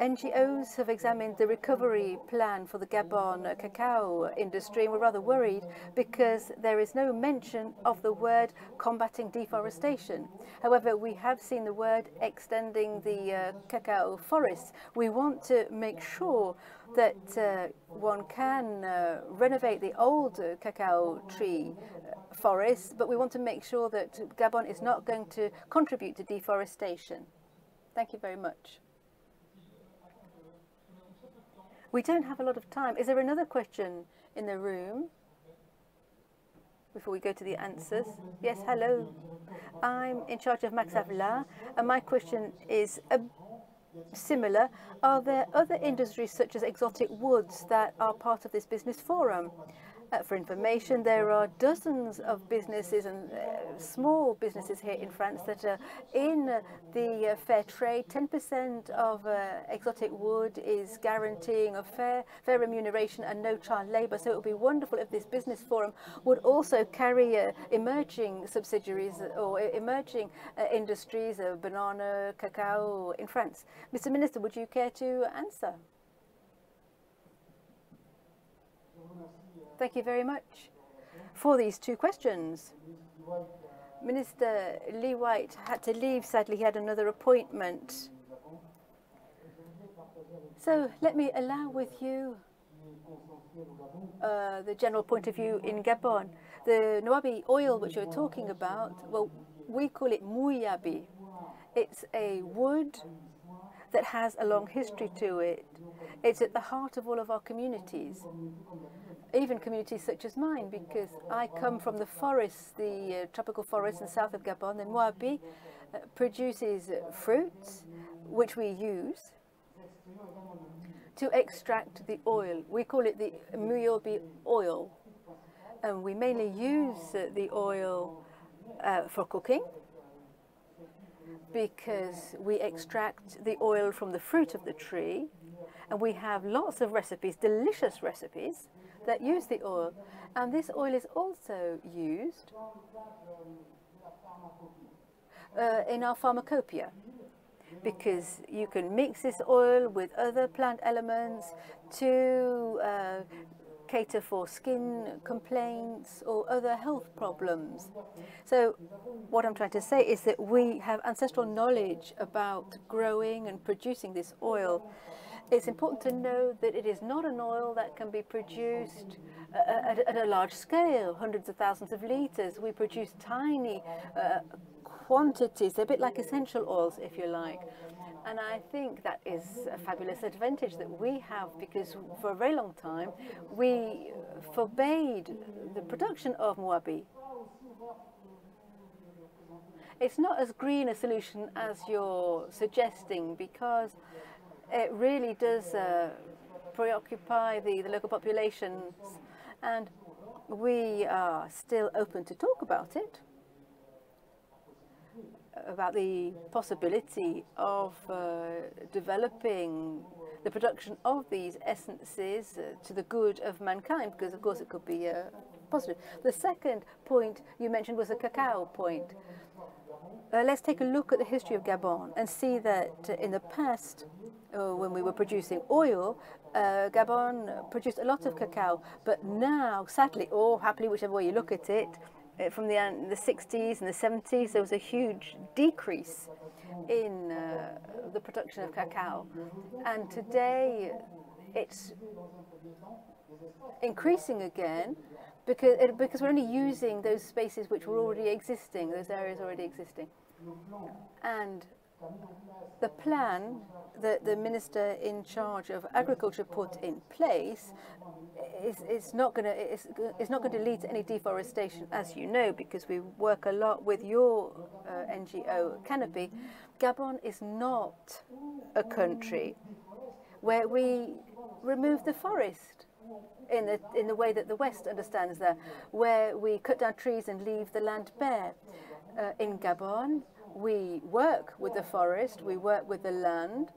NGOs have examined the recovery plan for the Gabon cacao industry and we're rather worried because there is no mention of the word combating deforestation. However, we have seen the word extending the uh, cacao forests. We want to make sure that uh, one can uh, renovate the old cacao tree uh, forests, but we want to make sure that Gabon is not going to contribute to deforestation. Thank you very much. We don't have a lot of time. Is there another question in the room? Before we go to the answers. Yes, hello. I'm in charge of Max Havelaar, and my question is uh, similar. Are there other industries such as exotic woods that are part of this business forum? Uh, for information, there are dozens of businesses and uh, small businesses here in France that are in uh, the uh, fair trade. 10% of uh, exotic wood is guaranteeing a fair, fair remuneration and no child labour. So it would be wonderful if this business forum would also carry uh, emerging subsidiaries or emerging industries, of banana, cacao in France. Mr. Minister, would you care to answer? Thank you very much for these two questions. Minister Lee White had to leave, sadly, he had another appointment. So let me allow with you uh, the general point of view in Gabon. The Nuabi oil which you're talking about, well, we call it Muyabi. It's a wood that has a long history to it. It's at the heart of all of our communities even communities such as mine, because I come from the forests, the uh, tropical forests in south of Gabon, and Moabi uh, produces fruits which we use to extract the oil. We call it the Muyobi oil. And we mainly use uh, the oil uh, for cooking because we extract the oil from the fruit of the tree and we have lots of recipes, delicious recipes, that use the oil. And this oil is also used uh, in our pharmacopoeia because you can mix this oil with other plant elements to uh, cater for skin complaints or other health problems. So what I'm trying to say is that we have ancestral knowledge about growing and producing this oil. It's important to know that it is not an oil that can be produced at, at a large scale, hundreds of thousands of liters. We produce tiny uh, quantities. A bit like essential oils, if you like. And I think that is a fabulous advantage that we have because for a very long time we forbade the production of Moabi. It's not as green a solution as you're suggesting because it really does uh, preoccupy the, the local populations and we are still open to talk about it about the possibility of uh, developing the production of these essences uh, to the good of mankind, because of course it could be uh, positive. The second point you mentioned was the cacao point. Uh, let's take a look at the history of Gabon and see that in the past, uh, when we were producing oil, uh, Gabon produced a lot of cacao, but now, sadly, or happily, whichever way you look at it, uh, from the, the 60s and the 70s, there was a huge decrease in uh, the production of cacao. And today it's increasing again because, it, because we're only using those spaces which were already existing, those areas already existing. And the plan that the minister in charge of agriculture put in place is, is not going to is, is not going to lead to any deforestation, as you know, because we work a lot with your uh, NGO Canopy. Gabon is not a country where we remove the forest in the in the way that the West understands that, where we cut down trees and leave the land bare. Uh, in Gabon, we work with the forest, we work with the land.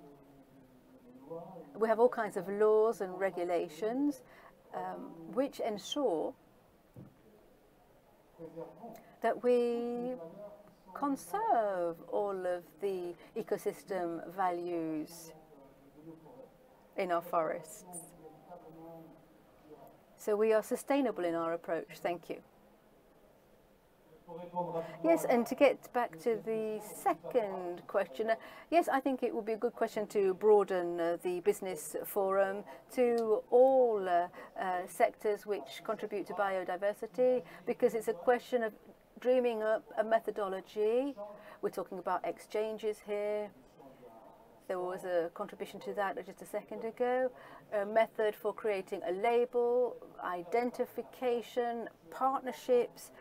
We have all kinds of laws and regulations um, which ensure that we conserve all of the ecosystem values in our forests. So we are sustainable in our approach. Thank you. Yes, and to get back to the second question, uh, yes, I think it would be a good question to broaden uh, the business forum to all uh, uh, sectors which contribute to biodiversity, because it's a question of dreaming up a methodology. We're talking about exchanges here. There was a contribution to that just a second ago. A method for creating a label, identification, partnerships,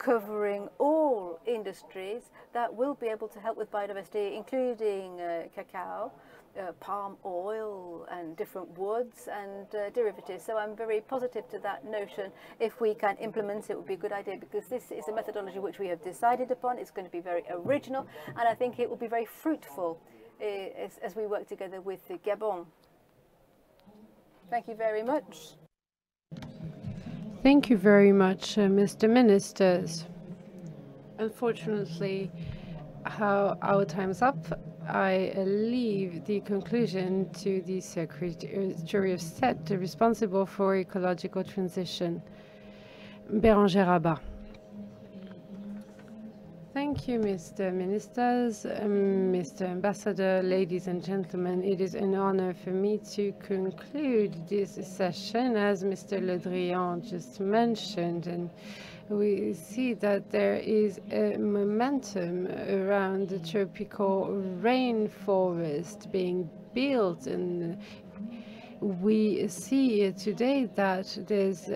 covering all industries that will be able to help with biodiversity, including uh, cacao, uh, palm oil and different woods and uh, derivatives. So I'm very positive to that notion. If we can implement it, it would be a good idea because this is a methodology which we have decided upon. It's going to be very original and I think it will be very fruitful uh, as, as we work together with Gabon. Thank you very much. Thank you very much, uh, Mr. Ministers. Unfortunately, how our time's up. I leave the conclusion to the Secretary of State responsible for ecological transition, Bérangère Abba. Thank you, Mr. Ministers, um, Mr. Ambassador, ladies and gentlemen. It is an honor for me to conclude this session, as Mr. Le Drian just mentioned. And we see that there is a momentum around the tropical rainforest being built and we see today that this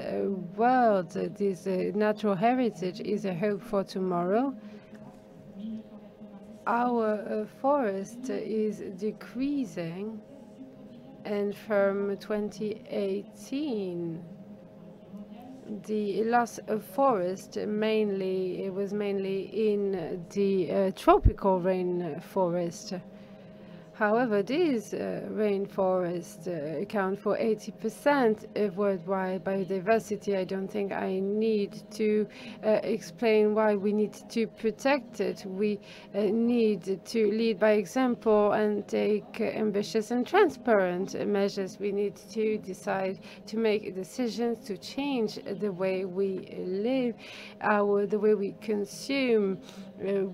world, this natural heritage is a hope for tomorrow our uh, forest is decreasing and from 2018 the loss of forest mainly it was mainly in the uh, tropical rainforest However, these uh, rainforests uh, account for 80% of worldwide biodiversity. I don't think I need to uh, explain why we need to protect it. We uh, need to lead by example and take ambitious and transparent measures. We need to decide to make decisions to change the way we live, our the way we consume uh,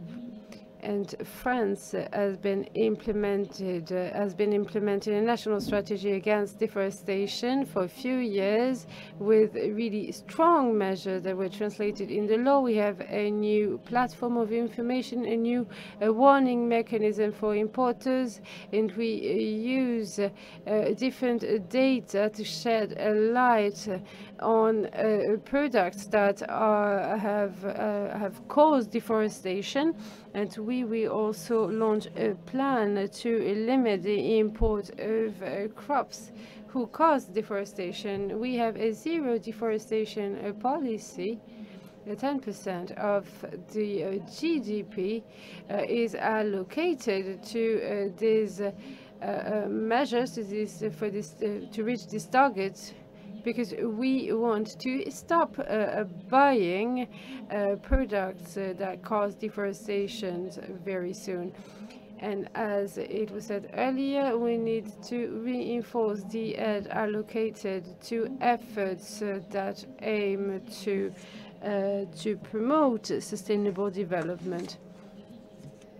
and France has been implemented uh, has been implementing a national strategy against deforestation for a few years with really strong measures that were translated in the law. We have a new platform of information, a new warning mechanism for importers, and we uh, use uh, different data to shed a light on uh, products that have uh, have caused deforestation and we will also launch a plan to limit the import of uh, crops who cause deforestation. We have a zero deforestation uh, policy. 10% of the uh, GDP uh, is allocated to uh, these uh, measures to this, for this to reach these targets because we want to stop uh, buying uh, products uh, that cause deforestation very soon. And as it was said earlier, we need to reinforce the aid allocated to efforts uh, that aim to uh, to promote sustainable development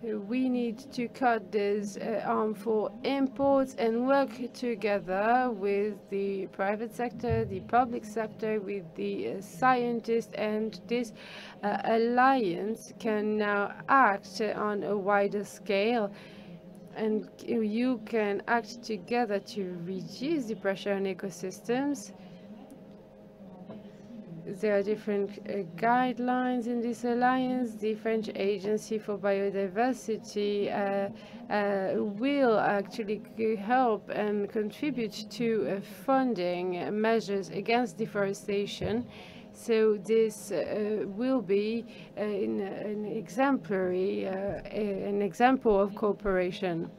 we need to cut these uh, harmful imports and work together with the private sector, the public sector, with the uh, scientists, and this uh, alliance can now act on a wider scale. And you can act together to reduce the pressure on ecosystems there are different uh, guidelines in this alliance. The French Agency for Biodiversity uh, uh, will actually help and contribute to uh, funding measures against deforestation. So this uh, will be an exemplary, an example of cooperation.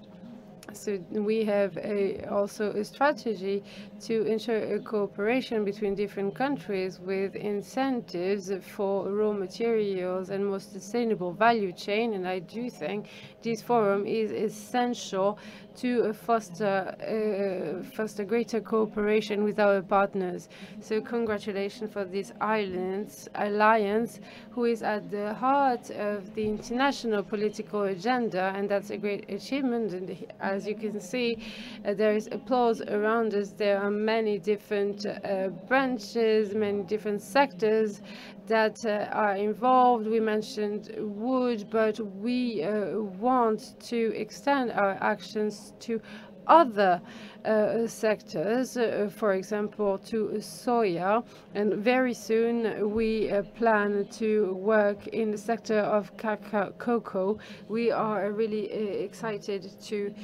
So we have a, also a strategy to ensure a cooperation between different countries with incentives for raw materials and more sustainable value chain. And I do think this forum is essential to foster uh, foster greater cooperation with our partners. So congratulations for this islands alliance, who is at the heart of the international political agenda, and that's a great achievement. And as you can see, uh, there is applause around us. There are many different uh, branches, many different sectors that uh, are involved. We mentioned wood, but we uh, want to extend our actions to other uh, sectors, uh, for example, to soya. And very soon we uh, plan to work in the sector of cocoa. We are really uh, excited to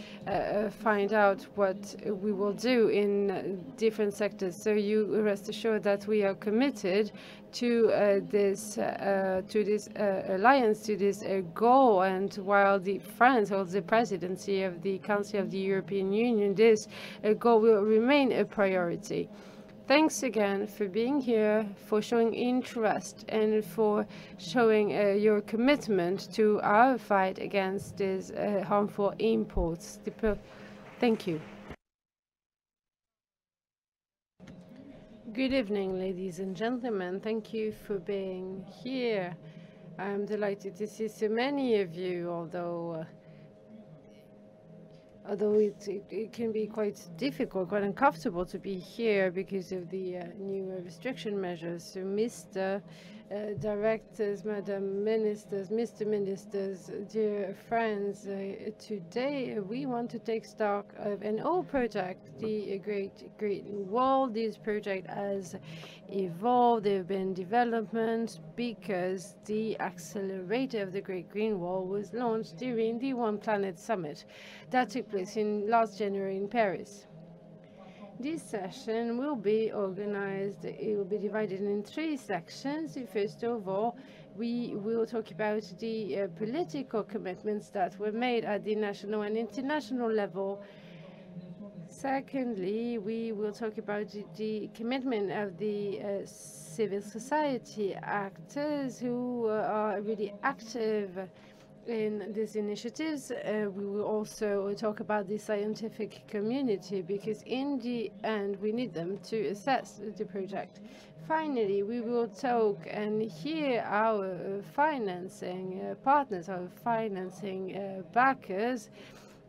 find out what we will do in different sectors. So you rest assured that we are committed to uh, this uh, to this uh, alliance, to this goal. And while the France holds the presidency of the Council of the European Union, this goal will remain a priority. Thanks again for being here, for showing interest, and for showing uh, your commitment to our fight against these uh, harmful imports. Thank you. Good evening, ladies and gentlemen. Thank you for being here. I'm delighted to see so many of you, although uh, although it, it, it, can be quite difficult, quite uncomfortable to be here because of the uh, new restriction measures. So, Mr. Uh, directors, Madam Ministers, Mr. Ministers, dear friends, uh, today we want to take stock of an old project, the Great Green Wall. This project has evolved, there have been developments because the accelerator of the Great Green Wall was launched during the One Planet Summit that took place in last January in Paris. This session will be organized, it will be divided in three sections. First of all, we will talk about the uh, political commitments that were made at the national and international level. Secondly, we will talk about the, commitment of the uh, civil society actors who uh, are really active in these initiatives, uh, we will also talk about the scientific community because in the end we need them to assess the project. Finally, we will talk and hear our financing uh, partners, our financing uh, backers,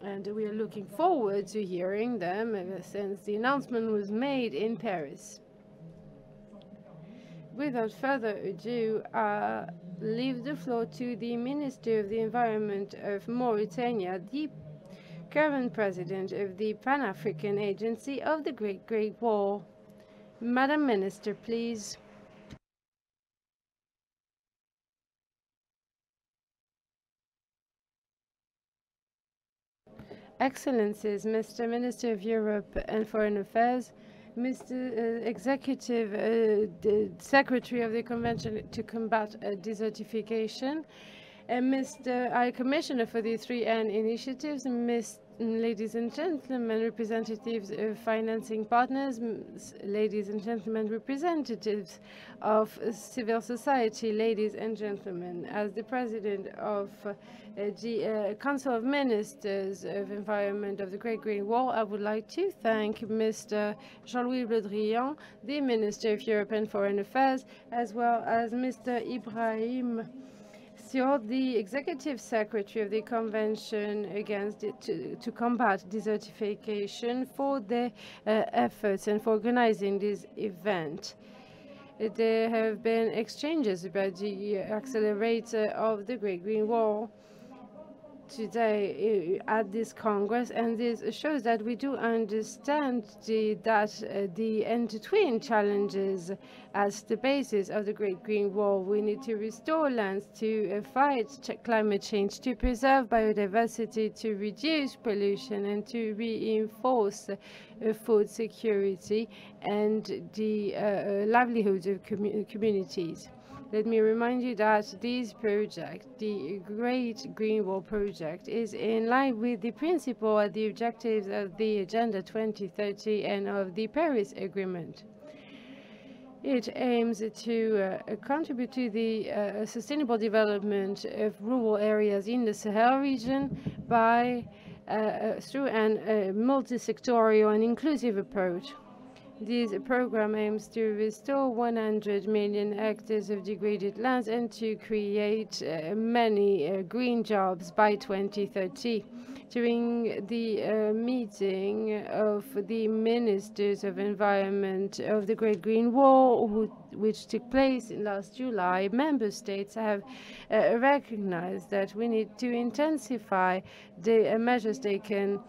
and we are looking forward to hearing them since the announcement was made in Paris. Without further ado, uh, leave the floor to the Minister of the Environment of Mauritania, the current president of the Pan-African Agency of the Great Green Wall. Madam Minister, please. Excellencies, Mr. Minister of Europe and Foreign Affairs, Mr. Uh, Executive uh, Secretary of the Convention to Combat uh, Desertification, and Mr. Commissioner for the 3N initiatives, Ms. Ladies and gentlemen, representatives of financing partners, ladies and gentlemen, representatives of civil society, ladies and gentlemen, as the president of uh, the uh, Council of Ministers of Environment of the Great Green Wall, I would like to thank Mr. Jean-Louis Le Drian, the Minister of European Foreign Affairs, as well as Mr. Ibrahim you're the executive secretary of the Convention against to, to combat desertification for the uh, efforts and for organizing this event. There have been exchanges about the accelerator of the Great Green Wall today uh, at this Congress, and this shows that we do understand the, that uh, the end-to-twin challenges as the basis of the Great Green Wall. We need to restore lands to uh, fight ch climate change, to preserve biodiversity, to reduce pollution, and to reinforce uh, food security and the uh, uh, livelihoods of commu communities. Let me remind you that this project, the Great Green Wall Project, is in line with the principle and the objectives of the Agenda 2030 and of the Paris Agreement. It aims to uh, contribute to the uh, sustainable development of rural areas in the Sahel region by uh, uh through a multi-sectorial and inclusive approach. This program aims to restore 100 million hectares of degraded lands and to create uh, many uh, green jobs by 2030. During the uh, meeting of the Ministers of Environment of the Great Green Wall, who, which took place last July, member states have uh, recognized that we need to intensify the uh, measures taken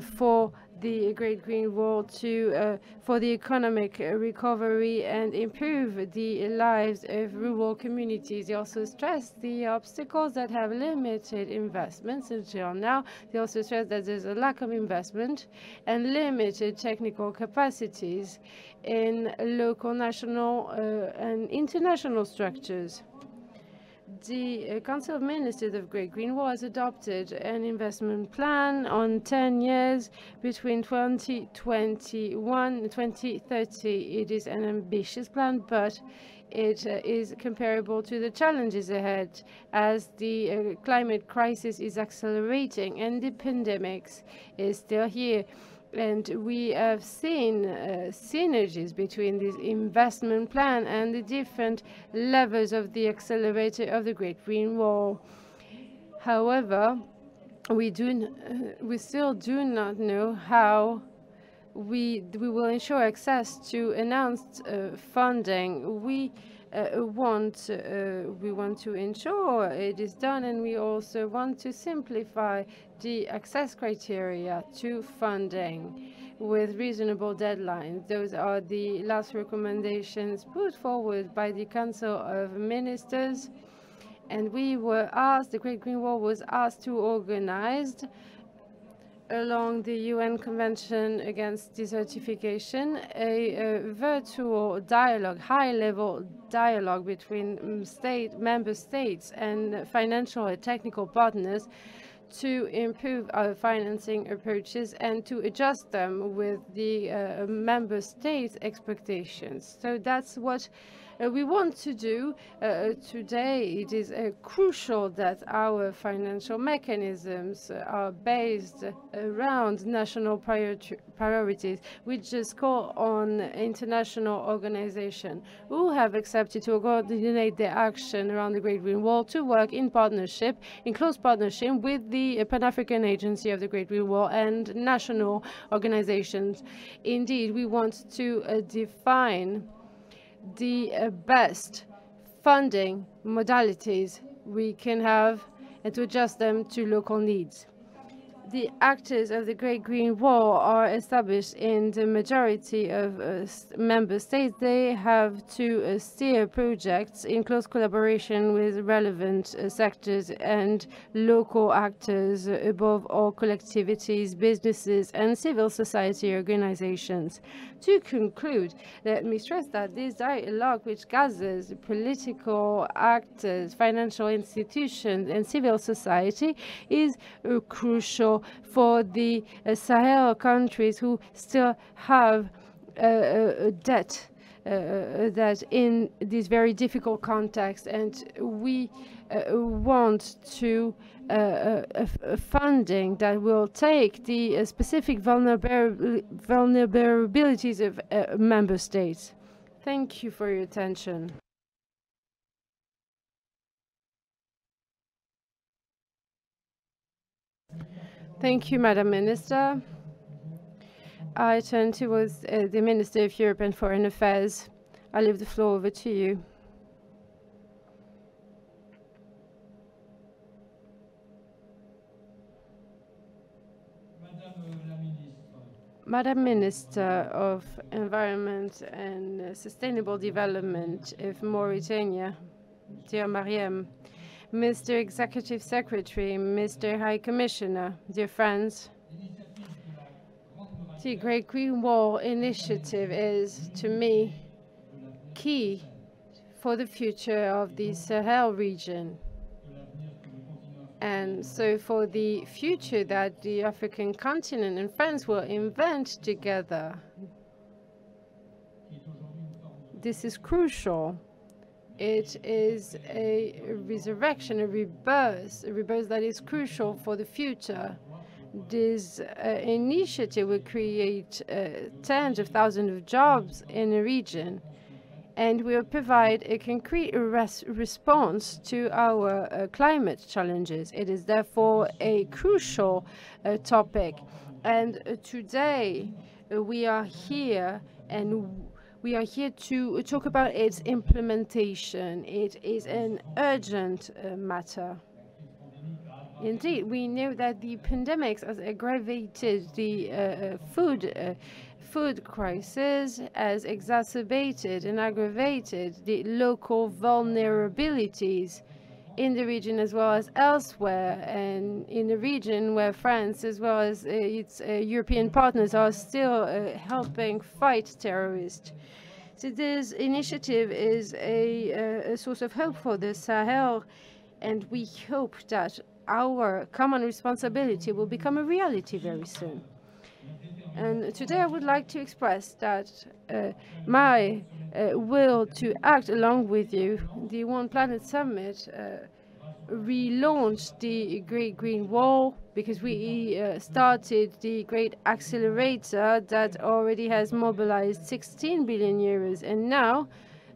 for the Great Green Wall to uh, for the economic recovery and improve the lives of rural communities. They also stressed the obstacles that have limited investments until now. They also stressed that there's a lack of investment and limited technical capacities in local, national, uh, and international structures the uh, Council of Ministers of Great Green Wall has adopted an investment plan on 10 years between 2021 and 2030. It is an ambitious plan, but it uh, is comparable to the challenges ahead as the uh, climate crisis is accelerating and the pandemics is still here. And we have seen uh, synergies between this investment plan and the different levels of the accelerator of the Great Green Wall. However, we do uh, we still do not know how we we will ensure access to announced uh, funding. We want uh, we want to ensure it is done, and we also want to simplify the access criteria to funding with reasonable deadlines. Those are the last recommendations put forward by the Council of Ministers. And we were asked, the Great Green Wall was asked to organize along the UN Convention Against Desertification, a, a virtual dialogue, high-level dialogue between mm, state member states and financial and technical partners to improve our financing approaches and to adjust them with the uh, member states' expectations. So that's what we want to do uh, today. It is uh, crucial that our financial mechanisms are based around national priorities. We just call on international organizations who have accepted to coordinate their action around the Great Green Wall to work in partnership, in close partnership with the Pan-African Agency of the Great Green Wall and national organizations. Indeed, we want to uh, define the uh, best funding modalities we can have and to adjust them to local needs the actors of the Great Green Wall are established in the majority of uh, member states, they have to uh, steer projects in close collaboration with relevant uh, sectors and local actors, above all collectivities, businesses, and civil society organizations. To conclude, let me stress that this dialogue, which gathers political actors, financial institutions, and civil society, is uh, for the uh, Sahel countries who still have a debt uh, that in this very difficult context, and we uh, want to uh, uh, funding that will take the specific vulnerabilities of member states. Thank you for your attention. Thank you, Madam Minister. I turn towards uh, the Minister of Europe and Foreign Affairs. I leave the floor over to you. Madam Minister of Environment and Sustainable Development of Mauritania, dear Mariam, Mr. Executive Secretary, Mr. High Commissioner, dear friends, the Great Green Wall Initiative is, to me, key for the future of the Sahel region. And so for the future that the African continent and friends will invent together, this is crucial it is a resurrection, a rebirth, a rebirth that is crucial for the future. This uh, initiative will create uh, tens of thousands of jobs in the region and will provide a concrete res response to our uh, climate challenges. It is therefore a crucial uh, topic. And uh, today uh, we are here and we are here to talk about its implementation. It is an urgent uh, matter. Indeed, we know that the pandemic has aggravated the uh, uh, food uh, food crisis, has exacerbated and aggravated the local vulnerabilities in the region as well as elsewhere, and in the region where France as well as uh, its uh, European partners are still uh, helping fight terrorists. So this initiative is a, a source of hope for the Sahel, and we hope that our common responsibility will become a reality very soon. And today I would like to express that uh, my uh, will to act along with you, the One Planet Summit, uh, relaunched the Great Green Wall because we uh, started the Great Accelerator that already has mobilized 16 billion euros. And now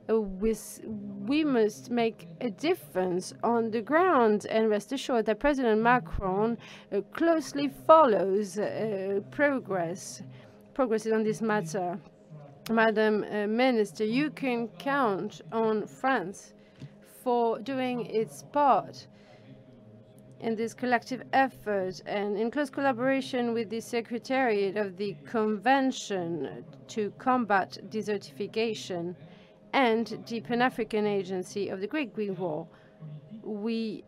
uh, we must make a difference on the ground and rest assured that President Macron uh, closely follows uh, progress, progresses on this matter. Madam uh, Minister, you can count on France for doing its part in this collective effort and in close collaboration with the Secretariat of the Convention to Combat Desertification and the Pan-African Agency of the Great Green Wall, we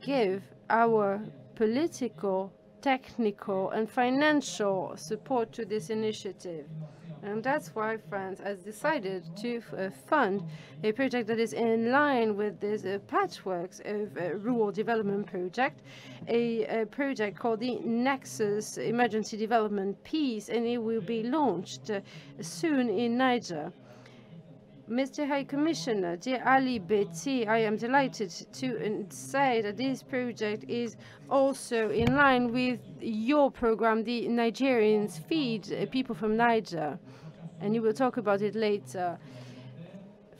give our political technical and financial support to this initiative. And that's why France has decided to uh, fund a project that is in line with this uh, patchworks of uh, rural development project, a, a, project called the Nexus Emergency Development Peace, and it will be launched uh, soon in Niger. Mr. High Commissioner, dear Ali Bety, I am delighted to say that this project is also in line with your program, the Nigerians Feed People from Niger, and you will talk about it later.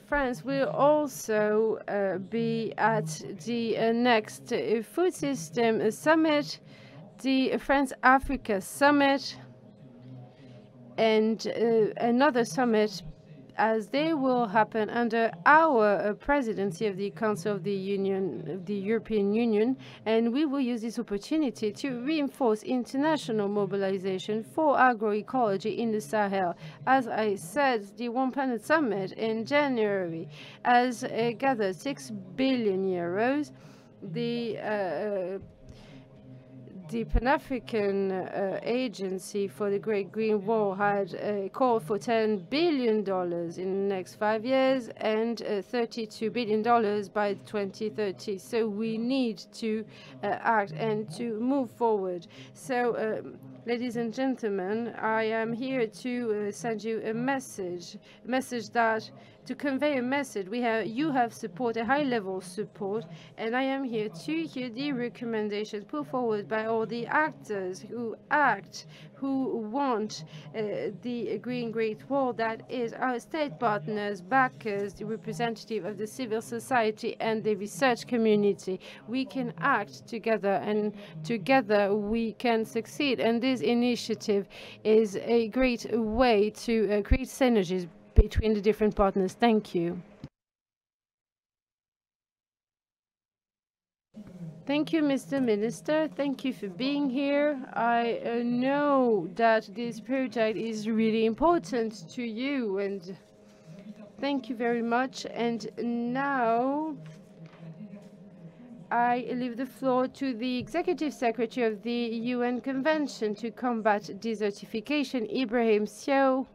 France will also uh, be at the uh, next uh, Food System Summit, the France-Africa Summit, and uh, another summit as they will happen under our uh, presidency of the Council of the Union, of the European Union, and we will use this opportunity to reinforce international mobilization for agroecology in the Sahel. As I said, the One Planet Summit in January has uh, gathered 6 billion euros. The uh, the Pan-African uh, Agency for the Great Green Wall had uh, called for $10 billion in the next five years and uh, $32 billion by 2030. So we need to uh, act and to move forward. So, um, ladies and gentlemen, I am here to uh, send you a message, a message that to convey a message. We have you have support, a high level support, and I am here to hear the recommendations put forward by all the actors who act, who want uh, the Green Great Wall. That is our state partners, backers, the representative of the civil society and the research community. We can act together, and together we can succeed. And this initiative is a great way to uh, create synergies between the different partners. Thank you. Thank you, Mr. Minister. Thank you for being here. I uh, know that this project is really important to you, and thank you very much. And now I leave the floor to the Executive Secretary of the UN Convention to Combat Desertification, Ibrahim Thiaw.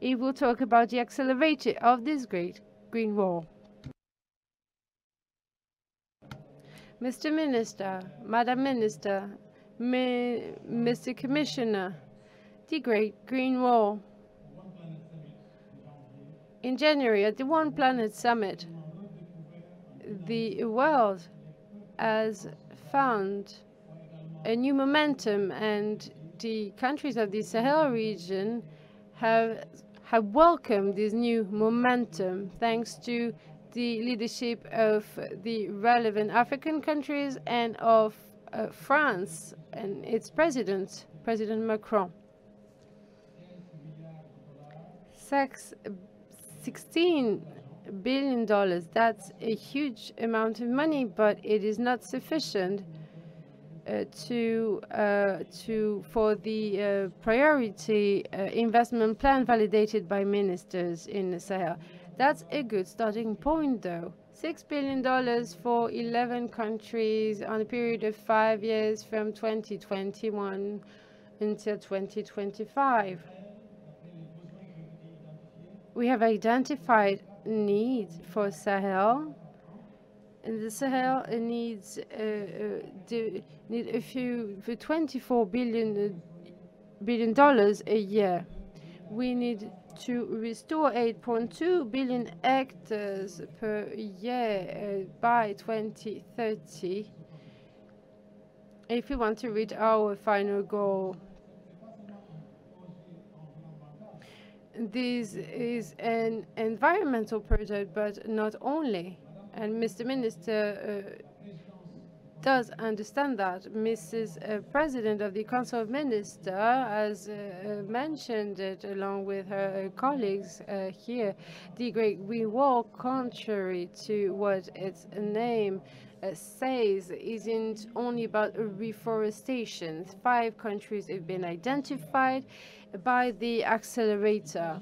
He will talk about the accelerator of this great green wall. Mr. Minister, Madam Minister, Mi Mr. Commissioner, the Great Green Wall. In January at the One Planet Summit, the world has found a new momentum and the countries of the Sahel region have have welcomed this new momentum thanks to the leadership of the relevant African countries and of uh, France and its president, President Macron. Six, $16 billion, that's a huge amount of money, but it is not sufficient to uh, to for the uh, priority investment plan validated by ministers in Sahel. That's a good starting point, though. $6 billion for 11 countries on a period of five years from 2021 until 2025. We have identified needs for Sahel and the Sahel needs uh, uh, a few for 24 billion uh, dollars a year. We need to restore 8.2 billion hectares per year uh, by 2030 if we want to reach our final goal. This is an environmental project, but not only and Mr. Minister uh, does understand that. Mrs. Uh, President of the Council of Ministers has uh, mentioned it along with her uh, colleagues uh, here. The Great Wall, contrary to what its name uh, says, isn't only about reforestation. Five countries have been identified by the accelerator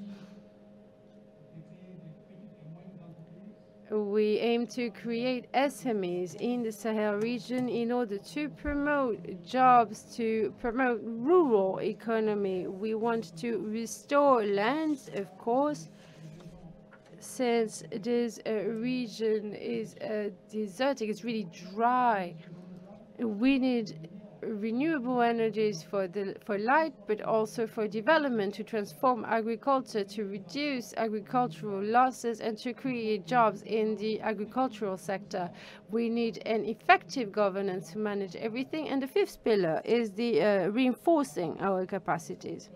we aim to create SMEs in the Sahel region in order to promote jobs, to promote rural economy. We want to restore lands, of course, since this uh, region is uh, desertic, it's really dry. We need renewable energies for the for light, but also for development to transform agriculture, to reduce agricultural losses, and to create jobs in the agricultural sector. We need an effective governance to manage everything. And the fifth pillar is the uh, reinforcing our capacities.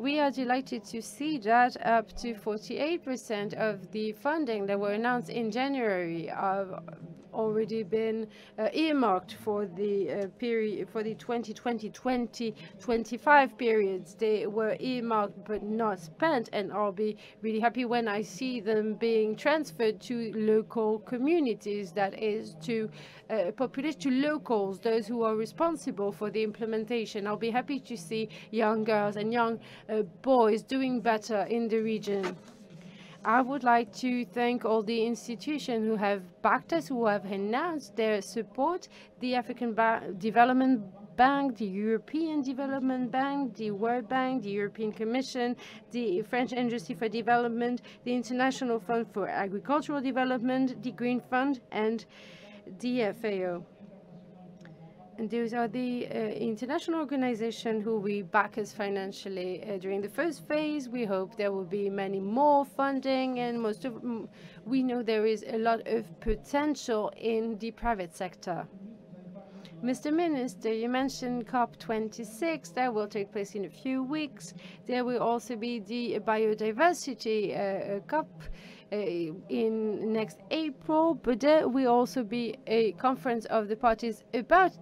We are delighted to see that up to 48% of the funding that were announced in January are already been uh, earmarked for the uh, period for the 2020-2025 periods. They were earmarked but not spent, and I'll be really happy when I see them being transferred to local communities. That is to uh, population, to locals, those who are responsible for the implementation. I'll be happy to see young girls and young boys doing better in the region. I would like to thank all the institutions who have backed us, who have announced their support, the African ba Development Bank, the European Development Bank, the World Bank, the European Commission, the French Agency for Development, the International Fund for Agricultural Development, the Green Fund, and the FAO. And those are the uh, international organizations who we back us financially uh, during the first phase. We hope there will be many more funding, and most of we know there is a lot of potential in the private sector. Mr. Minister, you mentioned COP26. That will take place in a few weeks. There will also be the biodiversity uh, uh COP Uh, in next April, but there will also be a conference of the parties about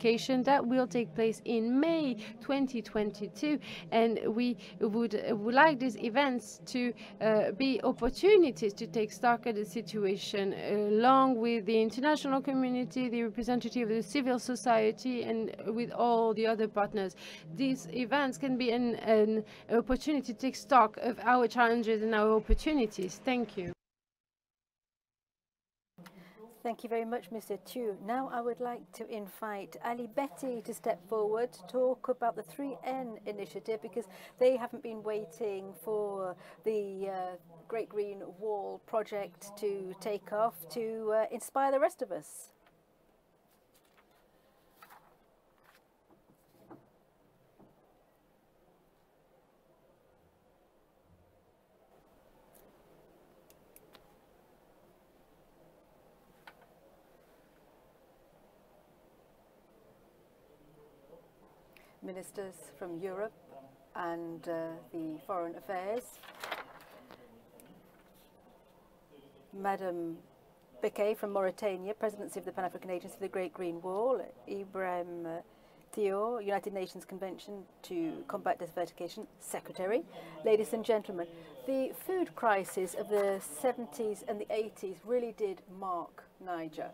that will take place in May 2022. And we would, would like these events to uh, be opportunities to take stock of the situation along with the international community, the representative of the civil society, and with all the other partners. These events can be an, an opportunity to take stock of our challenges and our opportunities. Thank you. Thank you very much, Mr. Thiaw. Now I would like to invite Ali Bety to step forward to talk about the 3N initiative because they haven't been waiting for the uh, Great Green Wall project to take off to uh, inspire the rest of us. Ministers from Europe and uh, the Foreign Affairs. Madam Bekaye from Mauritania, Presidency of the Pan-African Agency for the Great Green Wall, Ibrahim uh, Thiaw, United Nations Convention to Combat Desertification, Secretary. Ladies and gentlemen, the food crisis of the 70s and the 80s really did mark Niger.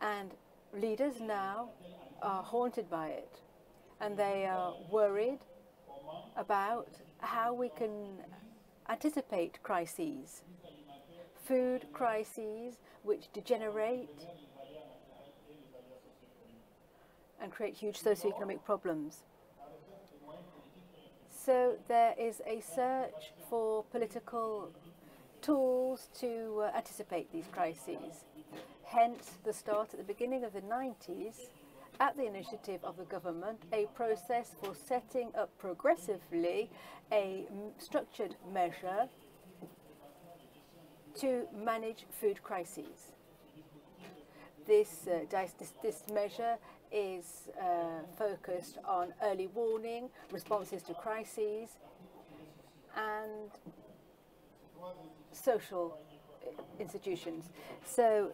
And leaders now are haunted by it and they are worried about how we can anticipate crises, food crises which degenerate and create huge socioeconomic problems. So there is a search for political tools to uh, anticipate these crises. Hence the start at the beginning of the 90s at the initiative of the government, a process for setting up progressively a structured measure to manage food crises. This, uh, this, this, measure is uh, focused on early warning, responses to crises, and social institutions. So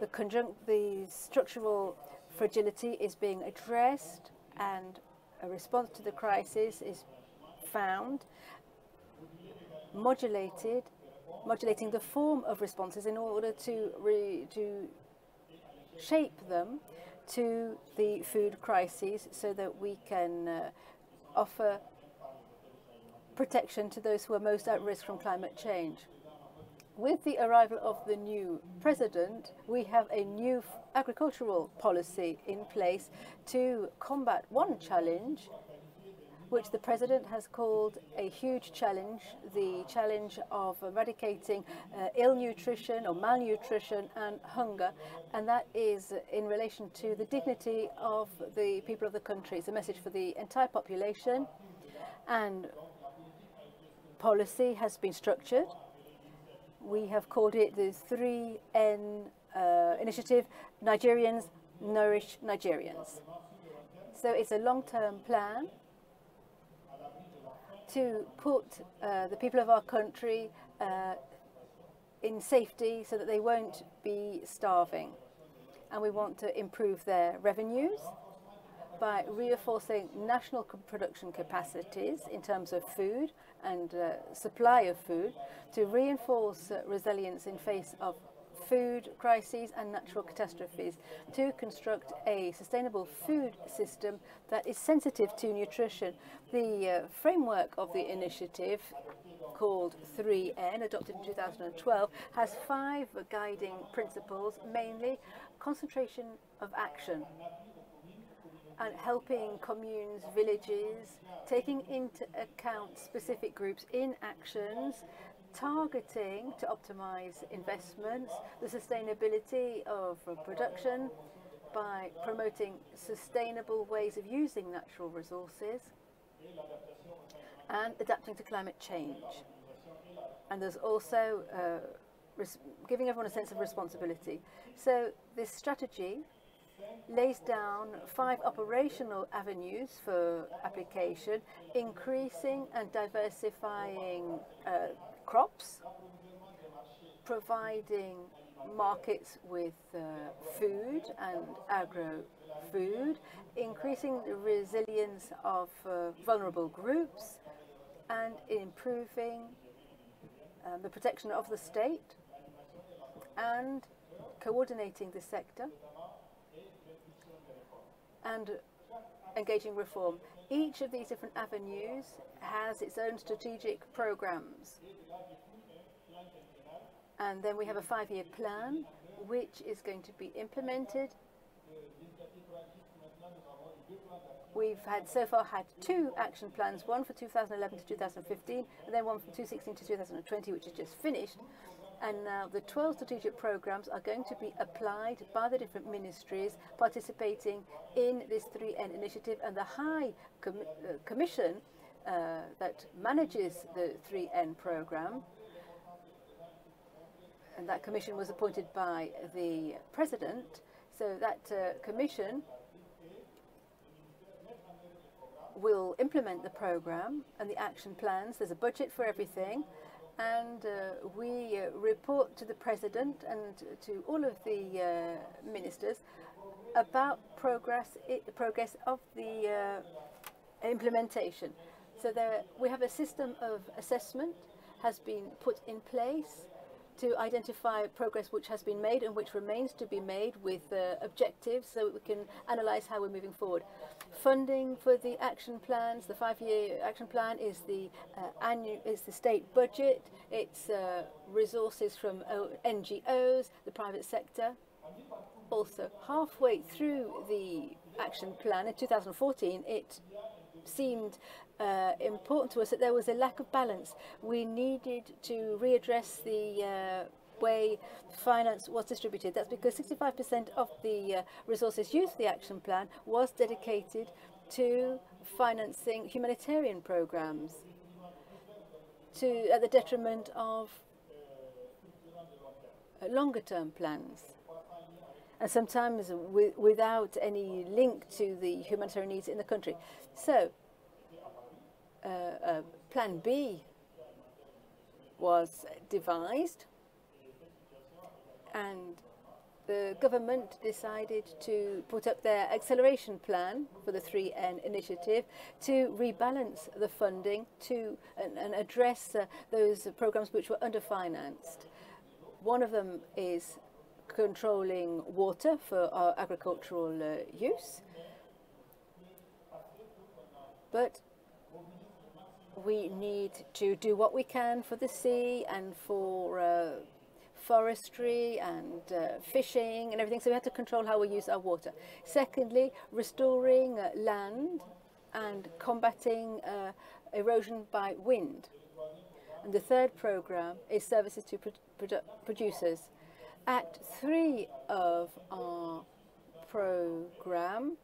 the, conjunct, the structural fragility is being addressed and a response to the crisis is found, modulated, modulating the form of responses in order to, re, to shape them to the food crises so that we can uh, offer protection to those who are most at risk from climate change. With the arrival of the new president, we have a new agricultural policy in place to combat one challenge which the president has called a huge challenge, the challenge of eradicating uh, ill nutrition or malnutrition and hunger, and that is in relation to the dignity of the people of the country. It's a message for the entire population, and policy has been structured. We have called it the 3N uh, initiative, Nigerians Nourish Nigerians. So it's a long-term plan to put uh, the people of our country uh, in safety so that they won't be starving. And we want to improve their revenues by reinforcing national production capacities in terms of food and uh, supply of food to reinforce uh, resilience in face of food crises and natural catastrophes to construct a sustainable food system that is sensitive to nutrition. The uh, framework of the initiative called 3N, adopted in 2012, has five guiding principles, mainly concentration of action and helping communes, villages, taking into account specific groups in actions targeting to optimize investments, the sustainability of production by promoting sustainable ways of using natural resources and adapting to climate change. And there's also uh, giving everyone a sense of responsibility. So this strategy lays down five operational avenues for application, increasing and diversifying uh, crops, providing markets with uh, food and agro-food, increasing the resilience of uh, vulnerable groups, and improving uh, the protection of the state, and coordinating the sector, and engaging reform. Each of these different avenues has its own strategic programs. And then we have a five-year plan, which is going to be implemented. We've had so far had two action plans, one for 2011 to 2015, and then one from 2016 to 2020, which is just finished. And now the 12 strategic programs are going to be applied by the different ministries participating in this 3N initiative and the High Com uh, Commission uh, that manages the 3N program and that commission was appointed by the president. So that uh, commission will implement the program and the action plans. There's a budget for everything. And uh, we uh, report to the president and to all of the uh, ministers about progress, progress of the uh, implementation. So there, we have a system of assessment has been put in place to identify progress which has been made and which remains to be made with uh, objectives so we can analyze how we're moving forward. Funding for the action plans, the five-year action plan is the uh, annual is the state budget, it's uh, resources from NGOs, the private sector. Also, halfway through the action plan in 2014, it seemed uh, important to us that there was a lack of balance. We needed to readdress the uh, way finance was distributed. That's because 65% of the uh, resources used for the action plan was dedicated to financing humanitarian programs to at the detriment of uh, longer term plans and sometimes without any link to the humanitarian needs in the country. So uh, uh, Plan B was devised and the government decided to put up their acceleration plan for the 3N initiative to rebalance the funding to and, and address uh, those programs which were underfinanced. One of them is controlling water for our agricultural uh, use. But we need to do what we can for the sea and for uh, forestry and uh, fishing and everything. So we have to control how we use our water. Secondly, restoring uh, land and combating uh, erosion by wind. And the third program is services to produ producers. At three of our program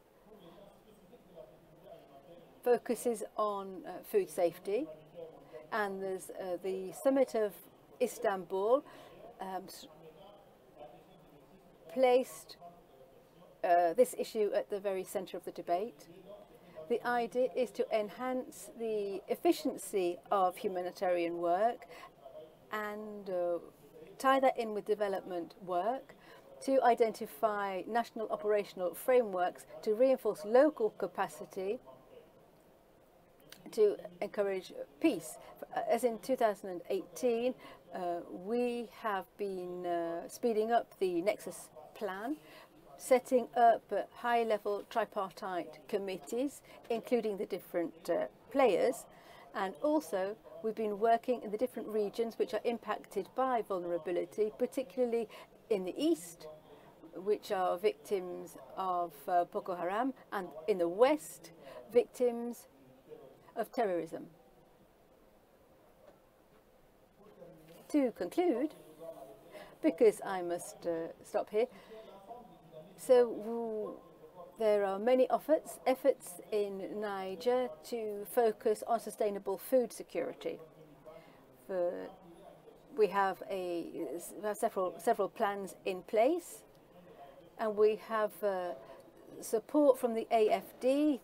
focuses on uh, food safety and there's uh, the summit of Istanbul um, placed uh, this issue at the very center of the debate. The idea is to enhance the efficiency of humanitarian work and uh, tie that in with development work to identify national operational frameworks to reinforce local capacity to encourage peace. As in 2018, uh, we have been uh, speeding up the Nexus plan, setting up uh, high-level tripartite committees, including the different uh, players, and also we've been working in the different regions which are impacted by vulnerability, particularly in the east, which are victims of uh, Boko Haram, and in the west, victims of terrorism. To conclude, because I must uh, stop here, so there are many efforts, efforts in Niger to focus on sustainable food security. For, we have a we have several several plans in place, and we have uh, support from the AFD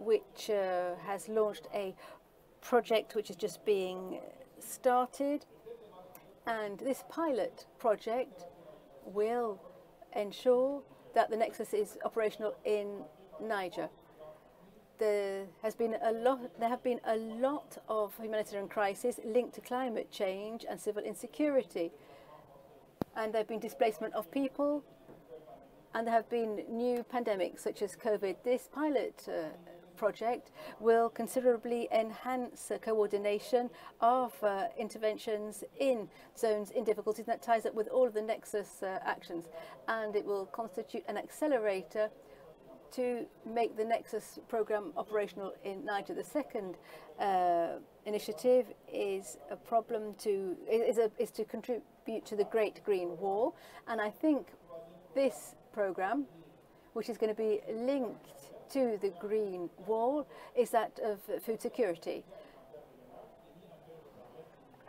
which uh, has launched a project which is just being started. And this pilot project will ensure that the Nexus is operational in Niger. There has been a lot. There have been a lot of humanitarian crises linked to climate change and civil insecurity, and there have been displacement of people, and there have been new pandemics such as COVID. This pilot uh, project will considerably enhance coordination of uh, interventions in zones in difficulties, and that ties up with all of the Nexus uh, actions. And it will constitute an accelerator to make the Nexus program operational in Niger. The second uh, initiative is a problem to is, a, is to contribute to the Great Green Wall, and I think this program, which is going to be linked to the Green Wall is that of food security.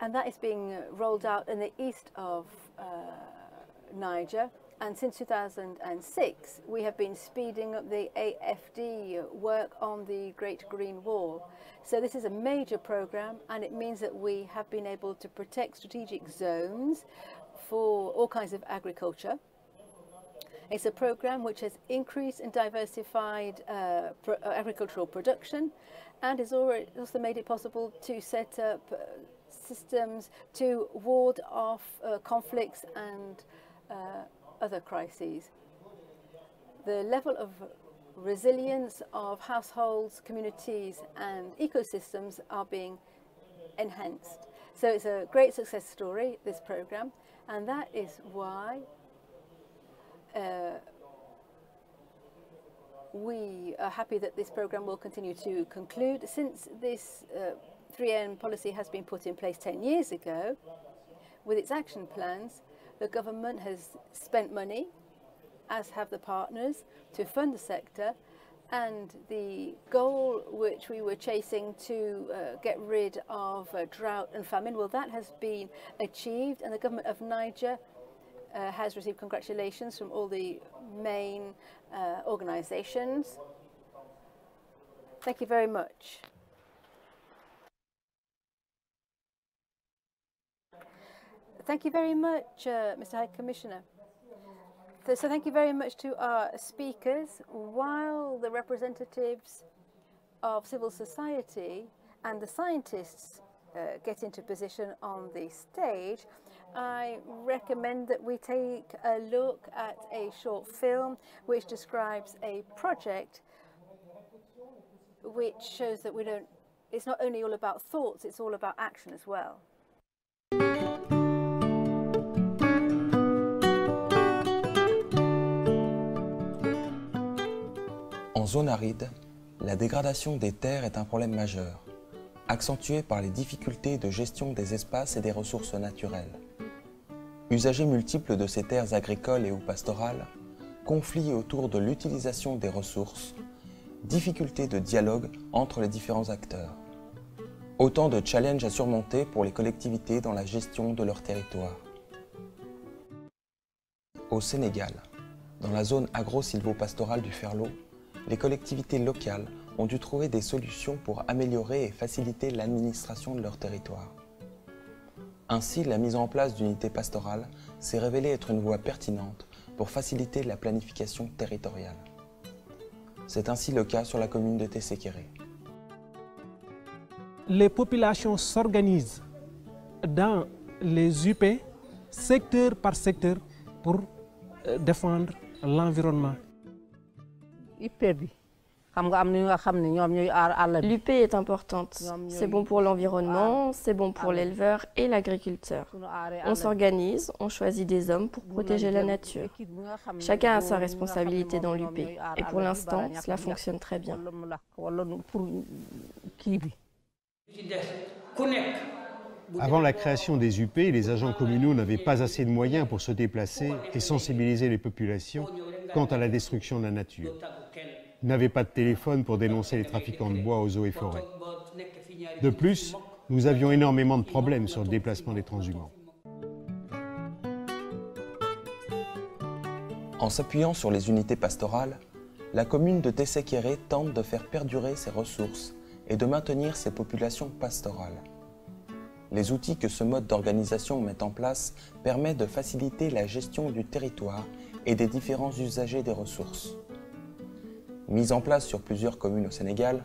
And that is being rolled out in the east of uh, Niger. And since 2006, we have been speeding up the AFD work on the Great Green Wall. So this is a major program, and it means that we have been able to protect strategic zones for all kinds of agriculture. It's a program which has increased and diversified uh, pro uh, agricultural production and has also made it possible to set up uh, systems to ward off uh, conflicts and uh, other crises. The level of resilience of households, communities and ecosystems are being enhanced. So it's a great success story, this program, and that is why we are happy that this program will continue to conclude. Since this uh, 3N policy has been put in place 10 years ago, with its action plans, the government has spent money, as have the partners, to fund the sector, and the goal which we were chasing to uh, get rid of uh, drought and famine, well, that has been achieved, and the government of Niger uh, has received congratulations from all the main uh, organizations. Thank you very much. Thank you very much, uh, Mr. High Commissioner. So, thank you very much to our speakers. While the representatives of civil society and the scientists uh, get into position on the stage, I recommend that we take a look at a short film which describes a project which shows that we don't it's not only all about thoughts, it's all about action as well. En zone aride, la dégradation des terres est un problème majeur, accentué par les difficultés de gestion des espaces et des ressources naturelles. Usagers multiples de ces terres agricoles et ou pastorales, conflits autour de l'utilisation des ressources, difficultés de dialogue entre les différents acteurs. Autant de challenges à surmonter pour les collectivités dans la gestion de leur territoire. Au Sénégal, dans la zone agro-silvopastorale du Ferlo, les collectivités locales ont dû trouver des solutions pour améliorer et faciliter l'administration de leur territoire. Ainsi, la mise en place d'unités pastorales s'est révélée être une voie pertinente pour faciliter la planification territoriale. C'est ainsi le cas sur la commune de Tessékéré. Les populations s'organisent dans les UP, secteur par secteur, pour euh, défendre l'environnement. L'UP est importante. C'est bon pour l'environnement, c'est bon pour l'éleveur et l'agriculteur. On s'organise, on choisit des hommes pour protéger la nature. Chacun a sa responsabilité dans l'UP. Et pour l'instant, cela fonctionne très bien. Avant la création des UP, les agents communaux n'avaient pas assez de moyens pour se déplacer et sensibiliser les populations quant à la destruction de la nature n'avait pas de téléphone pour dénoncer les trafiquants de bois aux eaux et forêts. De plus, nous avions énormément de problèmes sur le déplacement des transhumants. En s'appuyant sur les unités pastorales, la commune de Tessékéré tente de faire perdurer ses ressources et de maintenir ses populations pastorales. Les outils que ce mode d'organisation met en place permettent de faciliter la gestion du territoire et des différents usagers des ressources. Mis en place sur plusieurs communes au Sénégal,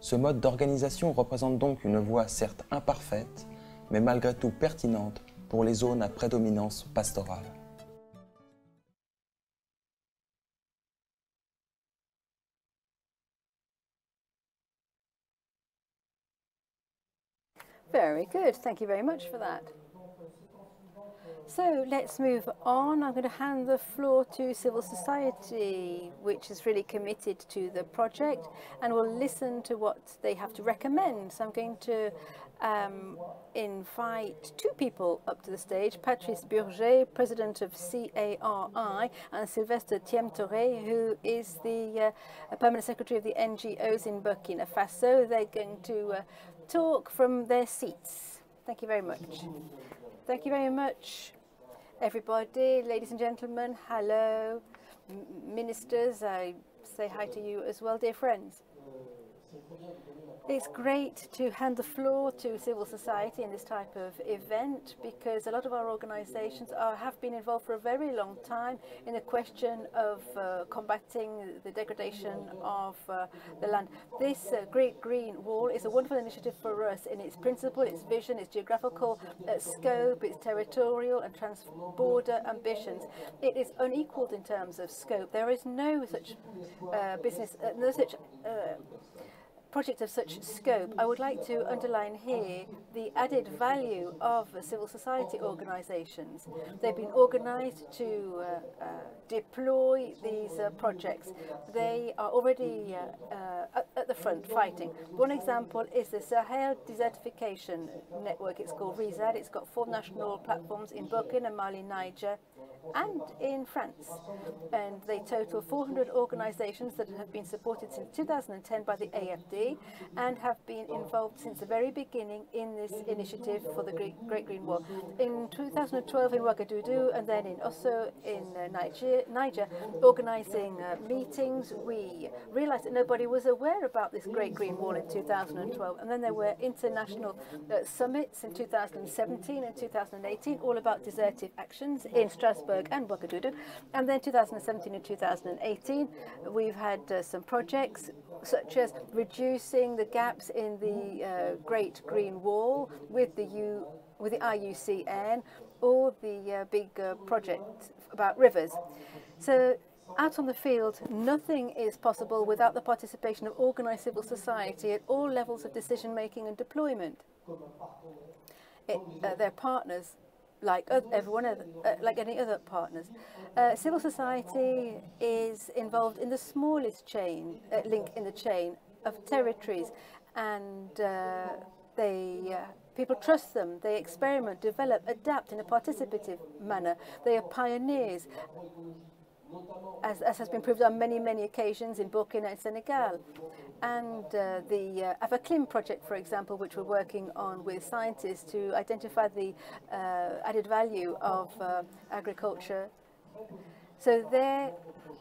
ce mode d'organisation représente donc une voie certes imparfaite, mais malgré tout pertinente pour les zones à prédominance pastorale. Very good. Thank you very much. So let's move on. I'm going to hand the floor to civil society, which is really committed to the project, and we'll listen to what they have to recommend. So I'm going to um, invite two people up to the stage, Patrice Burger, president of CARI, and Sylvester Thiemtoré, who is the uh, permanent secretary of the NGOs in Burkina Faso. They're going to uh, talk from their seats. Thank you very much. Thank you very much, everybody. Ladies and gentlemen, hello. Ministers, I say hi to you as well, dear friends. It's great to hand the floor to civil society in this type of event because a lot of our organizations are, have been involved for a very long time in the question of uh, combating the degradation of uh, the land. This uh, Great Green Wall is a wonderful initiative for us in its principle, its vision, its geographical uh, scope, its territorial and trans-border ambitions. It is unequaled in terms of scope. There is no such uh, business, uh, no such project of such scope, I would like to underline here the added value of civil society organisations. They've been organised to uh, uh, deploy these uh, projects. They are already uh, uh, at, at, the front fighting. One example is the Sahel Desertification Network. It's called ReSaD. It's got four national platforms in Burkina, Mali, Niger, and in France. And they total 400 organizations that have been supported since 2010 by the AFD and have been involved since the very beginning in this initiative for the Great Green Wall. In 2012 in Ouagadougou and then in Osso in uh, Niger, Niger, organizing uh, meetings, we realized that nobody was aware about this Great Green Wall in 2012. And then there were international uh, summits in 2017 and 2018, all about desertive actions in Strasbourg and Ouagadougou. And then 2017 and 2018, we've had uh, some projects such as reducing the gaps in the uh, Great Green Wall with the U with the IUCN or the uh, big uh, project about rivers. So out on the field, nothing is possible without the participation of organized civil society at all levels of decision making and deployment. It, uh, their partners, like everyone, uh, like any other partners. Uh, civil society is involved in the smallest chain, uh, link in the chain of territories, and uh, they uh, people trust them. They experiment, develop, adapt in a participative manner. They are pioneers as, as, has been proved on many, many occasions in Burkina and Senegal. And uh, the uh, Avaclim project, for example, which we're working on with scientists to identify the uh, added value of uh, agriculture. So their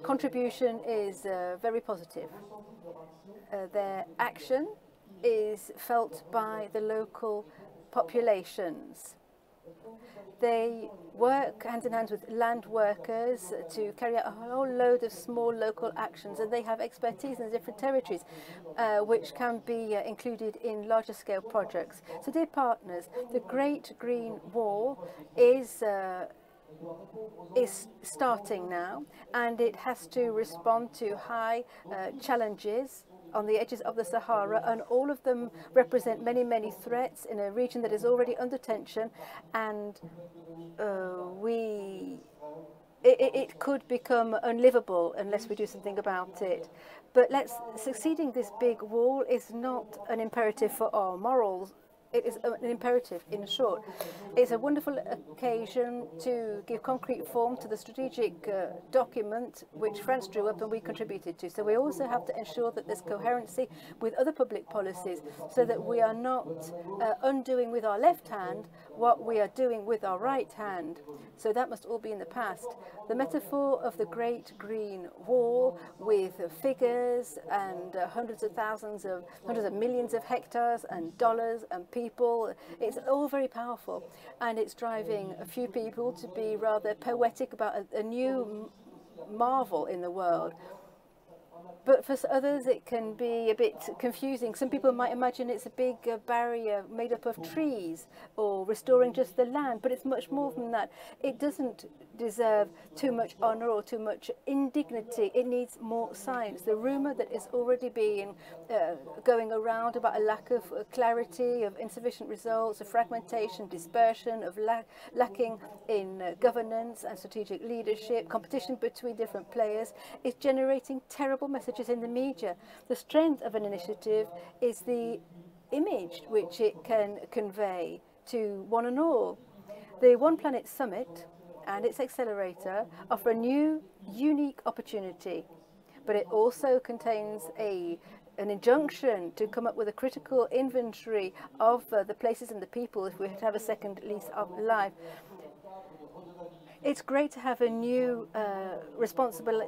contribution is uh, very positive. Uh, their action is felt by the local populations. They work hand in hand with land workers to carry out a whole load of small local actions, and they have expertise in the different territories, uh, which can be uh, included in larger scale projects. So, dear partners, the Great Green Wall is uh, is starting now, and it has to respond to high uh, challenges on the edges of the Sahara, and all of them represent many, many threats in a region that is already under tension, and uh, we it, it, could become unlivable unless we do something about it. But let's succeeding this big wall is not an imperative for our morals it is an imperative, in short. It's a wonderful occasion to give concrete form to the strategic uh, document which France drew up and we contributed to. So we also have to ensure that there's coherency with other public policies so that we are not uh, undoing with our left hand what we are doing with our right hand. So that must all be in the past. The metaphor of the Great Green Wall with figures and uh, hundreds of thousands of, hundreds of millions of hectares and dollars and people, it's all very powerful. And it's driving a few people to be rather poetic about a, a new marvel in the world but for others it can be a bit confusing. Some people might imagine it's a big uh, barrier made up of trees or restoring just the land, but it's much more than that. It doesn't deserve too much honor or too much indignity. It needs more science. The rumor that is already being uh, going around about a lack of uh, clarity, of insufficient results, of fragmentation, dispersion, of la lacking in uh, governance and strategic leadership, competition between different players, is generating terrible messages in the media. The strength of an initiative is the image which it can convey to one and all. The One Planet Summit and its accelerator offer a new, unique opportunity, but it also contains a an injunction to come up with a critical inventory of uh, the places and the people if we have a second lease of life. It's great to have a new uh, responsible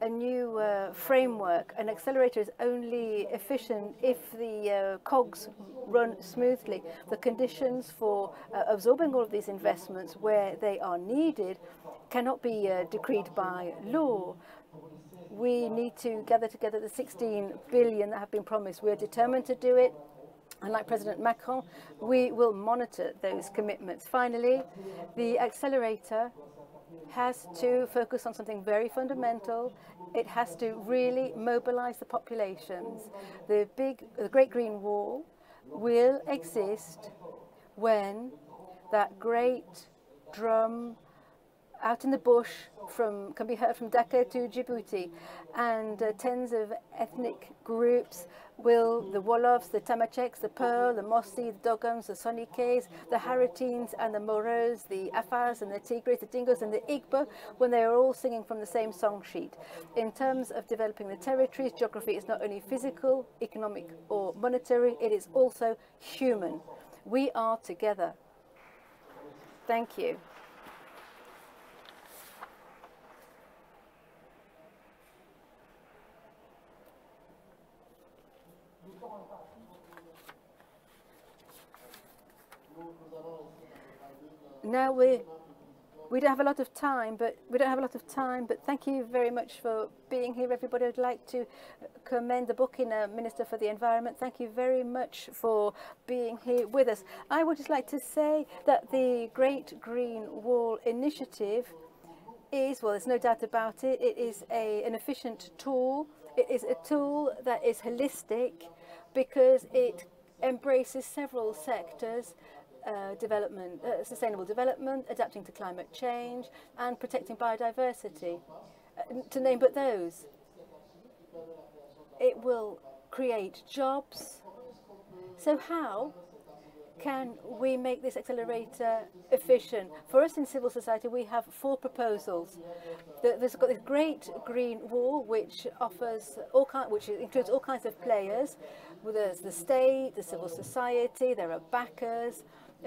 a new uh, framework. An accelerator is only efficient if the uh, cogs run smoothly. The conditions for uh, absorbing all of these investments where they are needed cannot be uh, decreed by law. We need to gather together the 16 billion that have been promised. We are determined to do it. And like President Macron, we will monitor those commitments. Finally, the accelerator has to focus on something very fundamental. It has to really mobilize the populations. The big, the Great Green Wall will exist when that great drum out in the bush from can be heard from Dakar to Djibouti, and uh, tens of ethnic groups will the Wolofs, the Tamasheks, the Pearl, the Mossi, the Dogons, the Sonikes, the Haratines and the Moros, the Afars and the Tigres, the Dingos and the Igbo, when they are all singing from the same song sheet. In terms of developing the territories, geography is not only physical, economic or monetary, it is also human. We are together. Thank you. Now we we don't have a lot of time, but we don't have a lot of time. But thank you very much for being here, everybody. I'd like to commend the book in Burkina uh, Minister for the Environment. Thank you very much for being here with us. I would just like to say that the Great Green Wall Initiative is, well, there's no doubt about it, it is a, an efficient tool. It is a tool that is holistic because it embraces several sectors uh, development, uh, sustainable development, adapting to climate change, and protecting biodiversity, uh, to name but those. It will create jobs. So how can we make this accelerator efficient? For us in civil society, we have four proposals. There's got this great green wall, which offers all kind, which includes all kinds of players. There's the state, the civil society, there are backers,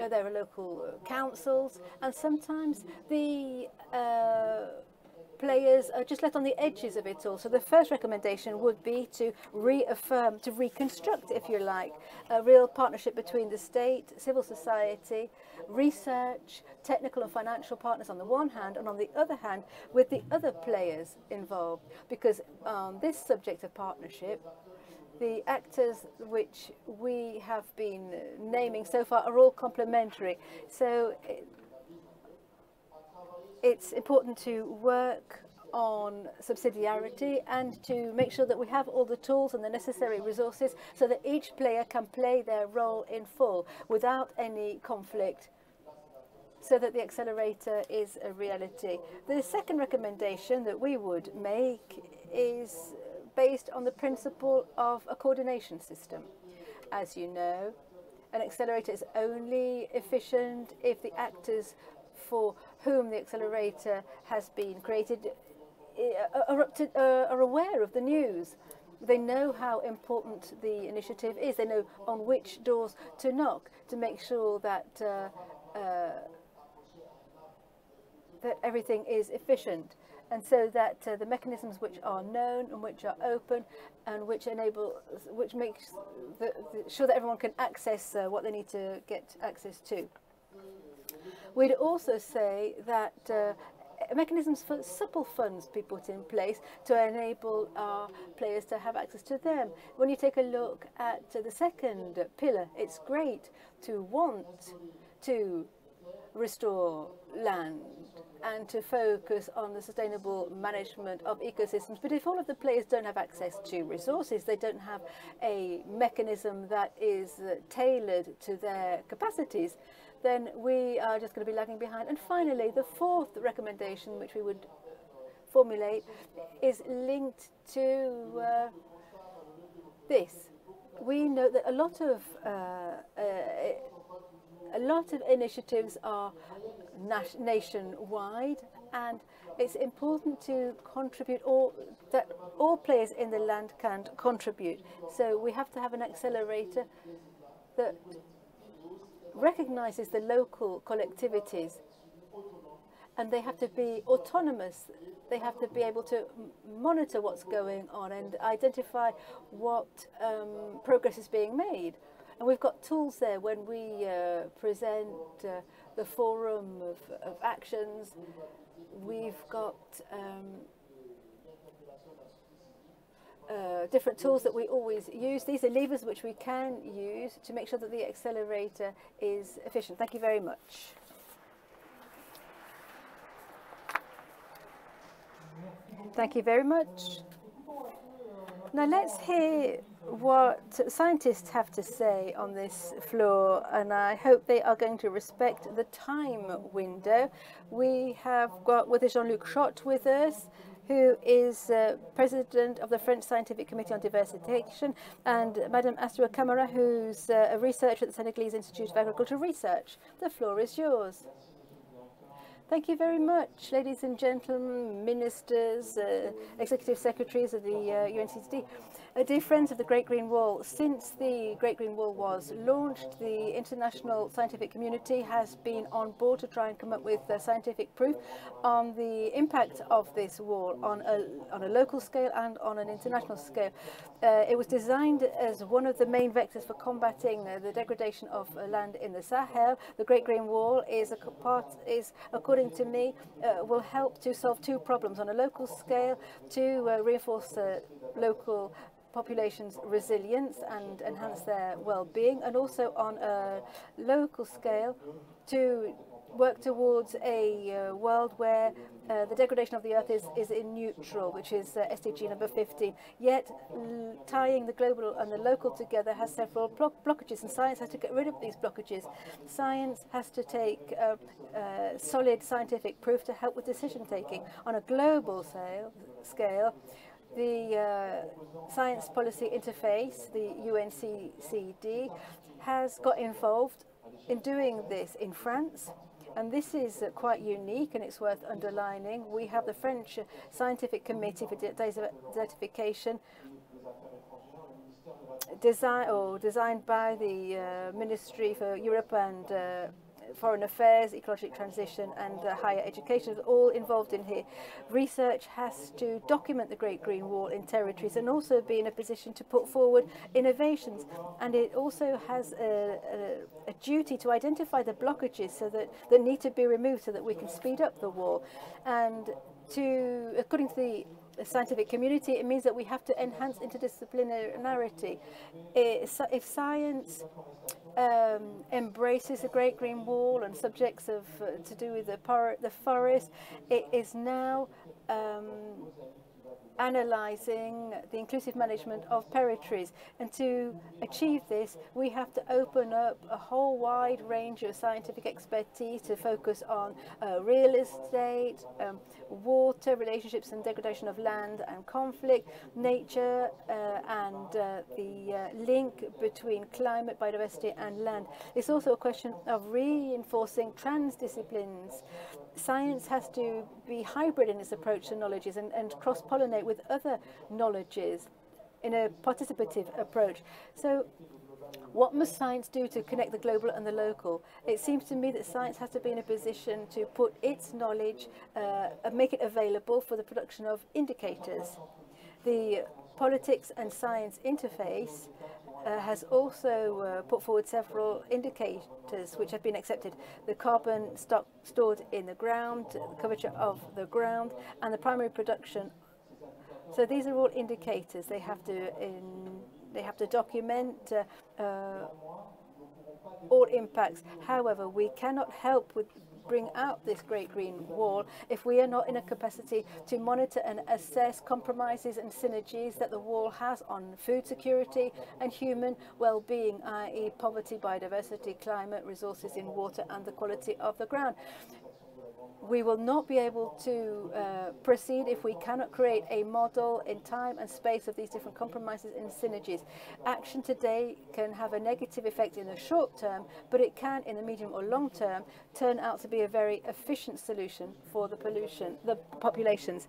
there are local councils, and sometimes the uh, players are just left on the edges of it all. So the first recommendation would be to reaffirm, to reconstruct, if you like, a real partnership between the state, civil society, research, technical and financial partners on the one hand, and on the other hand, with the other players involved. Because um, this subject of partnership, the actors which we have been naming so far are all complementary. So eh, it's important to work on subsidiarity and to make sure that we have all the tools and the necessary resources so that each player can play their role in full without any conflict so that the accelerator is a reality. The second recommendation that we would make is based on the principle of a coordination system. As you know, an accelerator is only efficient if the actors for whom the accelerator has been created eh, are, to, uh, are aware of the news. They know how important the initiative is. They know on which doors to knock to make sure that uh, uh, that everything is efficient and so that uh, the mechanisms which are known and which are open and which enable, which makes the, the, sure that everyone can access uh, what they need to get access to. We'd also say that uh, mechanisms for supple funds be put in place to enable our players to have access to them. When you take a look at the second pillar, it's great to want to restore land and to focus on the sustainable management of ecosystems. But if all of the players don't have access to resources, they don't have a mechanism that is uh, tailored to their capacities, then we are just going to be lagging behind. And finally, the fourth recommendation which we would formulate is linked to uh, this. We know that a lot of uh, uh, a lot of initiatives are nationwide and it's important to contribute all that all players in the land can contribute. So we have to have an accelerator that recognizes the local collectivities and they have to be autonomous. They have to be able to monitor what's going on and identify what um, progress is being made. And we've got tools there when we uh, present uh, the forum of, of, actions. We've got um, uh, different tools that we always use. These are levers which we can use to make sure that the accelerator is efficient. Thank you very much. Thank you very much. Now let's hear what scientists have to say on this floor, and I hope they are going to respect the time window. We have got with Jean-Luc Chotte with us, who is uh, president of the French Scientific Committee on Desertification, and Madame Astou Camara, who's uh, a researcher at the Senegalese Institute of Agricultural Research. The floor is yours. Thank you very much, ladies and gentlemen, ministers, uh, executive secretaries of the uh, UNCCD. Uh, dear friends of the Great Green Wall, since the Great Green Wall was launched, the international scientific community has been on board to try and come up with uh, scientific proof on the impact of this wall on a, on a local scale and on an international scale. Uh, it was designed as one of the main vectors for combating uh, the degradation of uh, land in the Sahel. The Great Green Wall is a part, is, according to me, uh, will help to solve two problems on a local scale to reinforce the local population's resilience and enhance their well-being, and also on a local scale to work towards a uh, world where uh, the degradation of the earth is, is in neutral, which is uh, SDG number 15. Yet, tying the global and the local together has several blockages, and science has to get rid of these blockages. Science has to take uh, solid scientific proof to help with decision taking. On a global sale, scale, the uh, Science Policy Interface, the UNCCD, has got involved in doing this in France, and this is uh, quite unique and it's worth underlining. We have the French Scientific Committee for Desertification design or designed by the uh, Ministry for Europe and uh, foreign affairs, ecological transition and uh, higher education are all involved in here. Research has to document the Great Green Wall in territories and also be in a position to put forward innovations. And it also has a, a, a duty to identify the blockages so that, that need to be removed so that we can speed up the wall. And to, according to the scientific community, it means that we have to enhance interdisciplinarity. If science um, embraces the Great Green Wall and subjects of uh, to do with the, the forest, it is now um, analysing the inclusive management of territories. And to achieve this, we have to open up a whole wide range of scientific expertise to focus on uh, real estate, um, water, relationships and degradation of land and conflict, nature uh, and uh, the uh, link between climate, biodiversity and land. It's also a question of reinforcing transdisciplines science has to be hybrid in its approach to knowledges and, and cross-pollinate with other knowledges in a participative approach. So what must science do to connect the global and the local? It seems to me that science has to be in a position to put its knowledge uh, and make it available for the production of indicators. The politics and science interface uh, has also uh, put forward several indicators which have been accepted. The carbon stock stored in the ground, the curvature of the ground, and the primary production. So these are all indicators. They have to in, they have to document uh, uh all impacts. However, we cannot help with bring out this Great Green Wall if we are not in a capacity to monitor and assess compromises and synergies that the wall has on food security and human well-being, i.e. poverty, biodiversity, climate, resources in water and the quality of the ground we will not be able to uh, proceed if we cannot create a model in time and space of these different compromises and synergies. Action today can have a negative effect in the short term, but it can, in the medium or long term, turn out to be a very efficient solution for the pollution, the populations.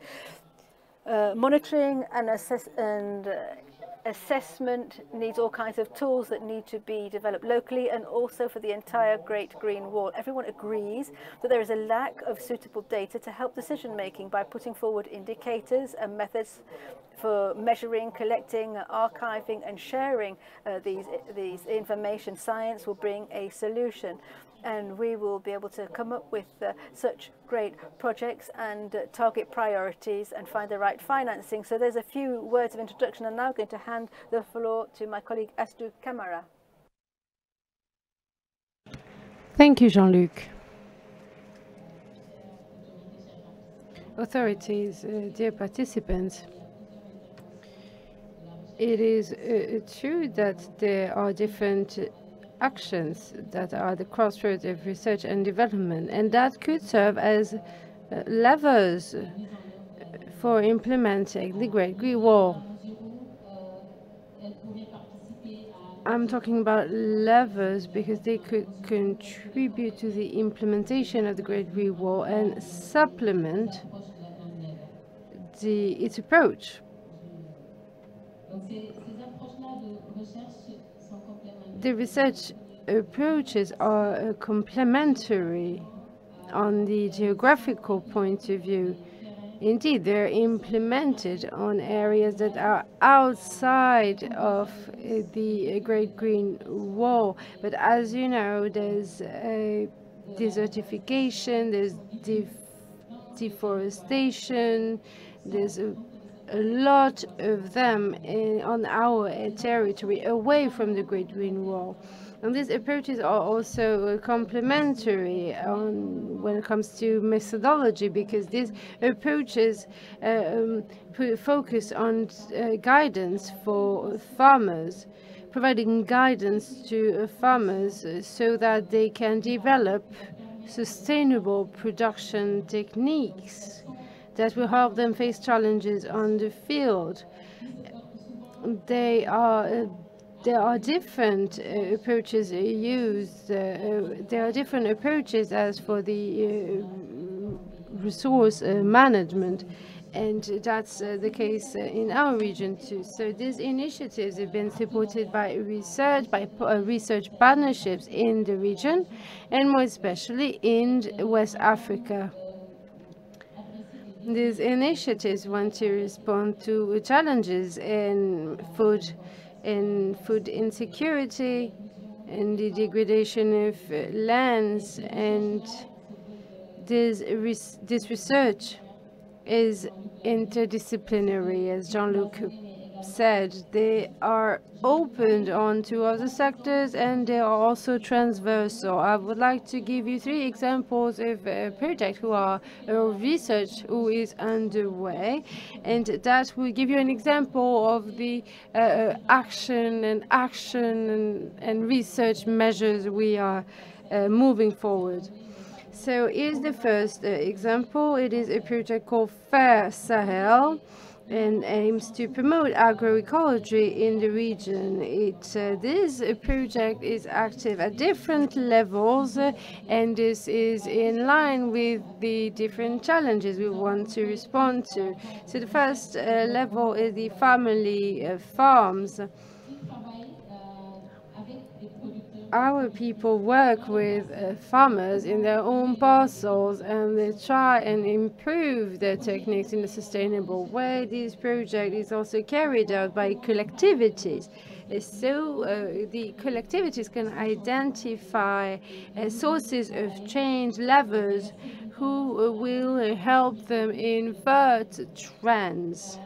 Uh, monitoring and assess and uh, assessment needs all kinds of tools that need to be developed locally and also for the entire Great Green Wall. Everyone agrees that there is a lack of suitable data to help decision making by putting forward indicators and methods for measuring, collecting, archiving and sharing uh, these, these information. Science will bring a solution and we will be able to come up with uh, such great projects and uh, target priorities and find the right financing. So there's a few words of introduction. I'm now going to hand the floor to my colleague Astou Camara. Thank you, Jean-Luc. Authorities, uh, dear participants, it is uh, true that there are different actions that are the crossroads of research and development, and that could serve as uh, levers for implementing the Great Green Wall. I'm talking about levers because they could contribute to the implementation of the Great Green Wall and supplement the, its approach the research approaches are uh, complementary on the geographical point of view. Indeed, they're implemented on areas that are outside of uh, the Great Green Wall. But as you know, there's desertification, there's def deforestation, there's a lot of them in, on our territory away from the Great Green Wall. And these approaches are also complementary on, when it comes to methodology because these approaches um, focus on uh, guidance for farmers, providing guidance to farmers so that they can develop sustainable production techniques that will help them face challenges on the field. They are uh, there are different uh, approaches used. Uh, uh, there are different approaches as for the uh, resource uh, management, and that's uh, the case in our region too. So these initiatives have been supported by research, by research partnerships in the region, and more especially in West Africa. These initiatives want to respond to challenges in food in food insecurity and the degradation of lands and this, this research is interdisciplinary as Jean-Luc said, they are opened onto other sectors and they are also transversal. I would like to give you three examples of a project who are or research who is underway and that will give you an example of the uh, uh action and action and, and research measures we are uh, moving forward. So here's the first uh, example. It is a project called Fair Sahel and aims to promote agroecology in the region. It, uh, this project is active at different levels uh, and this is in line with the different challenges we want to respond to. So the first uh, level is the family uh, farms our people work with uh, farmers in their own parcels and they try and improve their techniques in a sustainable way. This project is also carried out by collectivities. Uh, so uh, the collectivities can identify uh, sources of change levers who uh, will help them invert trends.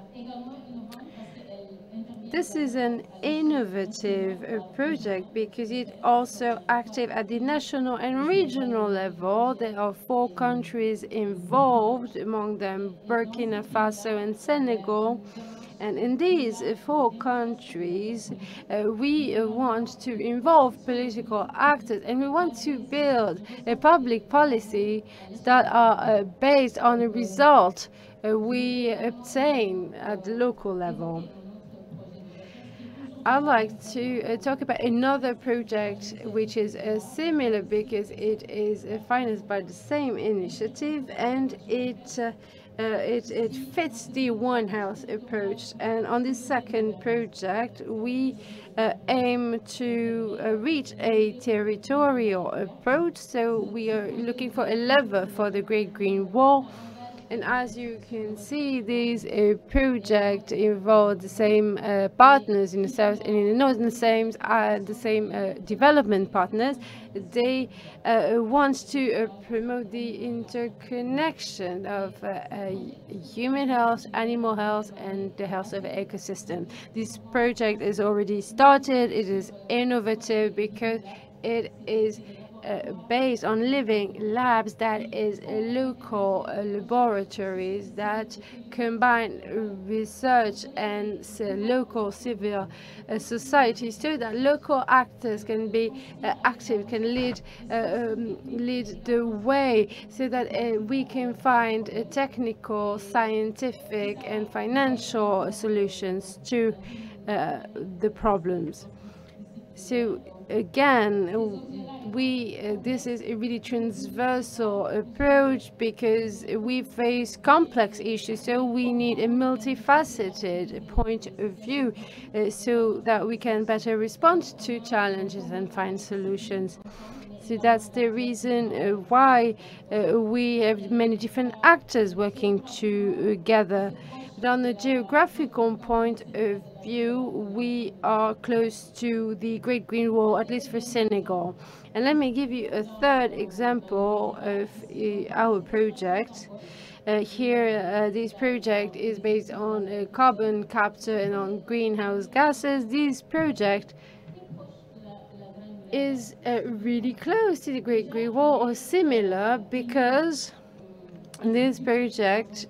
This is an innovative uh, project because it's also active at the national and regional level. There are four countries involved, among them Burkina Faso and Senegal. And in these four countries, uh, we uh, want to involve political actors and we want to build a public policy that are uh, based on the result uh, we obtain at the local level. I'd like to uh, talk about another project which is uh, similar because it is uh, financed by the same initiative and it, uh, uh, it, it fits the One Health approach. And on this second project, we uh, aim to reach a territorial approach. So we are looking for a lever for the Great Green Wall and as you can see, this uh, project involved the same uh, partners in the south and in the north, and the same, uh, the same uh, development partners. They uh, want to uh, promote the interconnection of human health, animal health, and the health of the ecosystem. This project is already started. It is innovative because it is uh, based on living labs that is local uh, laboratories that combine research and local civil uh, society so that local actors can be uh, active, can lead uh, um, lead the way so that we can find technical, scientific and financial solutions to the problems. So again, we uh, this is a really transversal approach because we face complex issues, so we need a multifaceted point of view uh, so that we can better respond to challenges and find solutions. So that's the reason uh, why uh, we have many different actors working together. On the geographical point of view, we are close to the Great Green Wall, at least for Senegal. And let me give you a third example of uh, our project. Uh, here, uh, this project is based on uh, carbon capture and on greenhouse gases. This project is uh, really close to the Great Green Wall or similar because this project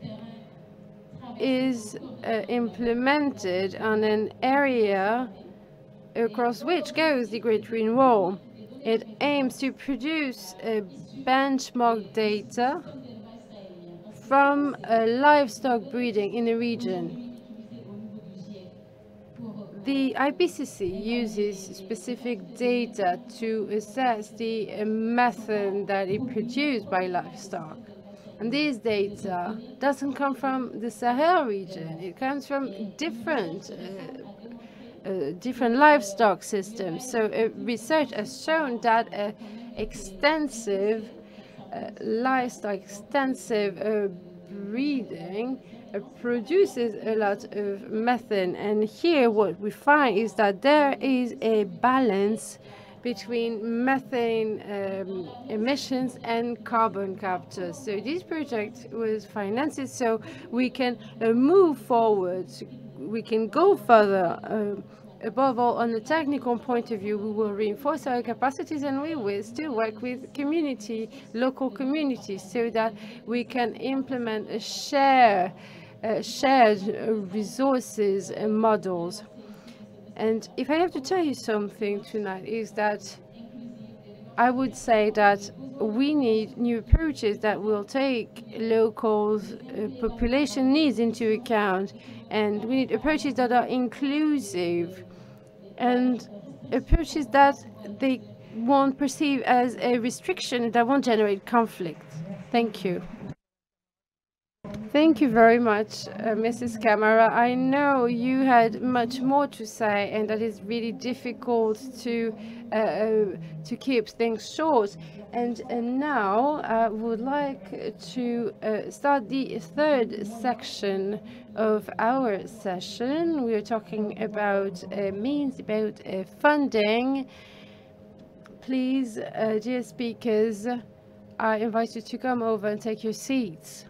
is uh, implemented on an area across which goes the Great Green Wall. It aims to produce uh, benchmark data from uh, livestock breeding in the region. The IPCC uses specific data to assess the uh, methane that is produced by livestock. And this data doesn't come from the Sahel region. It comes from different uh, uh, different livestock systems. So uh, research has shown that uh, extensive uh, livestock, extensive uh, breeding produces a lot of methane. And here what we find is that there is a balance between methane um, emissions and carbon capture. So this project was financed so we can uh, move forward, we can go further. Uh, above all, on the technical point of view, we will reinforce our capacities and we will still work with community, local communities, so that we can implement a share uh, shared resources and models. And if I have to tell you something tonight is that I would say that we need new approaches that will take local uh, population needs into account and we need approaches that are inclusive and approaches that they won't perceive as a restriction that won't generate conflict. Thank you. Thank you very much, uh, Mrs. Camara. I know you had much more to say, and that is really difficult to uh, uh to keep things short. And, and now I would like to uh, start the third section of our session. We are talking about uh, means, about uh, funding. Please, dear speakers, I invite you to come over and take your seats.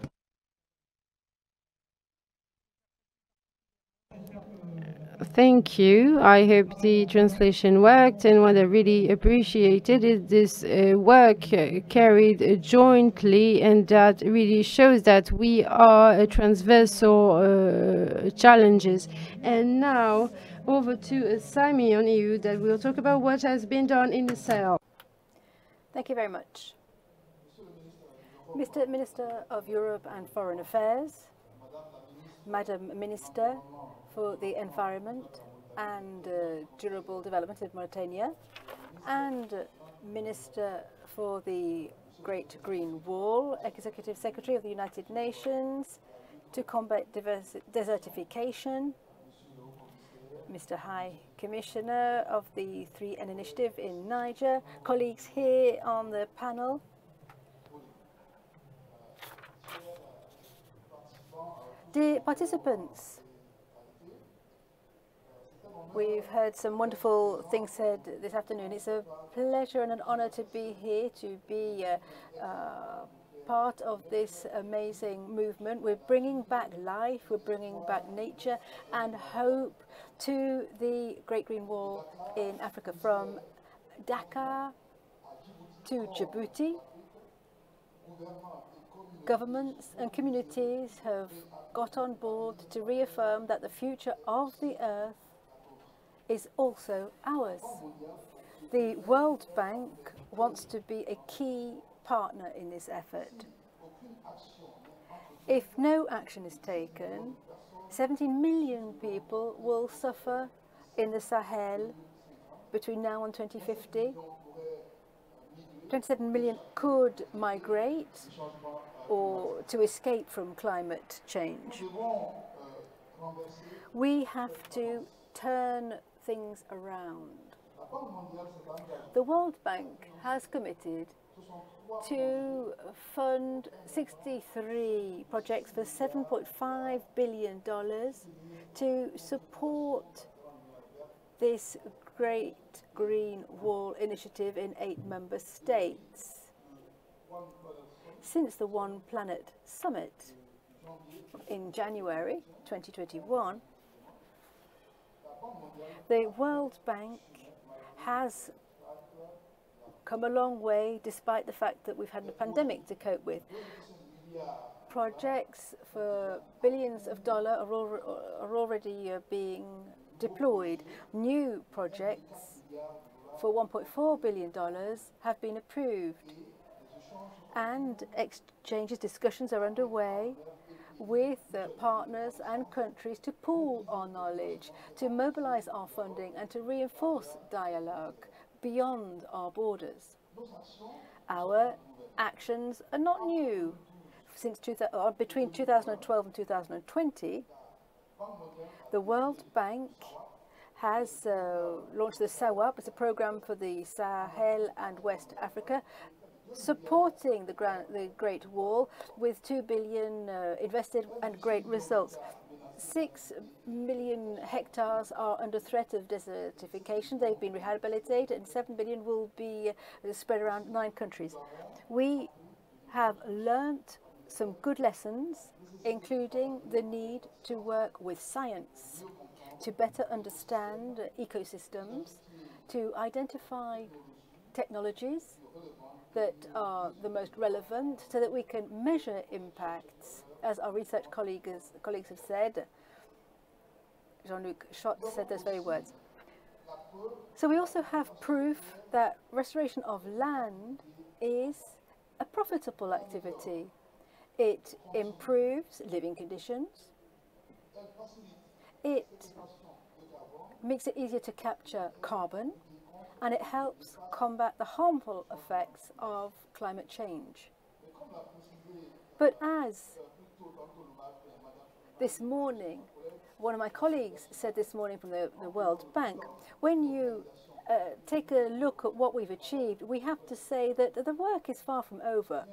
Thank you. I hope the translation worked. And what I really appreciated is this uh, work uh, carried jointly, and that really shows that we are transversal uh, challenges. And now over to Simeon Ehui that will talk about what has been done in the Sahel. Thank you very much. Mr. Minister of Europe and Foreign Affairs, Madam Minister, for the environment and uh, durable development of Mauritania and Minister for the Great Green Wall, Executive Secretary of the United Nations to combat desertification, Mr. High Commissioner of the 3N Initiative in Niger, colleagues here on the panel, Dear participants, We've heard some wonderful things said this afternoon. It's a pleasure and an honor to be here, to be uh, uh, part of this amazing movement. We're bringing back life, we're bringing back nature and hope to the Great Green Wall in Africa from Dakar to Djibouti. Governments and communities have got on board to reaffirm that the future of the earth is also ours. The World Bank wants to be a key partner in this effort. If no action is taken, 17 million people will suffer in the Sahel between now and 2050. 27 million could migrate or to escape from climate change. We have to turn things around. The World Bank has committed to fund 63 projects for $7.5 billion to support this Great Green Wall initiative in eight member states. Since the One Planet Summit in January 2021, the World Bank has come a long way despite the fact that we've had a pandemic to cope with. Projects for billions of dollars are, al are already uh, being deployed. New projects for $1.4 billion have been approved. And exchanges, discussions are underway with uh, partners and countries to pool our knowledge, to mobilize our funding and to reinforce dialogue beyond our borders. Our actions are not new. Since two, uh, between 2012 and 2020, the World Bank has uh, launched the SAWAP, it's a program for the Sahel and West Africa, supporting the, the Great Wall with 2 billion uh, invested and great results. 6 million hectares are under threat of desertification. They've been rehabilitated and 7 billion will be uh, spread around nine countries. We have learnt some good lessons, including the need to work with science to better understand ecosystems, to identify technologies that are the most relevant so that we can measure impacts. As our research colleagues, colleagues have said, Jean-Luc Chotte said those very words. So we also have proof that restoration of land is a profitable activity. It improves living conditions. It makes it easier to capture carbon and it helps combat the harmful effects of climate change. But as this morning, one of my colleagues said this morning from the, the World Bank, when you uh, take a look at what we've achieved, we have to say that the work is far from over.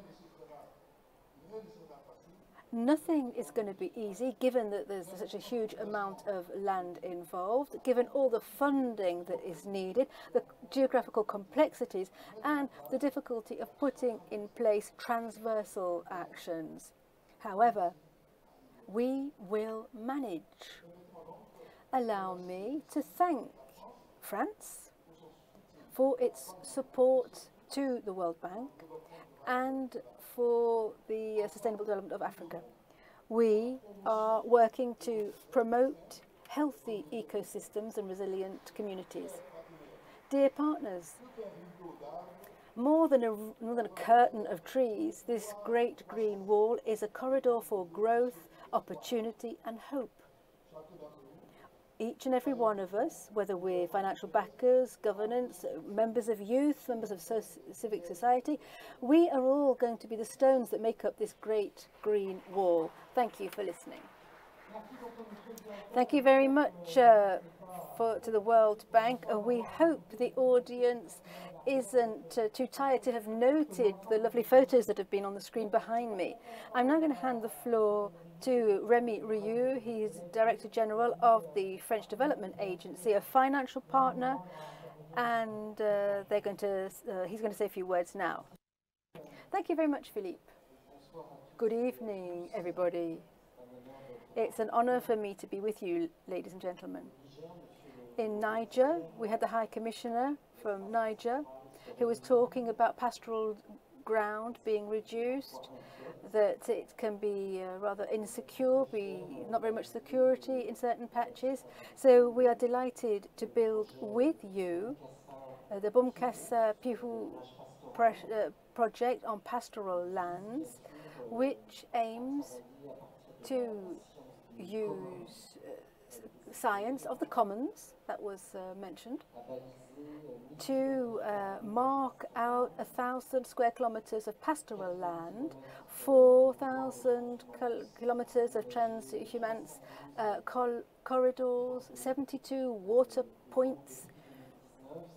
Nothing is going to be easy given that there's such a huge amount of land involved, given all the funding that is needed, the geographical complexities and the difficulty of putting in place transversal actions. However, we will manage. Allow me to thank France for its support to the World Bank and for the uh, sustainable development of Africa. We are working to promote healthy ecosystems and resilient communities. Dear partners, more than a, more than a curtain of trees, this great green wall is a corridor for growth, opportunity and hope each and every one of us, whether we're financial backers, governance, members of youth, members of so civic society, we are all going to be the stones that make up this great green wall. Thank you for listening. Thank you very much uh, for, to the World Bank. Uh, we hope the audience isn't uh, too tired to have noted the lovely photos that have been on the screen behind me. I'm now going to hand the floor to Remy Rioux. He's Director General of the French Development Agency, a financial partner, and uh, they're going to, uh, he's going to say a few words now. Thank you very much, Philippe. Good evening, everybody. It's an honor for me to be with you, ladies and gentlemen. In Niger, we had the High Commissioner from Niger who was talking about pastoral ground being reduced, that it can be uh, rather insecure, be not very much security in certain patches. So we are delighted to build with you uh, the Bumkasa Pihu uh, project on pastoral lands, which aims to use uh, science of the commons that was uh, mentioned to uh, mark out a thousand square kilometers of pastoral land, 4,000 kilometers of transhumance uh, corridors, 72 water points.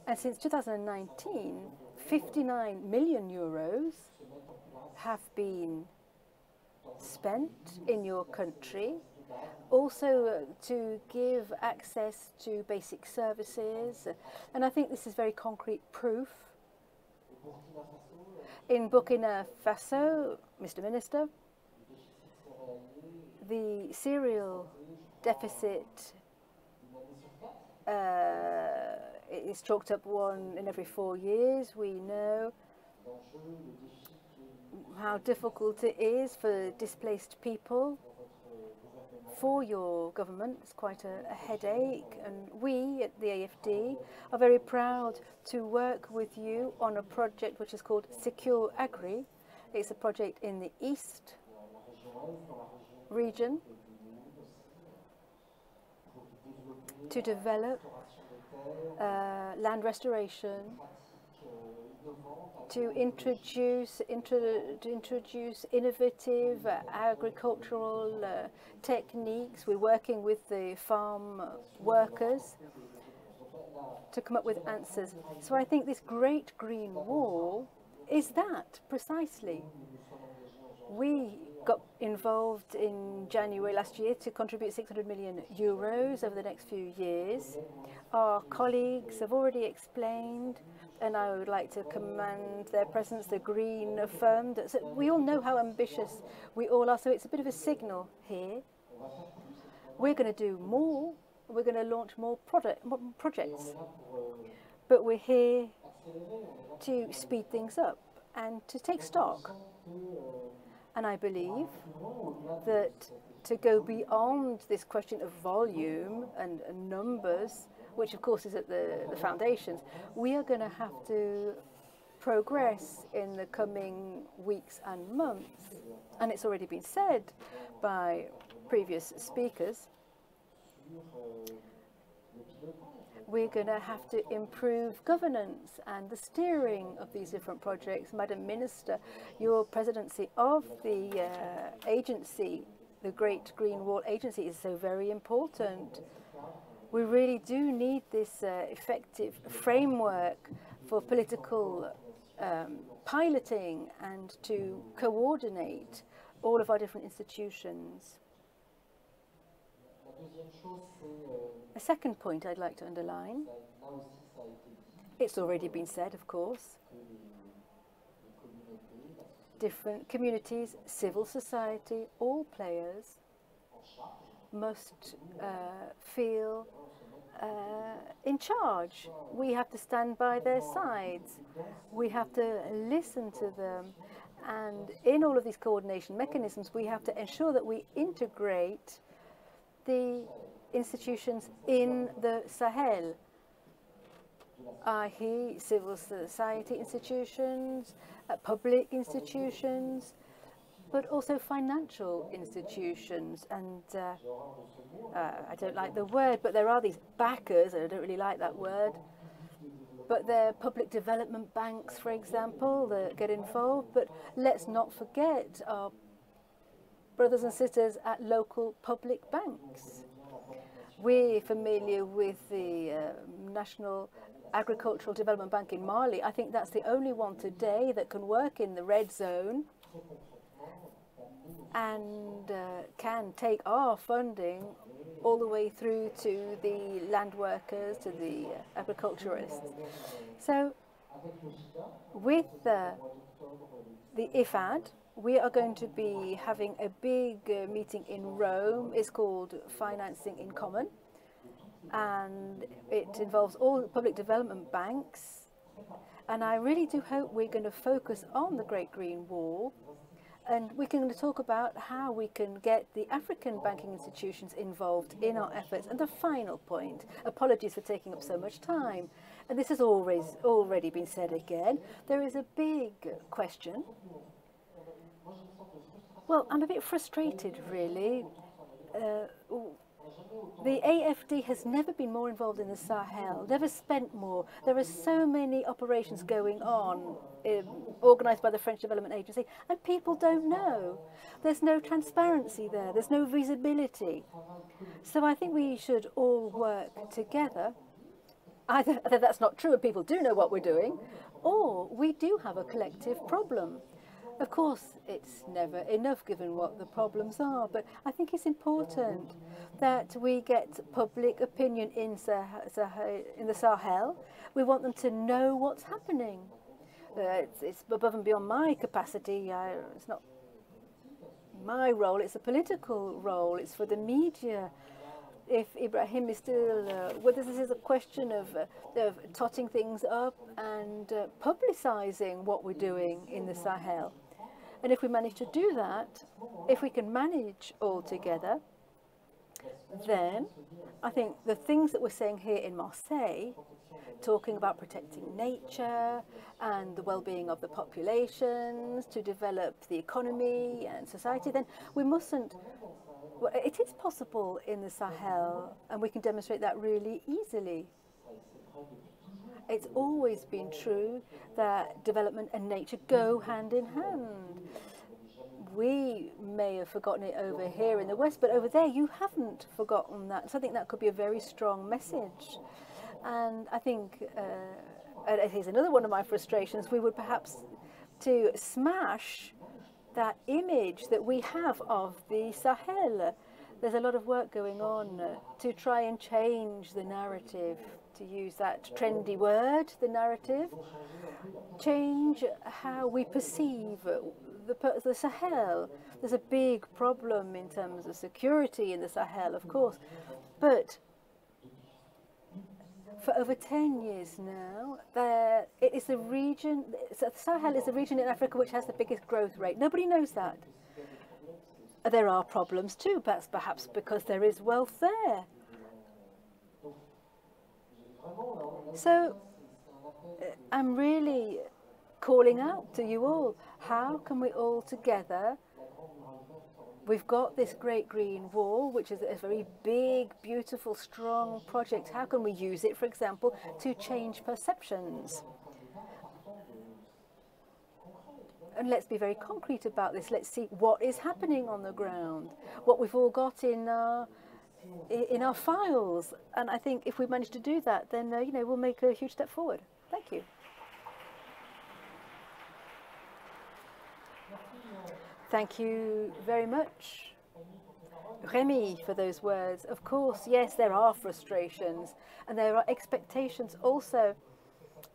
And since 2019, 59 million euros have been spent in your country also uh, to give access to basic services. And I think this is very concrete proof. In Burkina Faso, Mr. Minister, the cereal deficit uh, it's chalked up one in every four years. We know how difficult it is for displaced people for your government. It's quite a, a, headache, and we at the AFD are very proud to work with you on a project which is called Secure Agri. It's a project in the east region to develop uh, land restoration to introduce, intro, to introduce innovative uh, agricultural uh, techniques. We're working with the farm workers to come up with answers. So I think this great green wall is that precisely. We got involved in January last year to contribute 600 million euros over the next few years. Our colleagues have already explained and I would like to commend their presence. The Green affirmed so we all know how ambitious we all are, so it's a bit of a signal here. We're going to do more. We're going to launch more product, more projects. But we're here to speed things up and to take stock. And I believe that to go beyond this question of volume and numbers, which of course is at the, the foundations, we are going to have to progress in the coming weeks and months. And it's already been said by previous speakers. We're going to have to improve governance and the steering of these different projects. Madam Minister, your presidency of the uh, agency, the Great Green Wall Agency, is so very important we really do need this uh, effective framework for political um, piloting and to coordinate all of our different institutions. A second point I'd like to underline, it's already been said, of course, different communities, civil society, all players must uh, feel uh, in charge. We have to stand by their sides. We have to listen to them. And in all of these coordination mechanisms, we have to ensure that we integrate the institutions in the Sahel, i.e. civil society institutions, uh, public institutions, but also financial institutions. And uh, uh, I don't like the word, but there are these backers, and I don't really like that word. But they're public development banks, for example, that get involved. But let's not forget our brothers and sisters at local public banks. We're familiar with the uh, National Agricultural Development Bank in Mali. I think that's the only one today that can work in the red zone and uh, can take our funding all the way through to the land workers, to the agriculturists. So with uh, the IFAD, we are going to be having a big uh, meeting in Rome. It's called Financing in Common. And it involves all public development banks. And I really do hope we're going to focus on the Great Green Wall and we can talk about how we can get the African banking institutions involved in our efforts. And the final point, apologies for taking up so much time, and this has always already been said again, there is a big question. Well, I'm a bit frustrated, really. Uh, the AFD has never been more involved in the Sahel, never spent more. There are so many operations going on, um, organised by the French Development Agency, and people don't know. There's no transparency there, there's no visibility. So I think we should all work together. Either [laughs] that's not true and people do know what we're doing, or we do have a collective problem. Of course, it's never enough given what the problems are, but I think it's important that we get public opinion in, Sah in the Sahel. We want them to know what's happening. Uh, it's, it's, above and beyond my capacity. I, it's not my role, it's a political role. It's for the media if Ibrahim is still, uh, whether this is a question of, uh, of totting things up and uh, publicizing what we're doing in the Sahel. And if we manage to do that, if we can manage all together, then I think the things that we're saying here in Marseille, talking about protecting nature and the well-being of the populations, to develop the economy and society, then we mustn't well, it is possible in the Sahel, and we can demonstrate that really easily. It's always been true that development and nature go hand in hand. We may have forgotten it over here in the West, but over there you haven't forgotten that. So I think that could be a very strong message. And I think, uh, here's another one of my frustrations, we would perhaps to smash that image that we have of the Sahel. There's a lot of work going on to try and change the narrative, to use that trendy word, the narrative, change how we perceive the, the Sahel. There's a big problem in terms of security in the Sahel, of course, but for over 10 years now. There, it is the region, so Sahel is the region in Africa which has the biggest growth rate. Nobody knows that. There are problems too, perhaps, perhaps because there is wealth there. So uh, I'm really calling out to you all. How can we all together We've got this Great Green Wall, which is a very big, beautiful, strong project. How can we use it, for example, to change perceptions? And let's be very concrete about this. Let's see what is happening on the ground, what we've all got in our, in our files. And I think if we manage to do that, then, uh, you know, we'll make a huge step forward. Thank you. Thank you very much, Remy, for those words. Of course, yes, there are frustrations and there are expectations also.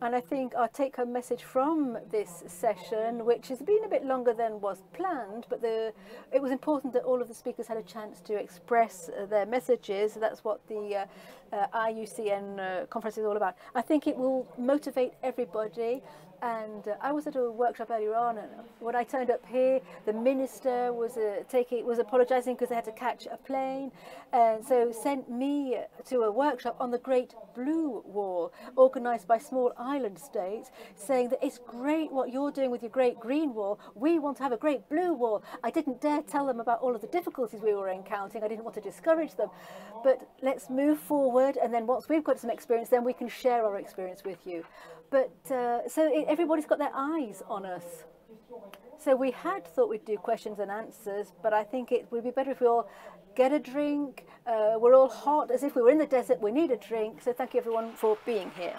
And I think our take home message from this session, which has been a bit longer than was planned, but the, it was important that all of the speakers had a chance to express uh, their messages. That's what the uh, uh, IUCN uh, conference is all about. I think it will motivate everybody and uh, I was at a workshop earlier on, and when I turned up here, the minister was uh, taking was apologising because they had to catch a plane, and so sent me to a workshop on the Great Blue Wall, organised by small island states, saying that it's great what you're doing with your Great Green Wall. We want to have a Great Blue Wall. I didn't dare tell them about all of the difficulties we were encountering. I didn't want to discourage them, but let's move forward, and then once we've got some experience, then we can share our experience with you. But uh, so it, everybody's got their eyes on us. So we had thought we'd do questions and answers, but I think it would be better if we all get a drink. Uh, we're all hot as if we were in the desert. We need a drink. So thank you everyone for being here.